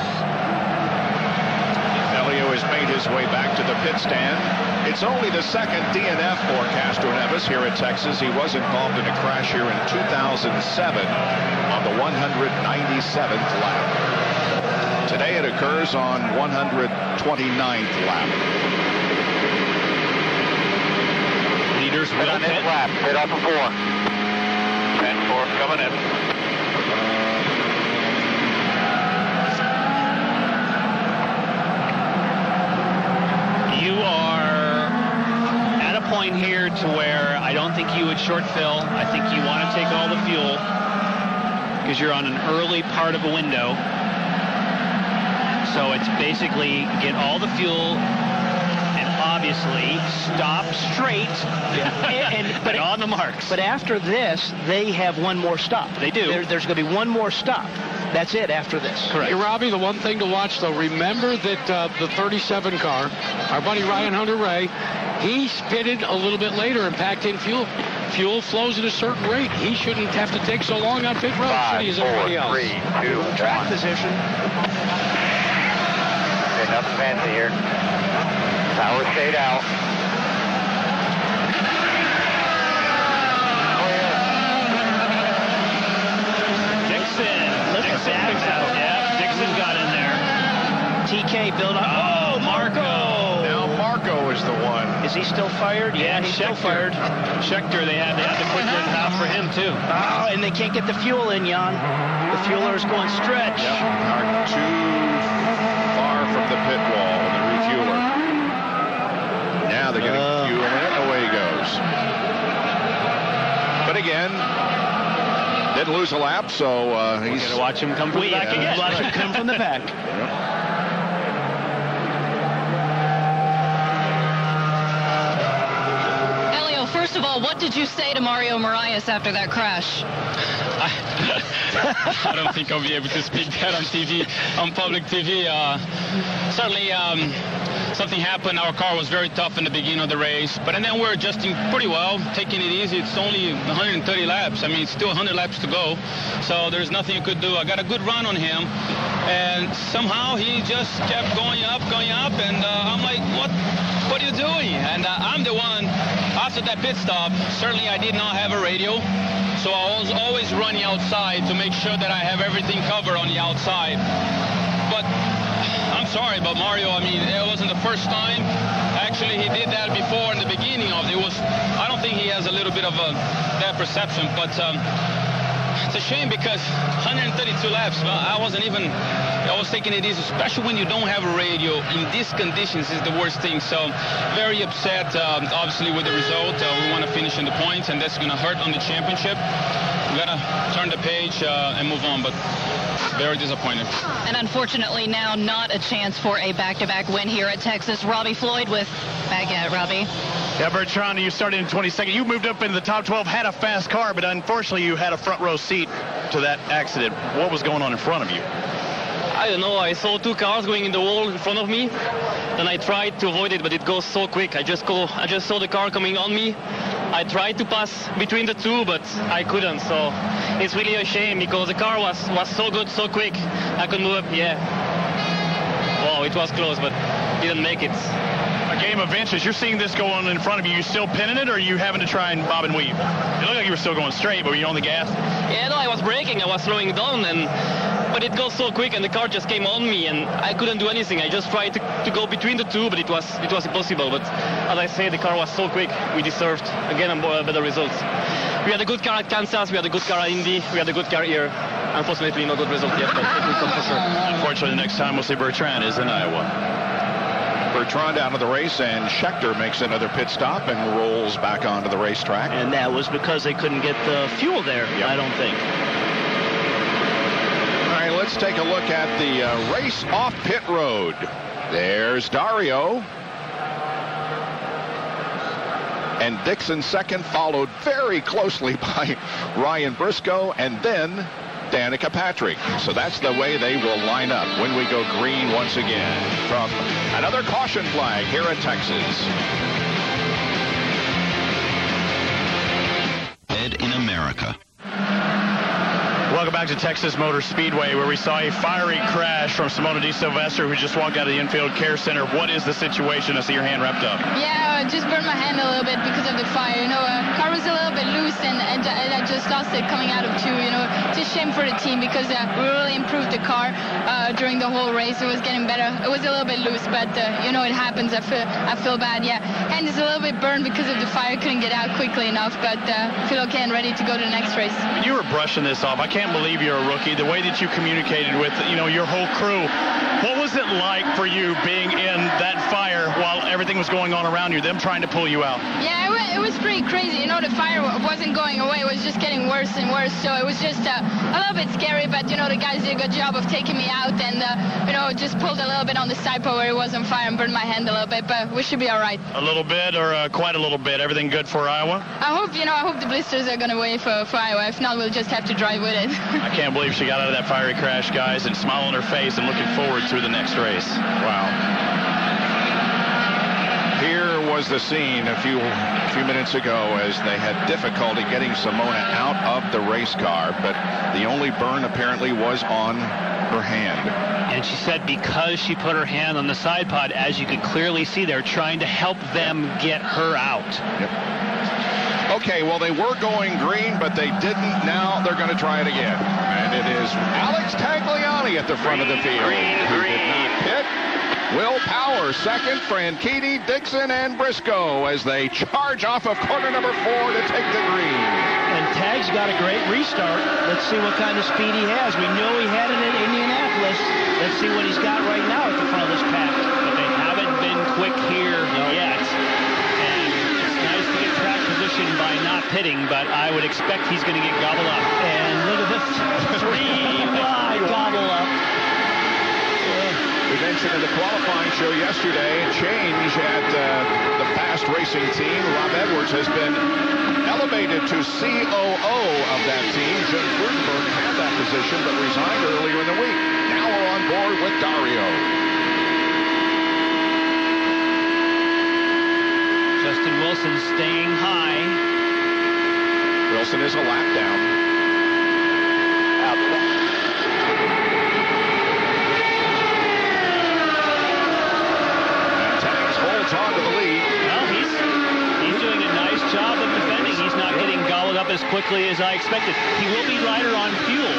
Elio has made his way back to the pit stand. It's only the second DNF for Castroneves here at Texas. He was involved in a crash here in 2007 on the 197th lap. Today it occurs on 129th lap. Leaders Pit on this lap. Pit off of four. 10-4 coming in. You are at a point here to where I don't think you would short fill. I think you want to take all the fuel because you're on an early part of a window. So it's basically get all the fuel and obviously stop straight and, and- but on the marks. But after this, they have one more stop. They do. There, there's going to be one more stop. That's it after this. Hey, Robbie, the one thing to watch, though, remember that uh, the 37 car, our buddy Ryan Hunter-Reay, he pitted a little bit later and packed in fuel. Fuel flows at a certain rate. He shouldn't have to take so long on pit road, should he, as everybody else? two, Track position. Okay, nothing fancy here. Power shade out. Build up. Oh, Marco. Now Marco is the one. Is he still fired? Yeah, he's still fired. Scheckter, they had, they had the quick run half for him, too. Oh, and they can't get the fuel in, Jan. The fueler is going stretch. Are too far from the pit wall, the refueler. Now they're getting Uh. fuel in it, away he goes. But again, didn't lose a lap, so uh, he's Gonna watch him come from the back again. Watch him come from the back. Elio, first of all, what did you say to Mario Moraes after that crash? I don't think I'll be able to speak that on TV, on public TV. Uh, certainly, um, something happened. Our car was very tough in the beginning of the race, but and then we're adjusting pretty well, taking it easy. It's only 130 laps. I mean, it's still 100 laps to go, so there's nothing you could do. I got a good run on him, and somehow he just kept going up, going up, and uh, I'm like, what? What are you doing? And uh, I'm the one after that pit stop. Certainly, I did not have a radio. So I was always running outside to make sure that I have everything covered on the outside. Sorry, but Mario, I mean, it wasn't the first time. Actually, he did that before in the beginning of it. it was. I don't think he has a little bit of a that perception, but um, it's a shame because 132 laps. Well, I wasn't even. I was taking it easy, especially when you don't have a radio. In these conditions, is the worst thing. So, very upset, um, obviously, with the result. Uh, we want to finish in the points, and that's going to hurt on the championship. We got to turn the page uh, and move on, but very disappointed. And unfortunately, now not a chance for a back-to-back win here at Texas. Robbie Floyd with Baguette. Robbie. Yeah, Bertrand, you started in 22nd. You moved up into the top 12, had a fast car, but unfortunately you had a front row seat to that accident. What was going on in front of you? I don't know. I saw two cars going in the wall in front of me. and I tried to avoid it, but it goes so quick. I just go. I just saw the car coming on me. I tried to pass between the two, but I couldn't. So it's really a shame because the car was was so good, so quick. I could move up. Yeah. Wow, it was close, but didn't make it. Game of inches. You're seeing this go on in front of you. You still pinning it, or are you having to try and bob and weave? It looked like you were still going straight, but were you on the gas? Yeah, no, I was braking. I was slowing down, and but it goes so quick, and the car just came on me, and I couldn't do anything. I just tried to, to go between the two, but it was it was impossible. But as I say, the car was so quick. We deserved again a better result. We had a good car at Kansas. We had a good car at Indy. We had a good car here. Unfortunately, no good result yet, but it will come for sure. Unfortunately, the next time we'll see Bertrand is in Iowa. Bertrand out of the race, and Scheckter makes another pit stop and rolls back onto the racetrack. And that was because they couldn't get the fuel there, yep. I don't think. All right, let's take a look at the uh, race off pit road. There's Dario. And Dixon second, followed very closely by Ryan Briscoe, and then Danica Patrick. So that's the way they will line up when we go green once again from another caution flag here in Texas. Ed in America. Welcome back to Texas Motor Speedway, where we saw a fiery crash from Simona Di who just walked out of the infield care center. What is the situation? I see your hand wrapped up. Yeah, I just burned my hand a little bit because of the fire. You know, uh, car was a little bit loose, and, and, and, I just lost it coming out of two. You know, it's a shame for the team because uh, we really improved the car uh, during the whole race. It was getting better. It was a little bit loose, but uh, you know, it happens. I feel I feel bad. Yeah, hand is a little bit burned because of the fire. Couldn't get out quickly enough, but uh, feel okay and ready to go to the next race. When You were brushing this off. I can't believe you're a rookie. The way that you communicated with, you know, your whole crew. What was it like for you being in that fire everything was going on around you, them trying to pull you out? Yeah, it was pretty crazy. You know, the fire wasn't going away. It was just getting worse and worse. So it was just uh, a little bit scary, but, you know, the guys did a good job of taking me out and, uh, you know, just pulled a little bit on the side where it was on fire and burned my hand a little bit, but we should be all right. A little bit or uh, quite a little bit? Everything good for Iowa? I hope, you know, I hope the blisters are going to wait for, for Iowa. If not, we'll just have to drive with it. I can't believe she got out of that fiery crash, guys, and smile on her face and looking forward to the next race. Wow. Here was the scene a few a few minutes ago as they had difficulty getting Simona out of the race car, but the only burn apparently was on her hand. And she said because she put her hand on the side pod, as you could clearly see, they're trying to help them get her out. Yep. Okay, well, they were going green, but they didn't. Now they're going to try it again. And it is Alex Tagliani at the front green, of the field. Green, who green. did not pit. Will Power second, Franchitti, Dixon, and Briscoe as they charge off of corner number four to take the green. And Tag's got a great restart. Let's see what kind of speed he has. We know he had it in Indianapolis. Let's see what he's got right now at the front of this pack. But they haven't been quick here no. yet. And it's nice to get track position by not pitting, but I would expect he's going to get gobbled up. And look at this three wide gobble up. We in the qualifying show yesterday, change at uh, the Fast Racing team. Rob Edwards has been elevated to COO of that team. Jim Freudenberg had that position but resigned earlier in the week. Now we're on board with Dario. Justin Wilson staying high. Wilson is a lap down. Out the holds on to the lead. Well, he's he's doing a nice job of defending. He's not getting gobbled up as quickly as I expected. He will be lighter on fuel,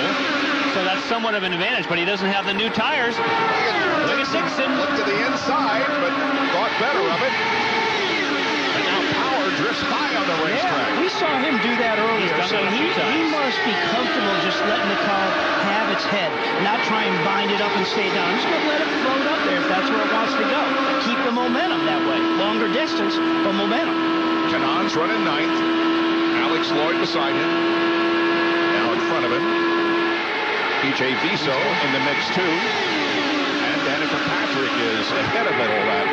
so that's somewhat of an advantage, but he doesn't have the new tires. Look at Dixon. Looked to the inside, but thought better of it. And now Power drifts high on the racetrack. Yeah, we saw him do that earlier, so he, he must be comfortable just letting the car have its head, not try and bind it up and stay down. Just going to let it float up there if that's where it wants to go. Keep the momentum that way. Longer distance, but momentum. Kanaan's running ninth. Alex Lloyd beside him. Now in front of him. EJ Viso in the mix too. And Danica Patrick is ahead of it all that.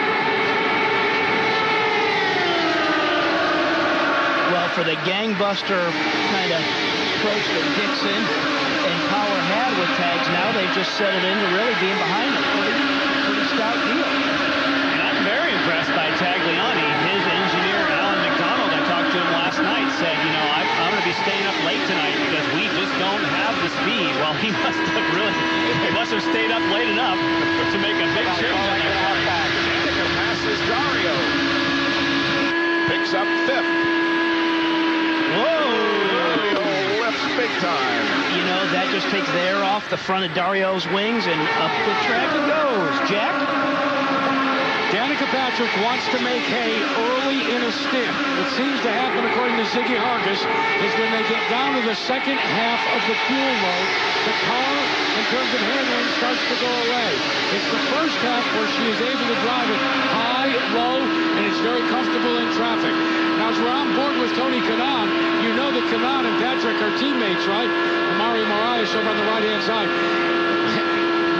Well, for the gangbuster kind of approach that Dixon and Power had with tags, now they've just set settled into really being behind them. Pretty, pretty stout deal. And I'm very impressed by Tagliani. His engineer, Alan McDonald, I talked to him last night, said, you know, I, I'm going to be staying up late tonight because we just don't have the speed. Well, he must have really, he must have stayed up late enough to make a big change on that car. Danica passes Dario. Picks up fifth. Whoa! lifts big time. You know, that just takes the air off the front of Dario's wings and up the track it goes. Jack? Danica Patrick wants to make hay early in a stint. What seems to happen, according to Ziggy Harcus, is when they get down to the second half of the fuel load, the car, in terms of handling, starts to go away. It's the first half where she is able to drive it high, low, and it's very comfortable in traffic. Now, as we're on board with Tony Kanaan, you know that Kanaan and Patrick are teammates, right? And Mario Moraes over on the right-hand side.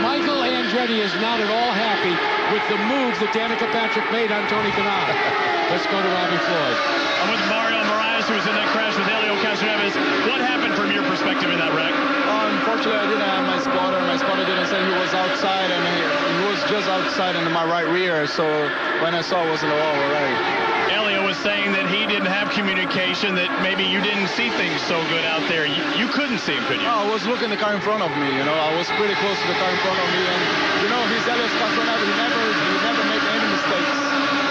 Michael Andretti is not at all happy with the move that Danica Patrick made on Tony Kanaan. Let's go to Robbie Floyd. I'm with Mario Moraes, who was in that crash with Helio Castroneves. What happened from your perspective in that wreck? Uh, unfortunately, I didn't have my spotter. My spotter didn't say he was outside, and he, he was just outside in my right rear. So when I saw it was in the wall already. Elio was saying that he didn't have communication, that maybe you didn't see things so good out there. You, you couldn't see him, could you? I was looking the car in front of me. You know, I was pretty close to the car in front of me, and you know, he's Helio Castroneves. He never, he never make any mistakes.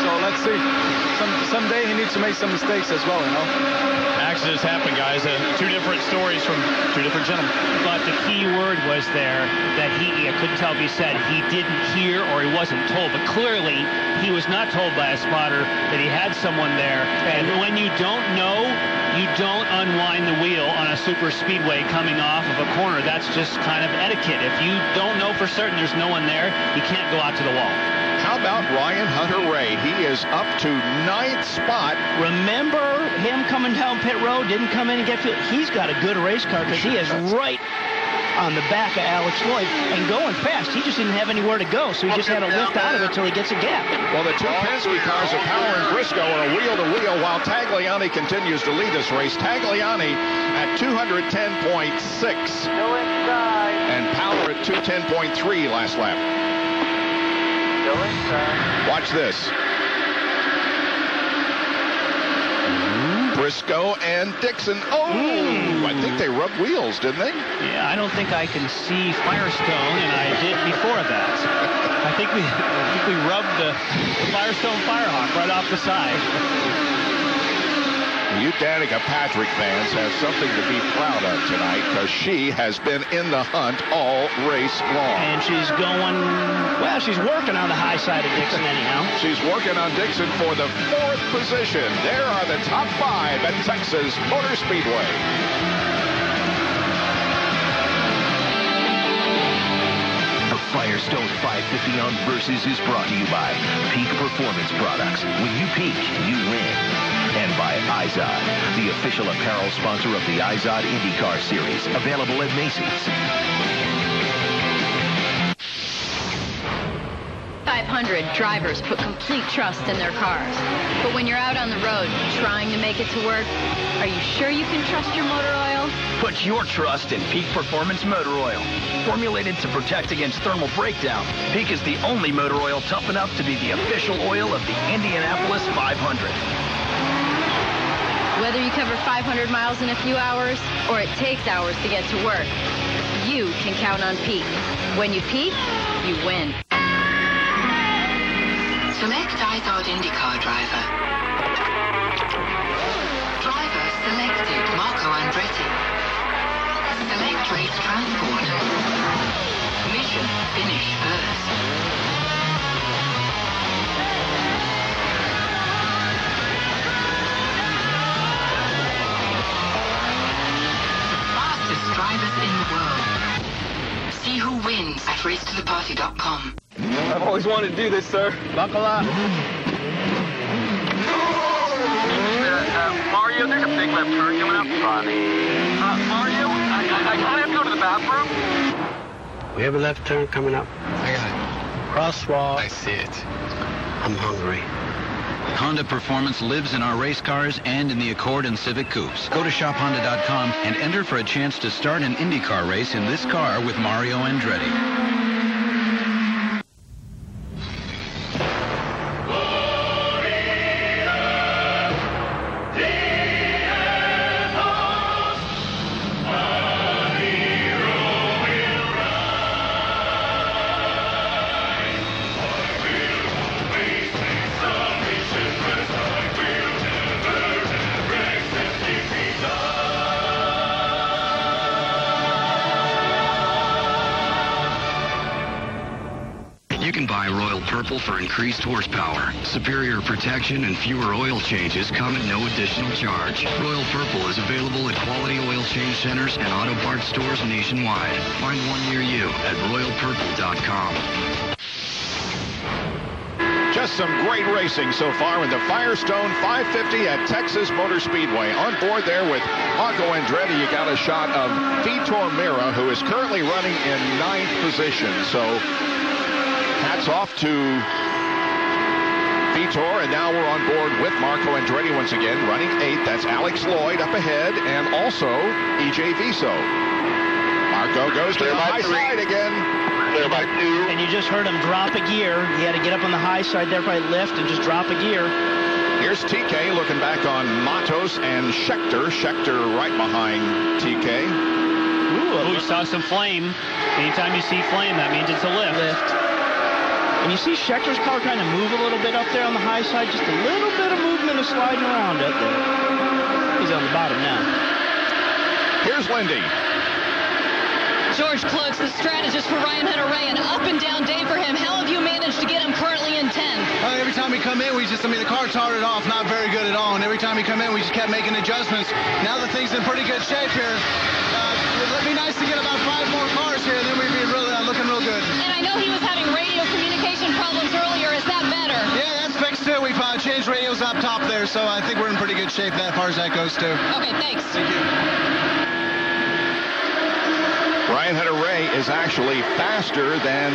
So let's see. Some someday he needs to make some mistakes as well. You know. Accidents happen, guys. Uh, two different stories from two different gentlemen. But the key word was there that he, I couldn't tell if he said he didn't hear or he wasn't told. But clearly, he was not told by a spotter that he had someone there. And when you don't know, you don't unwind the wheel on a super speedway coming off of a corner. That's just kind of etiquette. If you don't know for certain there's no one there, you can't go out to the wall. How about Ryan Hunter-Reay? He is up to ninth spot. Remember him coming down pit road, didn't come in and get fuel. He's got a good race car because he is right on the back of Alex Lloyd and going fast. He just didn't have anywhere to go, so he just had to lift out of it till he gets a gap. Well, the two Penske cars of Power and Briscoe are wheel to wheel while Tagliani continues to lead this race. Tagliani at 210.6. And Power at 210.3 last lap. Watch this. Briscoe and Dixon. Oh, I hmm. think they rubbed wheels, didn't they? Yeah, I don't think I can see Firestone, and I did before that. I think we, I think we rubbed the, the Firestone Firehawk right off the side. You Danica Patrick fans have something to be proud of tonight because she has been in the hunt all race long. And she's going, well, she's working on the high side of Dixon anyhow. She's working on Dixon for the fourth position. There are the top five at Texas Motor Speedway. The Firestone 550 on Versus is brought to you by Peak Performance Products. When you peak, you win. And by Izod, the official apparel sponsor of the Izod IndyCar Series, available at Macy's. 500 drivers put complete trust in their cars. But when you're out on the road trying to make it to work, are you sure you can trust your motor oil? Put your trust in Peak Performance Motor Oil. Formulated to protect against thermal breakdown, Peak is the only motor oil tough enough to be the official oil of the Indianapolis 500. Whether you cover 500 miles in a few hours or it takes hours to get to work, you can count on Peak. When you peak, you win. Select Izod IndyCar driver. Driver selected Marco Andretti. Select race transport. See who wins at racetotheparty.com. I've always wanted to do this, sir. Buckle up. Uh, Mario, there's a big left turn coming up. Funny. Uh, Mario, I, I, I kind of have to go to the bathroom. We have a left turn coming up. I got it. Crosswalk. I see it. I'm hungry. Honda performance lives in our race cars and in the Accord and Civic Coupes. Go to shophonda.com and enter for a chance to start an IndyCar race in this car with Mario Andretti. For increased horsepower. Superior protection and fewer oil changes come at no additional charge. Royal Purple is available at quality oil change centers and auto parts stores nationwide. Find one near you at royalpurple.com. Just some great racing so far in the Firestone 550 at Texas Motor Speedway. On board there with Marco Andretti, you got a shot of Vitor Meira, who is currently running in ninth position. So hats off to Vitor, and now we're on board with Marco Andretti once again, running eighth. That's Alex Lloyd up ahead, and also EJ Viso. Marco goes to the high side again. Clear by two. And you just heard him drop a gear. He had to get up on the high side there, probably lift and just drop a gear. Here's TK looking back on Matos and Scheckter. Scheckter right behind TK. Ooh, we saw some flame. Anytime you see flame, that means it's a lift. Lift. And you see Scheckter's car kind of move a little bit up there on the high side, just a little bit of movement of sliding around up there. He's on the bottom now. Here's Lindy. George Klotz, the strategist for Ryan Hunter-Reay, an up and down day for him. How have you managed to get him currently in 10th? Uh, every time we come in, we just, I mean, the car started off not very good at all. And every time we come in, we just kept making adjustments. Now the thing's in pretty good shape here. Uh, it'd be nice to get about five more cars here, and then we'd be really uh, looking real good. And I know he was having radio communication We've uh, radios up top there, so I think we're in pretty good shape as far as that goes too. Okay, thanks. Thank you. Ryan Hunter-Reay is actually faster than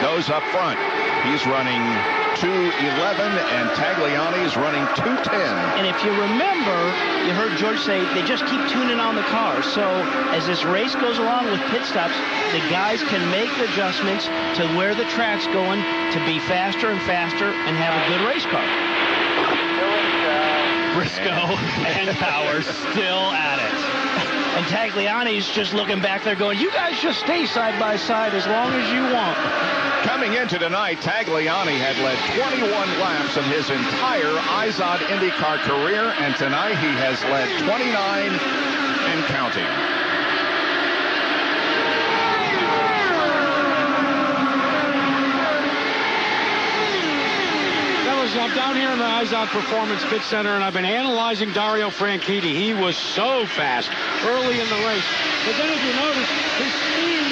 those up front. He's running 211 and Tagliani is running 210. And if you remember, you heard George say they just keep tuning on the car. So as this race goes along with pit stops, the guys can make adjustments to where the track's going to be faster and faster and have a good race car. Briscoe and Power still at it. And Tagliani's just looking back there going, you guys just stay side by side as long as you want. Coming into tonight, Tagliani had led 21 laps in his entire Izod IndyCar career, and tonight he has led 29 and counting. Fellas, I'm down here in the Izod Performance Pit Center, and I've been analyzing Dario Franchitti. He was so fast early in the race. But then if you notice, his speed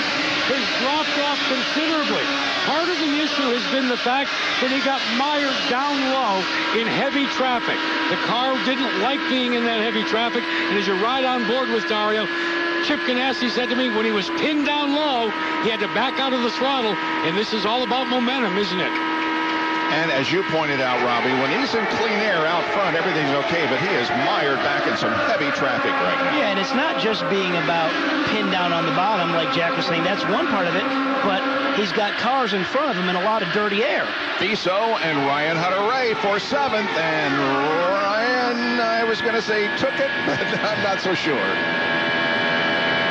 has dropped off considerably. Part of the issue has been the fact that he got mired down low in heavy traffic. The car didn't like being in that heavy traffic, and as you ride on board with Dario, Chip Ganassi said to me when he was pinned down low, he had to back out of the throttle, and this is all about momentum, isn't it? And as you pointed out, Robbie, when he's in clean air out front, everything's okay, but he is mired back in some heavy traffic right now. Yeah, and it's not just being about pinned down on the bottom, like Jack was saying. That's one part of it, but he's got cars in front of him and a lot of dirty air. Viso and Ryan Hunter-Reay for seventh, and Ryan, I was going to say took it, but I'm not so sure.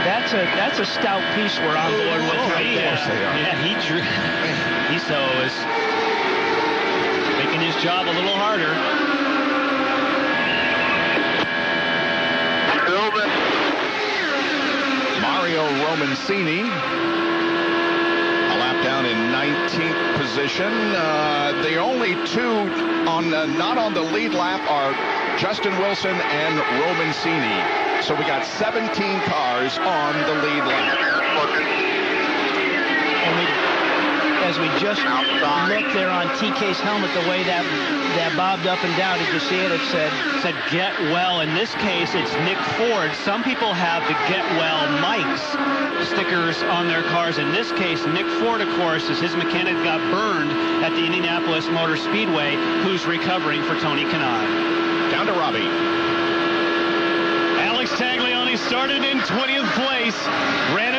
That's a that's a stout piece we're on board with Oh, of there. course they are. Yeah, he drew. Iso is making his job a little harder. Mario Romancini, a lap down in 19th position. Uh, the only two on uh, not on the lead lap are Justin Wilson and Romancini. So we got 17 cars on the lead lap. We, as we just looked there on TK's helmet, the way that that bobbed up and down, did you see it? It said said get well. In this case, it's Nick Ford. Some people have the get well Mike's stickers on their cars. In this case, Nick Ford, of course, is his mechanic got burned at the Indianapolis Motor Speedway, who's recovering for Tony Kanaan. Down to Robbie. Alex Tagliani started in 20th place, ran in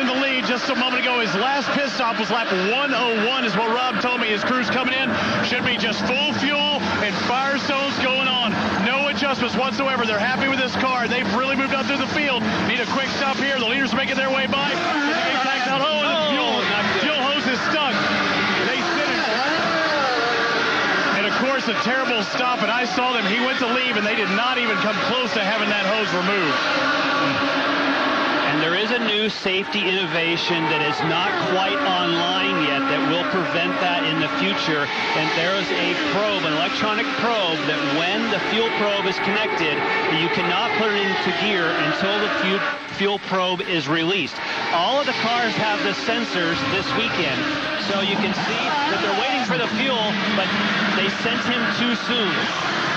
the lead just a moment ago. His last pit stop was lap 101, is what Rob told me. His crew's coming in. Should be just full fuel and Firestone's going on. No adjustments whatsoever. They're happy with this car. They've really moved up through the field. Need a quick stop here. The leaders are making their way by. Out. Oh, the oh, fuel, fuel hose is stuck. They sit in and of course, a terrible stop, and I saw them. He went to leave, and they did not even come close to having that hose removed. There is a new safety innovation that is not quite online yet that will prevent that in the future. And there is a probe, an electronic probe, that when the fuel probe is connected, you cannot put it into gear until the fuel fuel probe is released. All of the cars have the sensors this weekend, so you can see that they're waiting for the fuel, but they sent him too soon.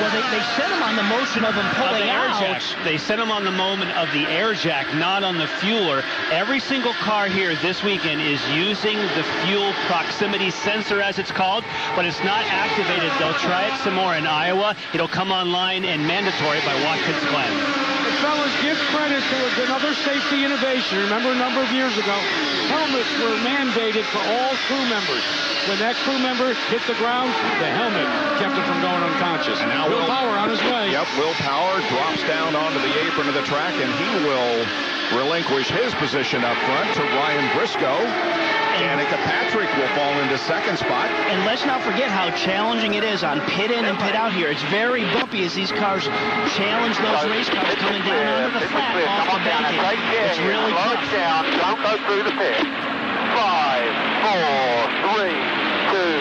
Well, they, they sent him on the motion of him Of pulling the air out. jack. They sent him on the moment of the air jack, not on the fueler. Every single car here this weekend is using the fuel proximity sensor, as it's called, but it's not activated. They'll try it some more in Iowa. It'll come online and mandatory by Watkins Glen. Fellas, give credit to another safety innovation. Remember a number of years ago, helmets were mandated for all crew members. When that crew member hit the ground, the helmet kept him from going unconscious. And now Will Will- Power on his way. Yep, Will Power drops down onto the apron of the track, and he will relinquish his position up front to Ryan Briscoe. Danica Patrick will fall into second spot. And let's not forget how challenging it is on pit in and pit out here. It's very bumpy as these cars challenge those race cars coming down onto the flat off the banking. It's really Slow tough. down. Don't go through the pit. Five, four, three, two,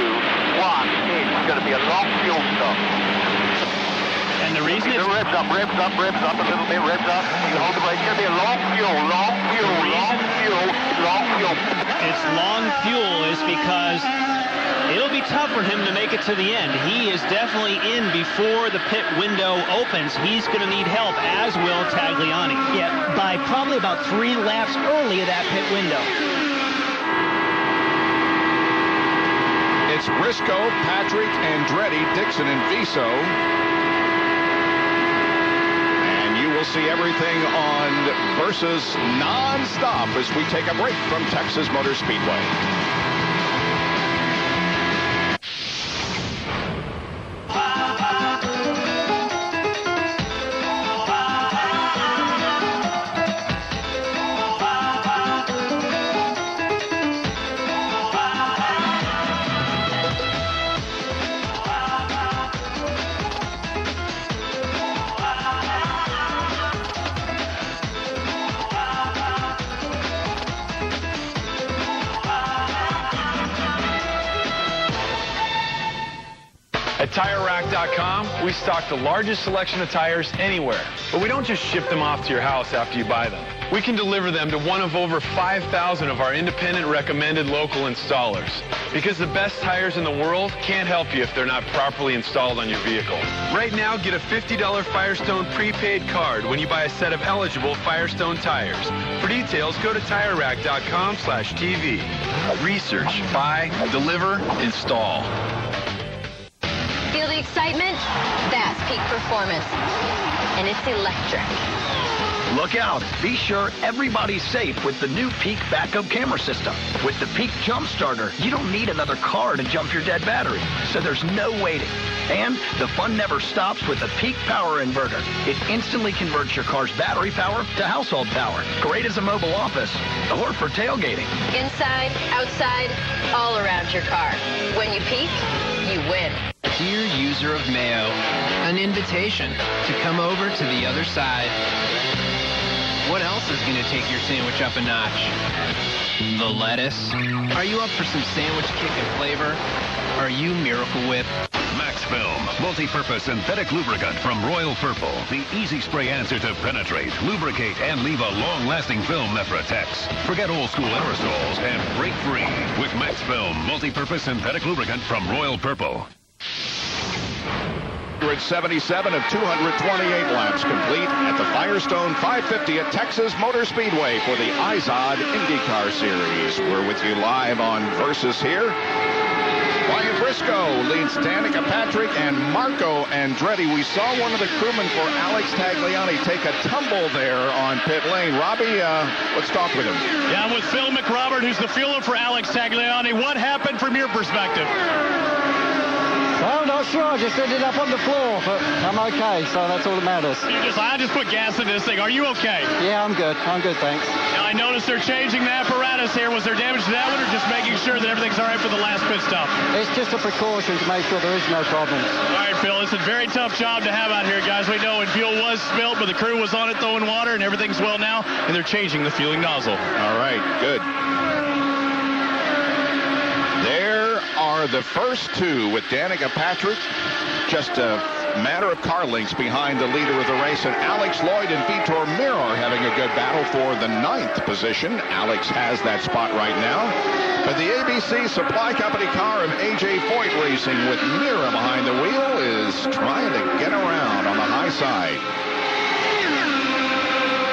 one. It's going to be a long fuel stop. And the reason it's... Revs up, revs up, revs up a little bit, revs up. You hold the brake. It's going to be a long fuel, long fuel, long fuel, long fuel. It's long fuel is because it'll be tough for him to make it to the end. He is definitely in before the pit window opens. He's going to need help, as will Tagliani. Yeah, by probably about three laps early of that pit window. It's Briscoe, Patrick, Andretti, Dixon, and Viso. Will see everything on Versus non-stop as we take a break from Texas Motor Speedway. The largest selection of tires anywhere. But we don't just ship them off to your house after you buy them. We can deliver them to one of over 5,000 of our independent recommended local installers. Because the best tires in the world can't help you if they're not properly installed on your vehicle. Right now, get a $50 Firestone prepaid card when you buy a set of eligible Firestone tires. For details, go to TireRack.com slash TV. Research, buy, deliver, install. Feel the excitement? That's peak performance. And it's electric. Look out. Be sure everybody's safe with the new Peak backup camera system. With the Peak Jump Starter, you don't need another car to jump your dead battery, so there's no waiting. And the fun never stops with the Peak Power Inverter. It instantly converts your car's battery power to household power. Great as a mobile office or for tailgating. Inside, outside, all around your car. When you peak, you win. Dear user of Mayo, an invitation to come over to the other side. What else is going to take your sandwich up a notch? The lettuce? Are you up for some sandwich kick and flavor? Are you Miracle Whip? Max Film, multi-purpose synthetic lubricant from Royal Purple. The easy spray answer to penetrate, lubricate, and leave a long-lasting film that protects. Forget old school aerosols and break free with Max Film, multi-purpose synthetic lubricant from Royal Purple. 177 of 228 laps complete at the Firestone 550 at Texas Motor Speedway for the IZOD IndyCar Series. We're with you live on Versus here. Ryan Briscoe leads Danica Patrick and Marco Andretti. We saw one of the crewmen for Alex Tagliani take a tumble there on pit lane. Robbie, uh, let's talk with him. Yeah, I'm with Phil McRobert, who's the fueler for Alex Tagliani. What happened from your perspective? Oh, well, not sure. I just ended up on the floor, but I'm okay, so that's all that matters. Just, I just put gas in this thing. Are you okay? Yeah, I'm good. I'm good, thanks. Now, I noticed they're changing the apparatus here. Was there damage to that one, or just making sure that everything's all right for the last pit stop? It's just a precaution to make sure there is no problems. All right, Phil, it's a very tough job to have out here, guys. We know when fuel was spilt, but the crew was on it throwing water, and everything's well now, and they're changing the fueling nozzle. All right, good. There are the first two with Danica Patrick. Just a matter of car lengths behind the leader of the race, and Alex Lloyd and Vitor Meira having a good battle for the ninth position. Alex has that spot right now. But the ABC Supply Company car of A.J. Foyt Racing with Meira behind the wheel is trying to get around on the high side.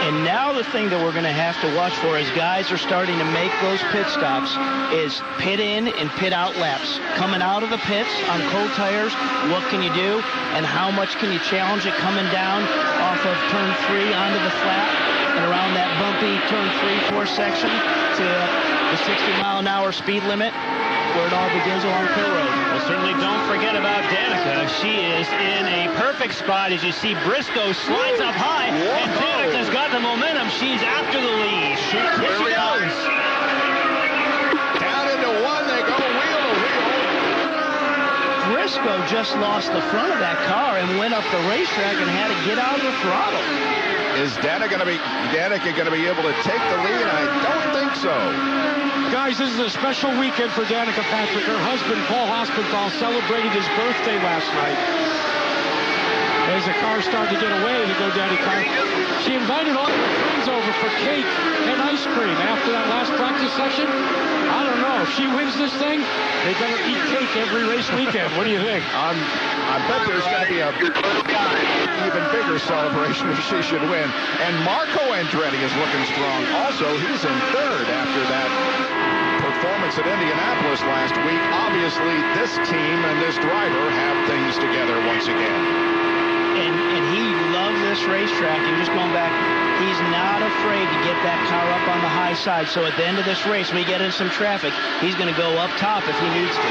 And now the thing that we're going to have to watch for as guys are starting to make those pit stops is pit in and pit out laps. Coming out of the pits on cold tires, what can you do? And how much can you challenge it coming down off of turn three onto the flat and around that bumpy turn three, four section to the 60 mile an hour speed limit where it all begins along pit road. Well, certainly don't forget about Danica. She is in a perfect spot as you see Briscoe slides up high, and Danica's got the momentum. She's after the lead. She, here she goes. Down into one, they go wheel to wheel. Briscoe just lost the front of that car and went up the racetrack and had to get out of the throttle. Is Danica going to be Danica going to be able to take the lead? I don't think so. Guys, this is a special weekend for Danica Patrick. Her husband, Paul Hospenthal, celebrated his birthday last night. As the car started to get away, the GoDaddy car, she invited all her friends over for cake and ice cream after that last practice session. I don't know. If she wins this thing, they better eat cake every race weekend. What do you think? I'm, I bet there's going to be a even bigger celebration if she should win. And Marco Andretti is looking strong. Also, he's in third after that performance at Indianapolis last week. Obviously, this team and this driver have things together once again. And, and he loves this racetrack. And just going back, he's not afraid to get that car up on the high side. So at the end of this race, we get in some traffic, he's going to go up top if he needs to.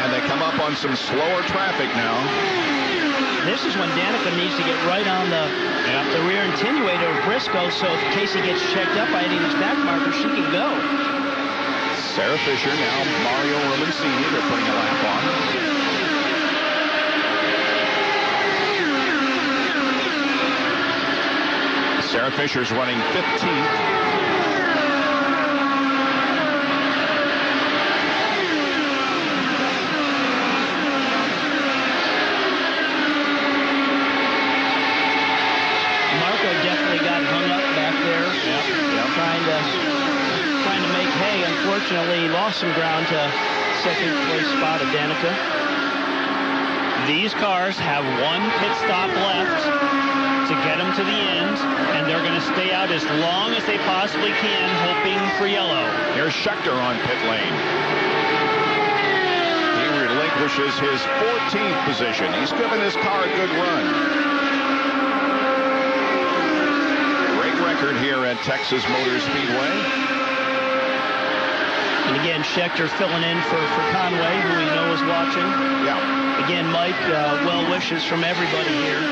And they come up on some slower traffic now. This is when Danica needs to get right on the, the rear attenuator of Briscoe, so in case he gets checked up by any of these back markers, she can go. Sarah Fisher, now Mario Romancini, they're putting a lap on. Sarah Fisher's running 15th. Marco definitely got hung up back there, trying to trying to make hay. Unfortunately, lost some ground to second place spot of Danica. These cars have one pit stop left to get them to the end, and they're going to stay out as long as they possibly can, hoping for yellow. Here's Scheckter on pit lane. He relinquishes his 14th position. He's given his car a good run. Great record here at Texas Motor Speedway. And again, Scheckter filling in for, for Conway, who we know is watching. Yeah. Again, Mike, uh, well wishes from everybody here.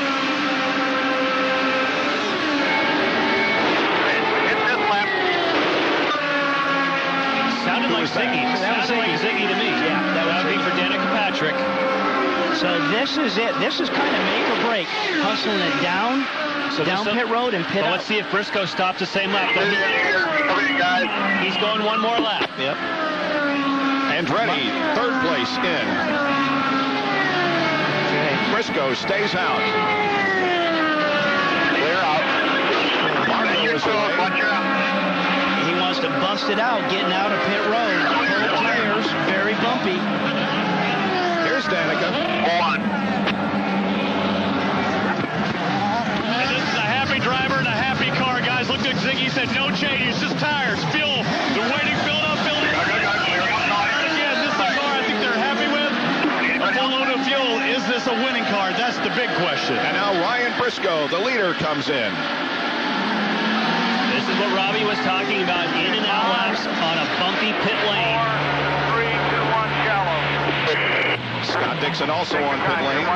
Sounded like Ziggy. Sounded like Ziggy Ziggy to me. Yeah, that would be for Danica Patrick. So this is it. This is kind of make or break. Hustling it down, So down pit road and pit Well, up. let's see if Briscoe stops the same lap. Come here, guys. He's going one more lap. Yep. Andretti, third place in. Briscoe stays out. Clear out. Marco is away. He wants to bust it out, getting out of pit road. Cold tires, very bumpy. Here's Danica. One. And this is a happy driver and a happy car, guys. Look at Ziggy said no changes, just tires, fuel. They're waiting, build up, build up. Again, this is a car I think they're happy with. A full load of fuel. Is this a winning car? That's the big question. And now Ryan Briscoe, the leader, comes in. This is what Robbie was talking about, in and out laps on a bumpy pit lane. Scott Dixon also on pit lane.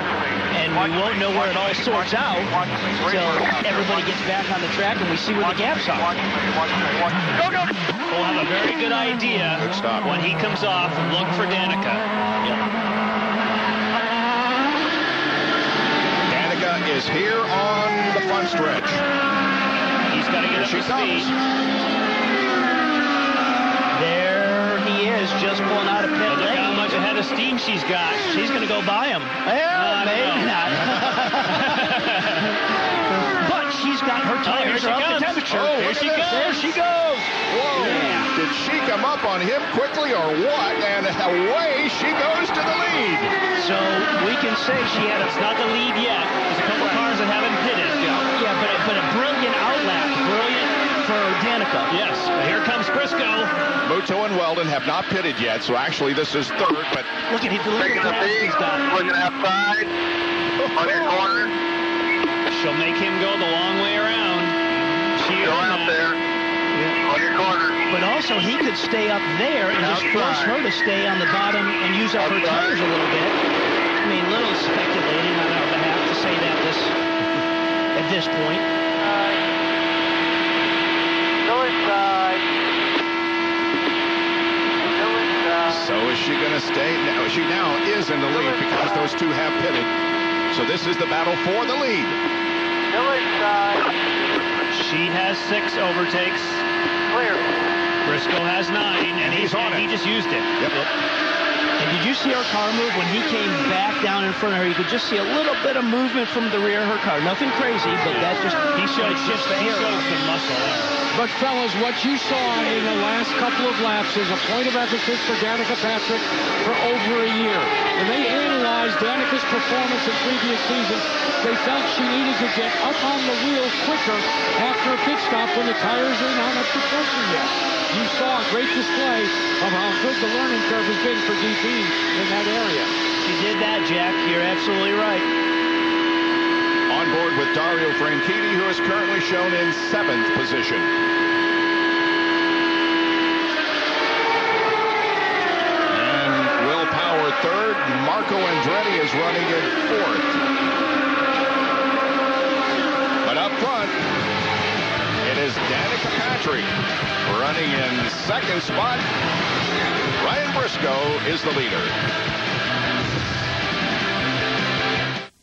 And we won't know where it all sorts out until everybody gets back on the track and we see where the gaps are. We'll have a very good idea stop. when he comes off. Look for Danica. Danica. is here on the front stretch. Got to get Here up she to comes. speed. There he is, just pulling out of pit look lane. how much ahead of steam she's got. She's going to go by him. Well, No, maybe no. not. but she's got her Oh, here tires she are up comes. to temperature. Oh, there she at goes. There she goes. Whoa! Yeah. Did she come up on him quickly or what? And away she goes to the lead. So we can say she had a It's not the lead yet. There's a couple cars that haven't pitted. yeah, but a, but a brilliant outlap, brilliant for Danica. Yes. But here comes Briscoe. Mutoh and Wheldon have not pitted yet, so actually this is third, but Look at him, look at the the he's got. looking outside, on your corner, She'll make him go the long way around. She go out there, on your corner. But also he could stay up there and just force her to stay on the bottom and use up her tires a little bit. I mean, little speculating on our behalf to say that this at this point. so is she going to stay? No, she now is in the lead because those two have pitted. So this is the battle for the lead. Uh, she has six overtakes. Clear. Briscoe has nine, and He's he's on He it. just used it. Yep. And did you see her car move when he came back down in front of her? You could just see a little bit of movement from the rear of her car. Nothing crazy, but that just He showed, shifts the he air. showed some muscle there. But fellas, what you saw in the last couple of laps is a point of emphasis for Danica Patrick for over a year. When they analyzed Danica's performance in previous seasons, they felt she needed to get up on the wheel quicker after a pit stop when the tires are not up to pressure yet. You saw a great display of how good the learning curve has been for DP in that area. She did that, Jack. You're absolutely right. Board with Dario Franchitti, who is currently shown in seventh position. And Will Power third. Marco Andretti is running in fourth. But up front, it is Danica Patrick running in second spot. Ryan Briscoe is the leader.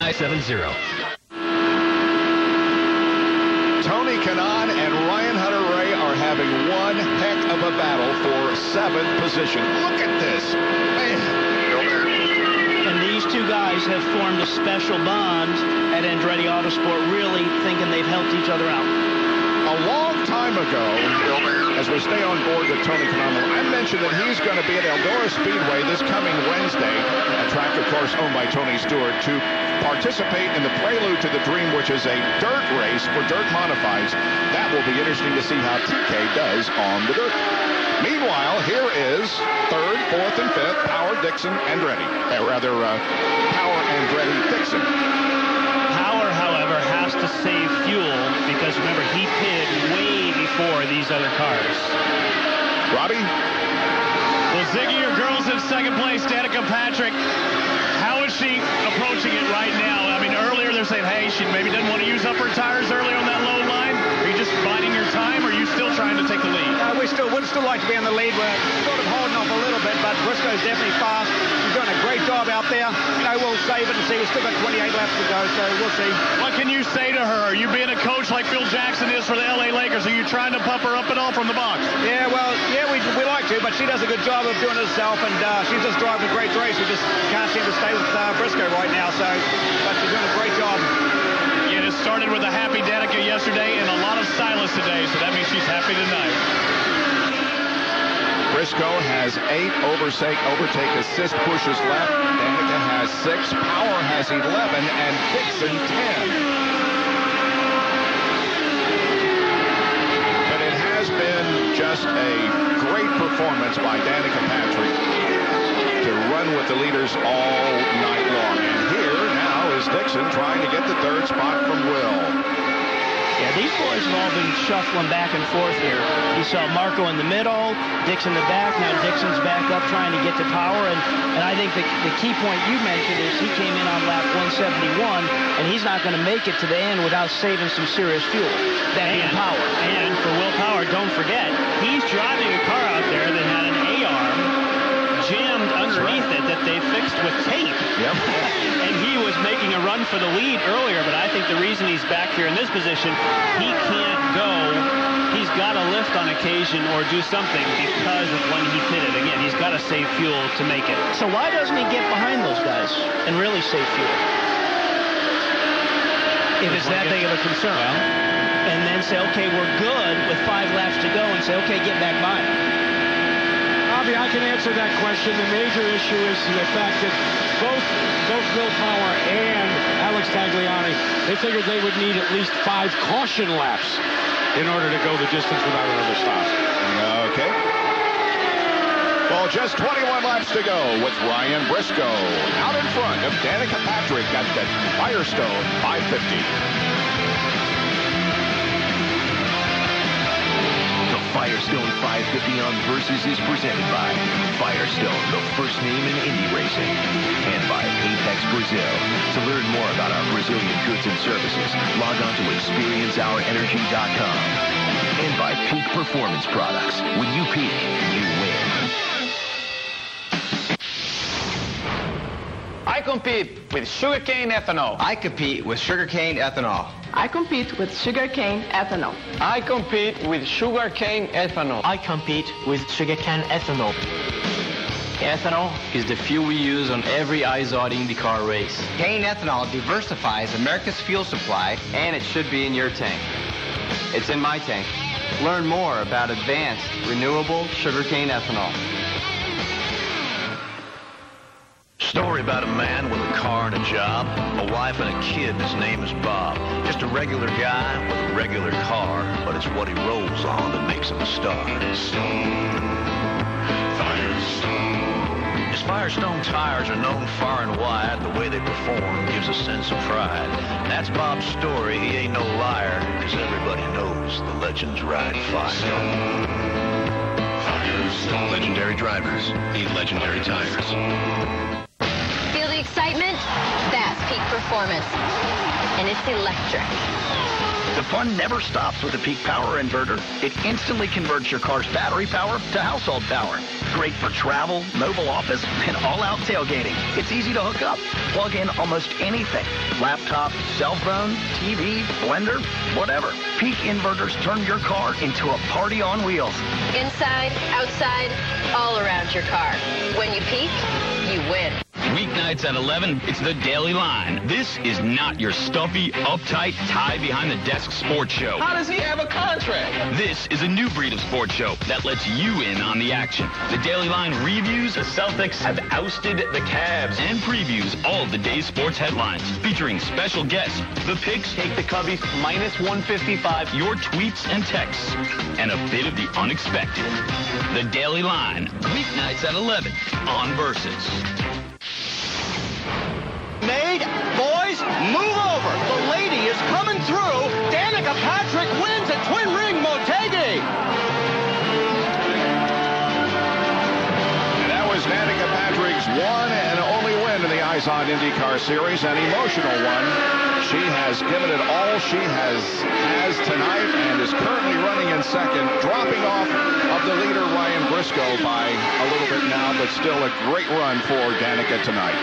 I-70. Kanaan and Ryan Hunter Ray are having one heck of a battle for seventh position. Look at this. Man. And these two guys have formed a special bond at Andretti Autosport, really thinking they've helped each other out. A long time ago, as we stay on board with Tony Kanaan, I mentioned that he's going to be at Eldora Speedway this coming Wednesday, of course, owned by Tony Stewart, to participate in the Prelude to the Dream, which is a dirt race for dirt modifieds. That will be interesting to see how TK does on the dirt. Meanwhile, here is third, fourth, and fifth, Power, Dixon, Andretti. Uh, rather, uh, Power, Andretti, Dixon. Power, however, has to save fuel because remember, he pitted way before these other cars. Robbie? Well, Ziggy, your girl's in second place, Danica Patrick. How is she approaching it right now? I mean, earlier they're saying, hey, she maybe didn't want to use up her tires early on that low line. Are you just biding your time, or still trying to take the lead? Uh, we still would still like to be in the lead. We're sort of holding off a little bit, but Briscoe's definitely fast. He's doing a great job out there. You know, we'll save it and see. We've still got 28 laps to go, so we'll see. What can you say to her? Are you being a coach like Phil Jackson is for the LA Lakers? Are you trying to pump her up at all from the box? Yeah, well, yeah, we, we like to, but she does a good job of doing it herself, and uh, she's just driving a great race. We just can't seem to stay with uh, Briscoe right now, so but she's doing a great job. Yeah, It started with a happy Danica yesterday and a silence today, so that means she's happy tonight. Briscoe has eight overtake, overtake assist pushes left. Danica has six. Power has 11, and Dixon 10. But it has been just a great performance by Danica Patrick to run with the leaders all night long. And here now is Dixon trying to get the third spot from Will. Yeah, these boys have all been shuffling back and forth here. You saw Marco in the middle, Dixon in the back. Now Dixon's back up trying to get to power. And, and I think the, the key point you mentioned is he came in on lap 171, and he's not going to make it to the end without saving some serious fuel. That being And- power. And for Will Power, don't forget, he's driving a car out there that had an A-arm jammed underneath it that they fixed with tape. Yep. and he was making a run run for the lead earlier, but I think the reason he's back here in this position, he can't go. He's got to lift on occasion or do something because of when he pitted. Again, he's got to save fuel to make it. So why doesn't he get behind those guys and really save fuel? If it's that big of a concern. and then say, okay, we're good with five laps to go, and say, okay, get back by. Bobby, I can answer that question. The major issue is the fact that both both Will Power and Alex Tagliani, they figured they would need at least five caution laps in order to go the distance without another stop. Okay. Well, just 21 laps to go with Ryan Briscoe out in front of Danica Patrick at the Firestone 550. Firestone 550 on Versus is presented by Firestone, the first name in Indy racing, and by Apex Brazil. To learn more about our Brazilian goods and services, log on to experienceourenergy.com. And by Peak Performance Products. When you peak, you win. I compete with sugarcane ethanol. I compete with sugarcane ethanol. I compete with sugarcane ethanol. I compete with sugarcane ethanol. I compete with sugarcane ethanol. Ethanol is the fuel we use on every IZOD IndyCar race. Cane ethanol diversifies America's fuel supply, and it should be in your tank. It's in my tank. Learn more about advanced, renewable sugarcane ethanol. Story about a man with a car and a job, a wife and a kid. His name is Bob. Just a regular guy with a regular car, but it's what he rolls on that makes him a star. Firestone. His Firestone tires are known far and wide. The way they perform gives a sense of pride. That's Bob's story. He ain't no liar, because everybody knows the legends ride Firestone. Legendary drivers need legendary tires. Excitement? That's peak performance. And it's electric. The fun never stops with a Peak Power inverter. It instantly converts your car's battery power to household power. Great for travel, mobile office, and all-out tailgating. It's easy to hook up. Plug in almost anything. Laptop, cell phone, TV, blender, whatever. Peak inverters turn your car into a party on wheels. Inside, outside, all around your car. When you peak, you win. Weeknights at 11, it's the Daily Line. This is not your stuffy, uptight, tie behind the desk sports show. How does he have a contract? This is a new breed of sports show that lets you in on the action. The Daily Line reviews the Celtics have ousted the Cavs and previews all of the day's sports headlines, featuring special guests, the picks, Take the Cubbies minus 155. your tweets and texts, and a bit of the unexpected. The Daily Line, weeknights at 11 on Versus. Move over. The lady is coming through. Danica Patrick wins at Twin Ring Motegi. That was Danica Patrick's one and only win in the IZOD IndyCar Series, an emotional one. She has given it all she has has tonight and is currently running in second, dropping off of the leader Ryan Briscoe by a little bit now, but still a great run for Danica tonight.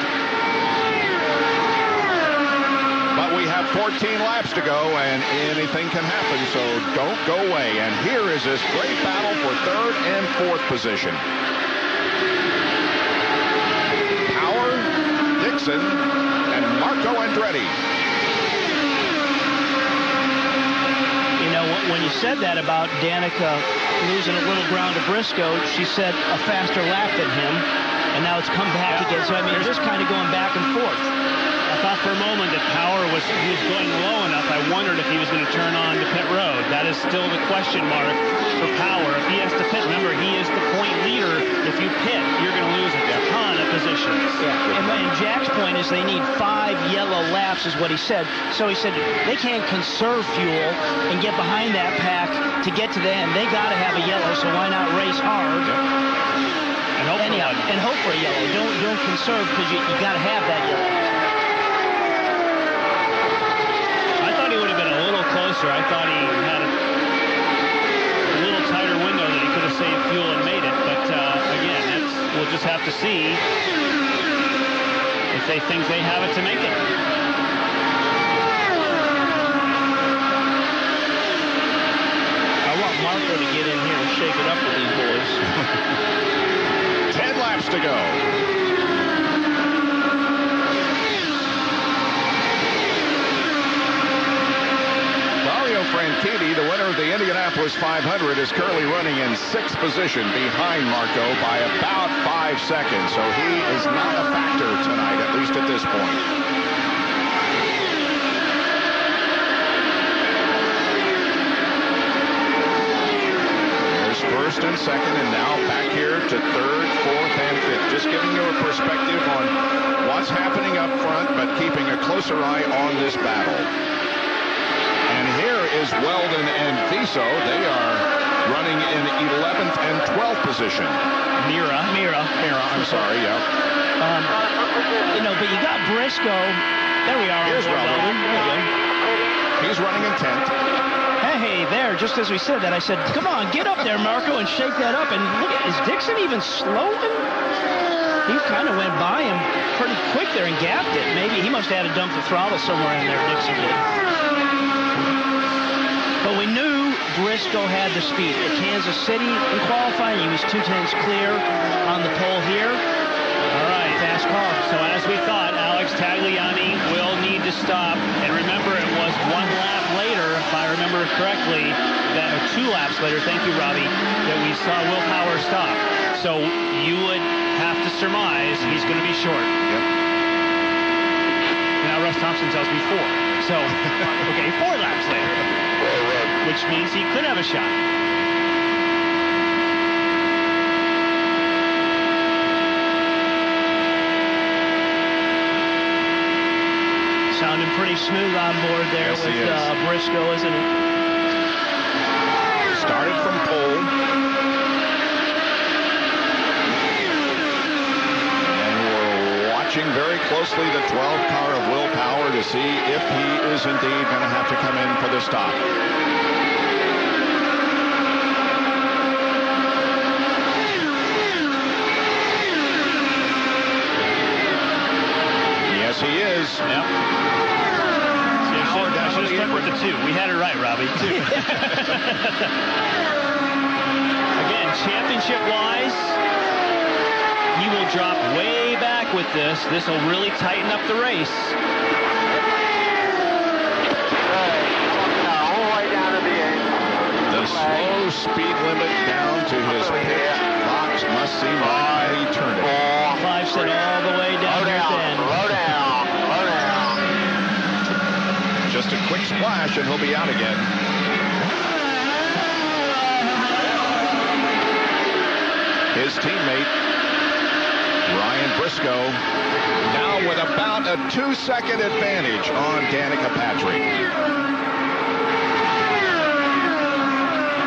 But we have 14 laps to go, and anything can happen, so don't go away. And here is this great battle for third and fourth position. Power, Dixon, and Marco Andretti. You know, when- when you said that about Danica losing a little ground to Briscoe, she said a faster lap than him, and now it's come back again. So, I mean, they're just kind of going back and forth. I thought for a moment that Power was, he was going low enough. I wondered if he was going to turn on to pit road. That is still the question mark for Power. If he has to pit, remember, he is the point leader. If you pit, you're going to lose a ton of positions. Yeah. And, and Jack's point is they need five yellow laps, is what he said. So he said they can't conserve fuel and get behind that pack to get to the end. They got to have a yellow, so why not race hard? And hope Anyhow, and hope for a yellow. Don't don't conserve because you, you got to have that yellow. sir. I thought he had a, a little tighter window that he could have saved fuel and made it. But uh, again, that's, we'll just have to see if they think they have it to make it. I want Marco to get in here and shake it up with these boys. Ten laps to go. Franchitti, the winner of the Indianapolis 500, is currently running in sixth position behind Marco by about five seconds. So he is not a factor tonight, at least at this point. first and second, and now back here to third, fourth, and fifth. Just giving you a perspective on what's happening up front, but keeping a closer eye on this battle. And here is Wheldon and Viso. They are running in 11th and 12th position. Meira. Meira. Meira, I'm sorry, yeah. Um, you know, but you got Briscoe. There we are. Here's Wheldon. He's running in 10th. Hey, there, just as we said that, I said, come on, get up there, Marco, and shake that up. And look at, is Dixon even slowing? He kind of went by him pretty quick there and gapped it. Maybe he must have had to dump the throttle somewhere in there, Dixon did. But we knew Briscoe had the speed. At Kansas City in qualifying, he was two tenths clear on the pole here. All right, fast car. So as we thought, Alex Tagliani will need to stop. And remember, it was one lap later, if I remember correctly, that or two laps later, thank you, Robbie, that we saw Will Power stop. So you would have to surmise he's going to be short. Yep. Now Russ Thompson tells me four. So, okay, four laps later, which means he could have a shot. sounding pretty smooth on board there yes, with uh, Briscoe, isn't it? Started from pole. And we're watching very closely the 12 car of Will Power to see if he is indeed going to have to come in for the stop. Yes, he is. Yep. I should have stuck with the two. We had it right, Robbie. Two. Again, championship-wise, he will drop way back with this. This will really tighten up the race. The slow speed limit down to his pitch box must seem like an eternity. Clive said all the way down here the end. Down. Slow down. Just a quick splash and he'll be out again. His teammate, Ryan Briscoe, now with about a two-second advantage on Danica Patrick.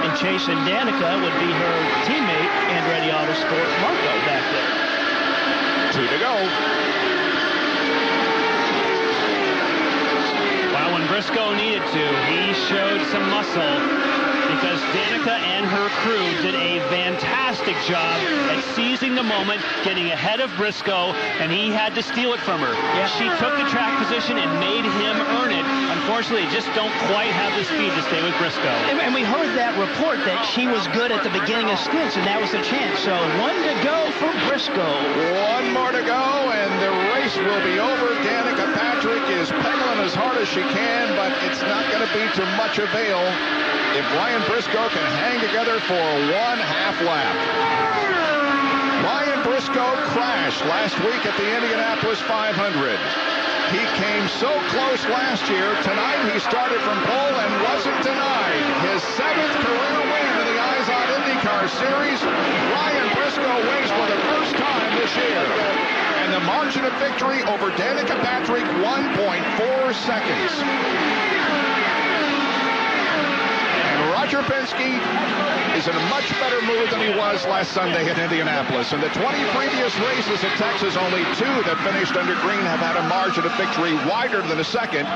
And chasing Danica would be her teammate, Andretti Autosport Marco back there. Two to go. Well, when Briscoe needed to, he showed some muscle because Danica and her crew did a fantastic job at seizing the moment, getting ahead of Briscoe, and he had to steal it from her. Yeah. She took the track position and made him earn it. Unfortunately, just don't quite have the speed to stay with Briscoe. And, and we heard that report that she was good at the beginning of stints, and that was the chance. So one to go for Briscoe. One more to go, and the race will be over. Danica Patrick is pedaling as hard as she can, but it's not going to be to much avail if Ryan Briscoe can hang together for one half lap. Ryan Briscoe crashed last week at the Indianapolis 500. He came so close last year. Tonight he started from pole and wasn't denied. His seventh career win in the Izod IndyCar Series. Ryan Briscoe wins for the first time this year. And the margin of victory over Danica Patrick, 1.4 seconds. And Roger Penske is in a much better mood than he was last Sunday at Indianapolis. In the 20 previous races at Texas, only two that finished under green have had a margin of victory wider than a second.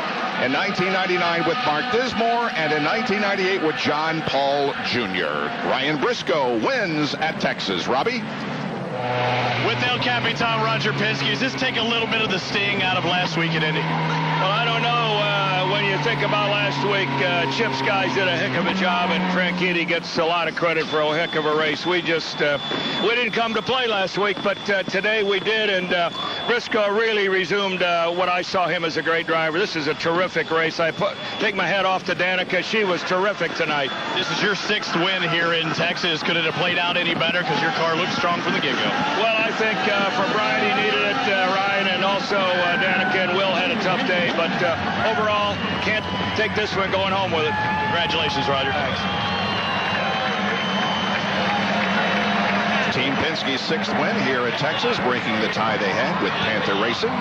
In 1999 with Mark Dismore and in 1998 with John Paul Jr. Ryan Briscoe wins at Texas. Robbie? With El Capitan Roger Penske, does this take a little bit of the sting out of last week at Indy? Well, I don't know uh, when you think about last week, uh, Chip's guys did a heck of a job, and Franchitti gets a lot of credit for a heck of a race. We just uh, we didn't come to play last week, but uh, today we did, and uh, Briscoe really resumed uh, what I saw him as a great driver. This is a terrific race. I put take my hat off to Danica. She was terrific tonight. This is your sixth win here in Texas. Could it have played out any better? Because your car looked strong from the get-go. Well, I think uh, for Brian, he needed it, uh, Ryan, and also uh, Danica and Will had a tough day. But uh, overall, can't take this one going home with it. Congratulations, Roger. Thanks. Team Penske's sixth win here at Texas, breaking the tie they had with Panther Racing.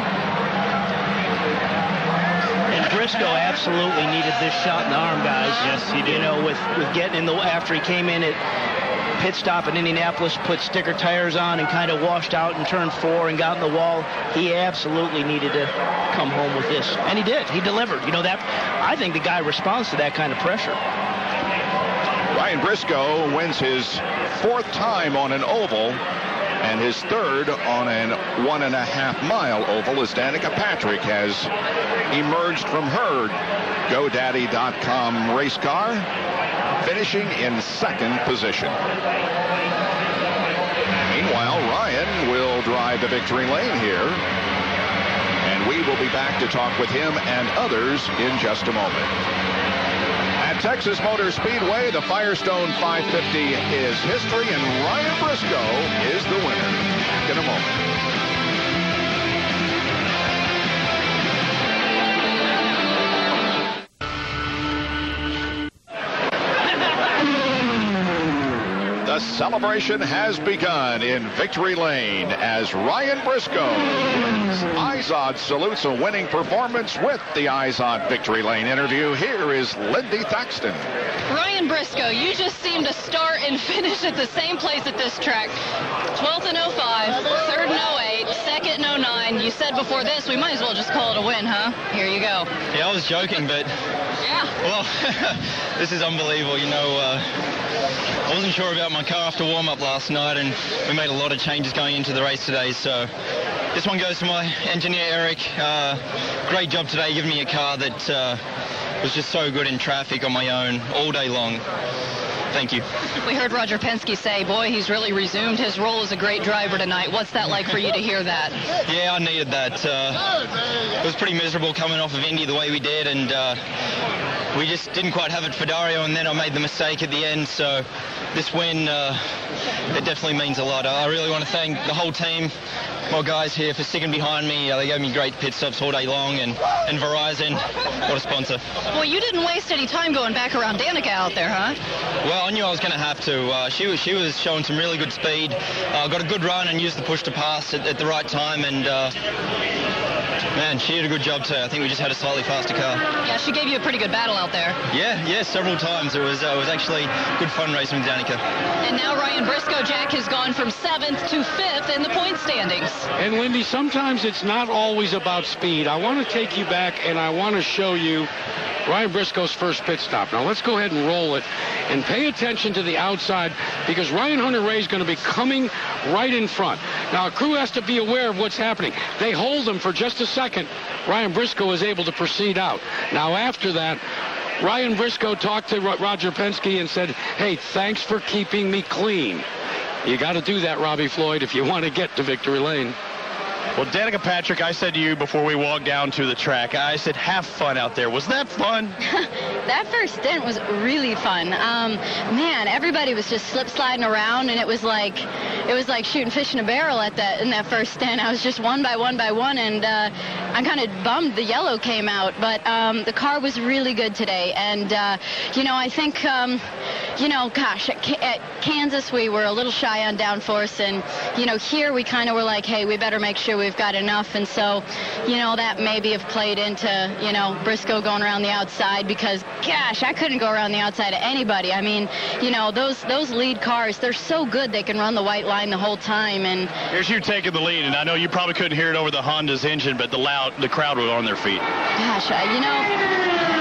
And Briscoe absolutely needed this shot in the arm, guys. Yes, he did. You know, with, with getting in the after he came in at pit stop in Indianapolis, put sticker tires on and kind of washed out in turn four and got in the wall. He absolutely needed to come home with this. And he did. He delivered. You know, that I think the guy responds to that kind of pressure. Ryan Briscoe wins his fourth time on an oval and his third on an one and a half mile oval as Danica Patrick has emerged from her GoDaddy.com race car, finishing in second position. Meanwhile, Ryan will drive the victory lane here. And we will be back to talk with him and others in just a moment. At Texas Motor Speedway, the Firestone 550 is history, and Ryan Briscoe is the winner. Back in a moment. The celebration has begun in Victory Lane as Ryan Briscoe. Izod salutes a winning performance with the Izod Victory Lane interview. Here is Lindy Thackston. Ryan Briscoe, you just seem to start and finish at the same place at this track. 12th in 05, 3rd in 08, 2nd in 09. You said before this, we might as well just call it a win, huh? Here you go. Yeah, I was joking, but Yeah. well, this is unbelievable. You know, uh, I wasn't sure about my car after warm-up last night, and we made a lot of changes going into the race today. So this one goes to my engineer Eric. Uh, great job today, giving me a car that uh, was just so good in traffic on my own all day long. Thank you. We heard Roger Penske say, boy, he's really resumed his role as a great driver tonight. What's that like for you to hear that? Yeah, I needed that. Uh, it was pretty miserable coming off of Indy the way we did, and uh, we just didn't quite have it for Dario, and then I made the mistake at the end. So this win, uh, it definitely means a lot. I really want to thank the whole team, my guys here for sticking behind me. Uh, they gave me great pit stops all day long, and, and Verizon, what a sponsor. Well, you didn't waste any time going back around Danica out there, huh? Well, I knew I was going to have to. Uh, she was she was showing some really good speed. Uh, got a good run and used the push to pass at, at the right time. And uh, man, she did a good job too. I think we just had a slightly faster car. Yeah, she gave you a pretty good battle out there. Yeah, yeah, several times. It was uh, it was actually good fun racing with Danica. And now Ryan Briscoe, Jack, has gone from seventh to fifth in the point standings. And Lindy, sometimes it's not always about speed. I want to take you back and I want to show you Ryan Briscoe's first pit stop. Now let's go ahead and roll it and pay attention to the outside because Ryan Hunter-Reay is going to be coming right in front. Now crew has to be aware of what's happening. They hold him for just a second. Ryan Briscoe is able to proceed out. Now after that, Ryan Briscoe talked to Ro- Roger Penske and said, hey, thanks for keeping me clean. You got to do that, Robbie Floyd, if you want to get to victory lane. Well, Danica Patrick, I said to you before we walked down to the track, I said, have fun out there. Was that fun? that first stint was really fun. Um, man, everybody was just slip sliding around, and it was like it was like shooting fish in a barrel at that in that first stint. I was just one by one by one, and uh, I'm kind of bummed the yellow came out, but um, the car was really good today, and uh, you know I think. Um, you know, gosh, at, at Kansas we were a little shy on downforce, and you know here we kind of were like, hey, we better make sure we've got enough, and so, you know, that maybe have played into, you know, Briscoe going around the outside because, gosh, I couldn't go around the outside of anybody. I mean, you know, those those lead cars, they're so good they can run the white line the whole time, and Here's you taking the lead, and I know you probably couldn't hear it over the Honda's engine, but the loud, the crowd was on their feet. gosh, you know,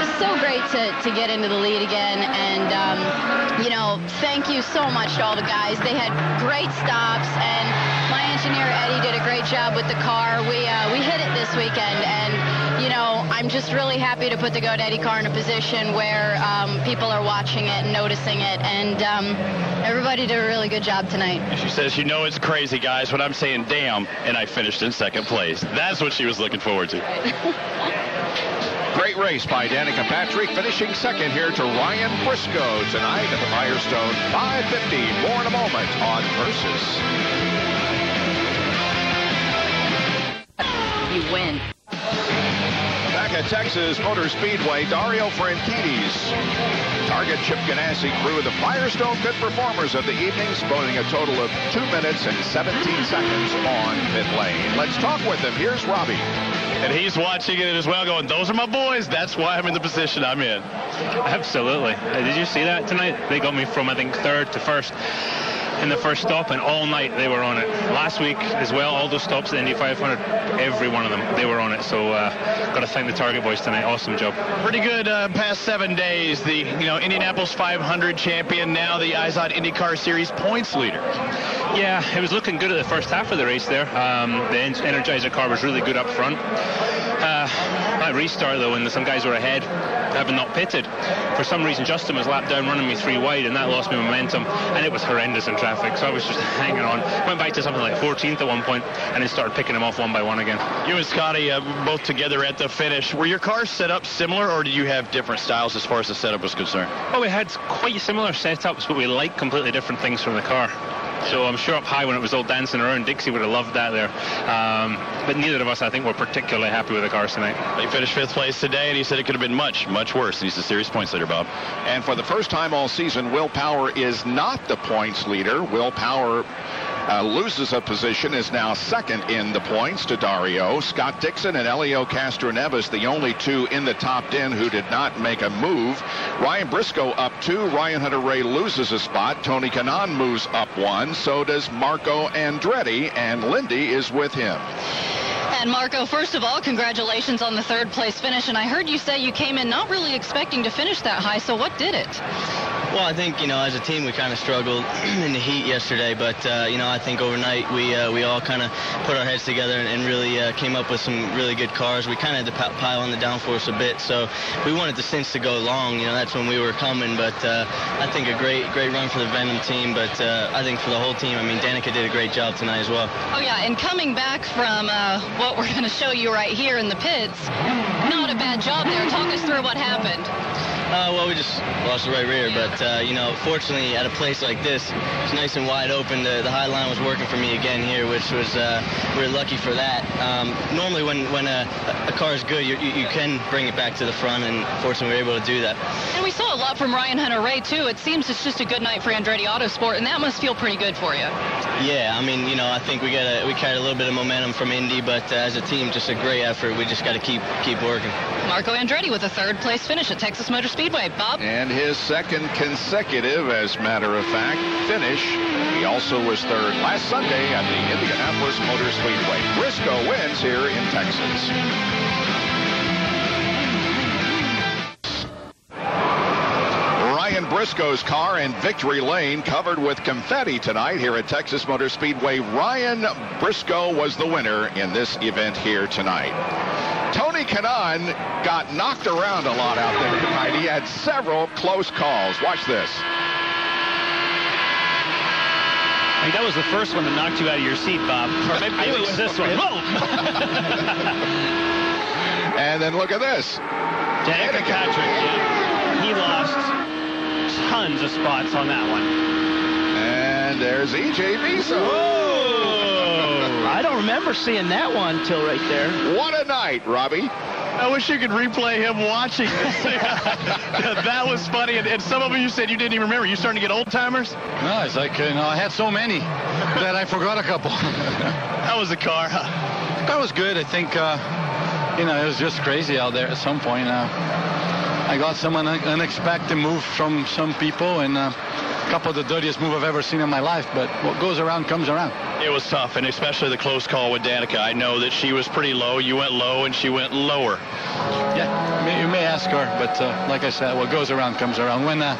it's so great to, to get into the lead again. And, um, you know, thank you so much to all the guys. They had great stops, and my engineer, Eddie, did a great job with the car. We, uh, we hit it this weekend, and, you know, I'm just really happy to put the GoDaddy car in a position where um, people are watching it and noticing it, and um, everybody did a really good job tonight. She says, you know it's crazy, guys, when I'm saying damn, and I finished in second place. That's what she was looking forward to. Great race by Danica Patrick, finishing second here to Ryan Briscoe tonight at the Firestone 550. More in a moment on Versus. You win. Back at Texas Motor Speedway, Dario Franchitti. Target Chip Ganassi crew, the Firestone Pit Performers of the evening, spawning a total of 2 minutes and 17 seconds on pit lane. Let's talk with them. Here's Robbie. And he's watching it as well, going, those are my boys. That's why I'm in the position I'm in. Absolutely. Did you see that tonight? They got me from, I think, third to first in the first stop, and all night they were on it. Last week as well, all those stops at Indy 500, every one of them, they were on it. So uh, got to thank the Target boys tonight. Awesome job. Pretty good uh, past seven days. The you know Indianapolis 500 champion, now the IZOD IndyCar Series points leader. Yeah, it was looking good at the first half of the race there. Um, the Energizer car was really good up front. Uh, that restart though, when some guys were ahead, having not pitted, for some reason Justin was lapped down running me three wide, and that lost me momentum, and it was horrendous in traffic. So I was just hanging on. Went back to something like 14th at one point, and then started picking them off one by one again. You and Scotty uh, both together at the finish. Were your cars set up similar, or did you have different styles as far as the setup was concerned? Well, we had quite similar setups, but we liked completely different things from the car. So I'm sure up high when it was all dancing around, Dixie would have loved that there. Um, but neither of us, I think, were particularly happy with the cars tonight. They finished fifth place today, and he said it could have been much, much worse. And he's the series points leader, Bob. And for the first time all season, Will Power is not the points leader. Will Power uh, loses a position, is now second in the points to Dario. Scott Dixon and Elio Castroneves, the only two in the top 10 who did not make a move. Ryan Briscoe up two. Ryan Hunter-Reay loses a spot. Tony Kanaan moves up one. So does Marco Andretti, and Lindy is with him. And Marco, first of all, congratulations on the third place finish. And I heard you say you came in not really expecting to finish that high. So what did it? Well, I think you know, as a team, we kind of struggled in the heat yesterday, but uh, you know, I think overnight we uh, we all kind of put our heads together and, and really uh, came up with some really good cars. We kind of had to pile on the downforce a bit, so we wanted the stints to go long. You know, that's when we were coming. But uh, I think a great great run for the Venom team, but uh, I think for the whole team, I mean, Danica did a great job tonight as well. Oh, yeah. And coming back from uh, what we're going to show you right here in the pits, not a bad job there. Talk us through what happened. Uh, well, we just lost the right rear, but uh, you know, fortunately, at a place like this, it's nice and wide open. The, the high line was working for me again here, which was uh, we're lucky for that. Um, normally, when when a, a car is good, you, you, you can bring it back to the front, and fortunately, we were able to do that. And we saw a lot from Ryan Hunter-Reay, too. It seems it's just a good night for Andretti Autosport, and that must feel pretty good for you. Yeah, I mean, you know, I think we got a, we carried a little bit of momentum from Indy, but uh, as a team, just a great effort. We just got to keep keep working. Marco Andretti with a third place finish at Texas Motor Speedway. Bob? And his second consecutive, as matter of fact, finish. He also was third last Sunday at the Indianapolis Motor Speedway. Briscoe wins here in Texas. Briscoe's car in victory lane covered with confetti tonight here at Texas Motor Speedway. Ryan Briscoe was the winner in this event here tonight. Tony Kanaan got knocked around a lot out there tonight. He had several close calls. Watch this. I think that was the first one that knocked you out of your seat, Bob. Or maybe, maybe it was this one. Whoa! and then look at this. Danica Patrick, yeah. he lost tons of spots on that one. And there's EJ Viso. I don't remember seeing that one till right there. What a night, Robbie. I wish you could replay him watching this. that was funny. And, and, some of you said you didn't even remember. You starting to get old timers? No, it's like, you know, I had so many that I forgot a couple. How was the car? That was good. I think, uh, you know, it was just crazy out there at some point. Uh, I got some un unexpected move from some people and uh, a couple of the dirtiest move I've ever seen in my life. But what goes around comes around. It was tough, and especially the close call with Danica. I know that she was pretty low. You went low, and she went lower. Yeah, you may ask her, but uh, like I said, what goes around comes around. When uh,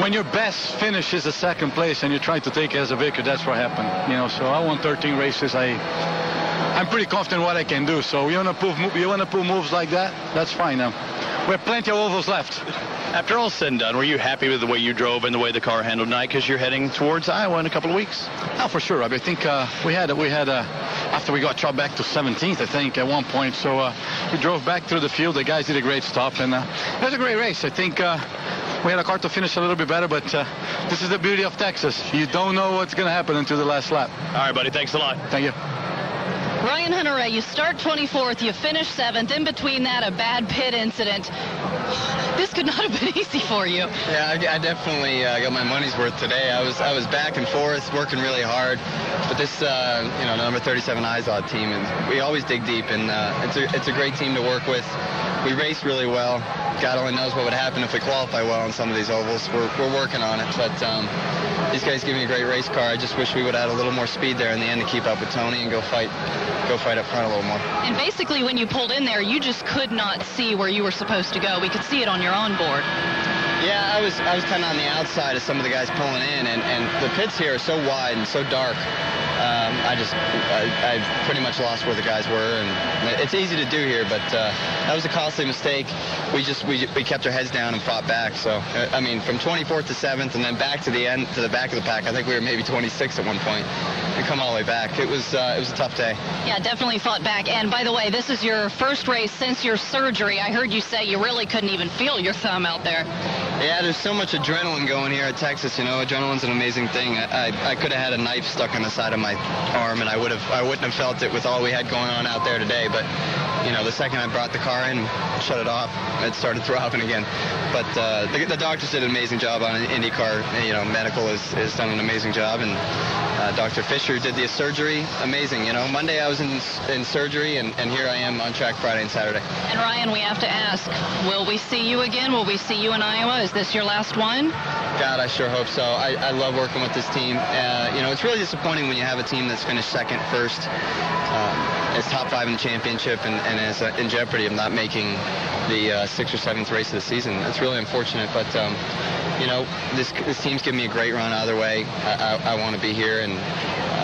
when your best finish is a second place and you try to take it as a victory, that's what happened. You know, so I won 13 races. I I'm pretty confident what I can do. So you want to pull, you want to pull moves like that? That's fine. Now we have plenty of ovals left. After all said and done, were you happy with the way you drove and the way the car handled tonight? Because you're heading towards Iowa in a couple of weeks. Oh, for sure. I think uh, we had we had uh, after we got dropped back to 17th, I think at one point. So uh, we drove back through the field. The guys did a great stop, and uh, it was a great race. I think uh, we had a car to finish a little bit better, but uh, this is the beauty of Texas. You don't know what's going to happen until the last lap. All right, buddy. Thanks a lot. Thank you. Ryan Hunter-Reay, you start 24th, you finish 7th. In between that, a bad pit incident. This could not have been easy for you. Yeah, I, I definitely uh, got my money's worth today. I was I was back and forth, working really hard. But this, uh, you know, number 37 IZOD team, and we always dig deep, and uh, it's a it's a great team to work with. We race really well. God only knows what would happen if we qualify well on some of these ovals. We're, we're working on it, but um, these guys give me a great race car. I just wish we would add a little more speed there in the end to keep up with Tony and go fight, go fight up front a little more. And basically, when you pulled in there, you just could not see where you were supposed to go. We could see it on your onboard. Yeah, I was I was kind of on the outside of some of the guys pulling in, and, and the pits here are so wide and so dark. Um, I just I, I pretty much lost where the guys were, and it's easy to do here, but uh, that was a costly mistake. We just we, we kept our heads down and fought back. So I mean, from 24th to 7th, and then back to the end to the back of the pack. I think we were maybe 26 at one point, and come all the way back. It was uh, it was a tough day. Yeah, definitely fought back. And by the way, this is your first race since your surgery. I heard you say you really couldn't even feel your thumb out there. Yeah, there's so much adrenaline going here at Texas. You know, adrenaline's an amazing thing. I, I, I could have had a knife stuck in the side of my arm, and I would have I wouldn't have felt it with all we had going on out there today. But you know, the second I brought the car in, shut it off, it started throbbing again. But uh, the, the doctors did an amazing job on IndyCar. You know, medical has, has done an amazing job, and uh, Dr. Fisher did the surgery. Amazing. You know, Monday I was in in surgery, and, and here I am on track Friday and Saturday. And Ryan, we have to ask, will we see you again? Will we see you in Iowa? Is this your last one? God, I sure hope so. I, I love working with this team. Uh, you know, it's really disappointing when you have a team that's finished second, first, um, is top five in the championship, and, and is uh, in jeopardy of not making the uh, sixth or seventh race of the season. It's really unfortunate, but um, you know, this this team's given me a great run either way. I, I, I want to be here, and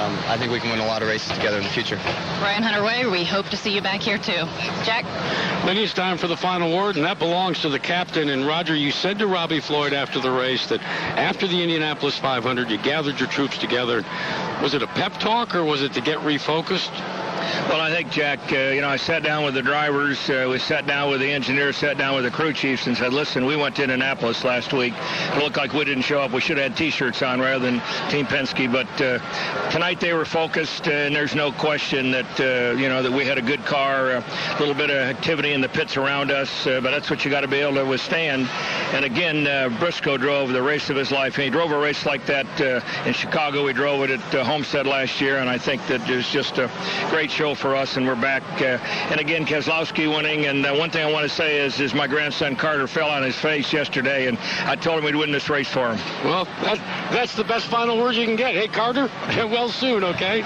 um, I think we can win a lot of races together in the future. Ryan Hunter-Reay, we hope to see you back here too. Jack? Then it's time for the final word, and that belongs to the captain. And Roger, you said to Robbie Floyd after the race that after the Indianapolis 500, you gathered your troops together. Was it a pep talk or was it to get refocused? Well, I think, Jack, uh, you know, I sat down with the drivers, uh, we sat down with the engineers, sat down with the crew chiefs and said, listen, we went to Indianapolis last week. It looked like we didn't show up. We should have had T-shirts on rather than Team Penske. But uh, tonight they were focused, uh, and there's no question that, uh, you know, that we had a good car, a little bit of activity in the pits around us. Uh, but that's what you got to be able to withstand. And again, Briscoe drove the race of his life. He drove a race like that in Chicago. We drove it at Homestead last year, and I think that was just a great show for us, and we're back. Uh, and again, Keselowski winning. And uh, one thing I want to say is, is my grandson Carter fell on his face yesterday, and I told him we'd win this race for him. Well, that, that's the best final words you can get. Hey, Carter, well soon, okay?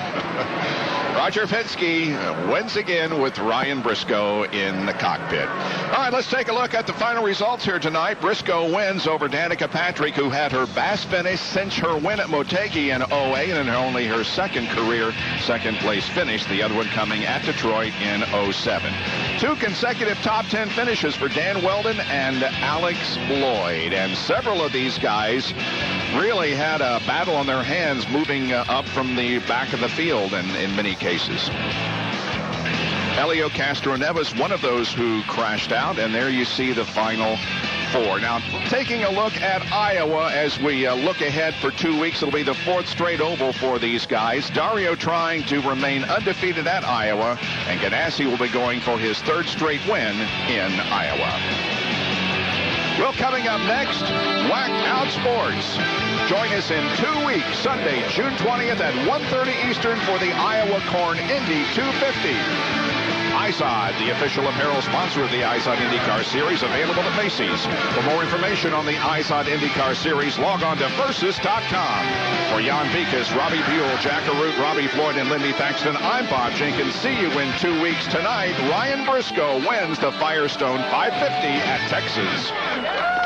Roger Penske wins again with Ryan Briscoe in the cockpit. All right, let's take a look at the final results here tonight. Briscoe wins over Danica Patrick, who had her best finish since her win at Motegi in 08 and only her second career second place finish, the other one coming at Detroit in 07. Two consecutive top 10 finishes for Dan Wheldon and Alex Lloyd. And several of these guys really had a battle on their hands moving uh, up from the back of the field in, in many cases. Helio Castroneves, one of those who crashed out, and there you see the final four. Now, taking a look at Iowa as we uh, look ahead for two weeks, it'll be the fourth straight oval for these guys. Dario trying to remain undefeated at Iowa, and Ganassi will be going for his third straight win in Iowa. Well, coming up next, Whacked Out Sports. Join us in two weeks, Sunday, June 20th at 1.30 Eastern for the Iowa Corn Indy 250. IZOD, the official apparel sponsor of the IZOD IndyCar Series, available at Macy's. For more information on the IZOD IndyCar Series, log on to Versus.com. For Jan Beekhuis, Robbie Buhl, Jack Robbie Floyd, and Lindy Thackston, I'm Bob Jenkins. See you in two weeks tonight. Ryan Briscoe wins the Firestone 550 at Texas.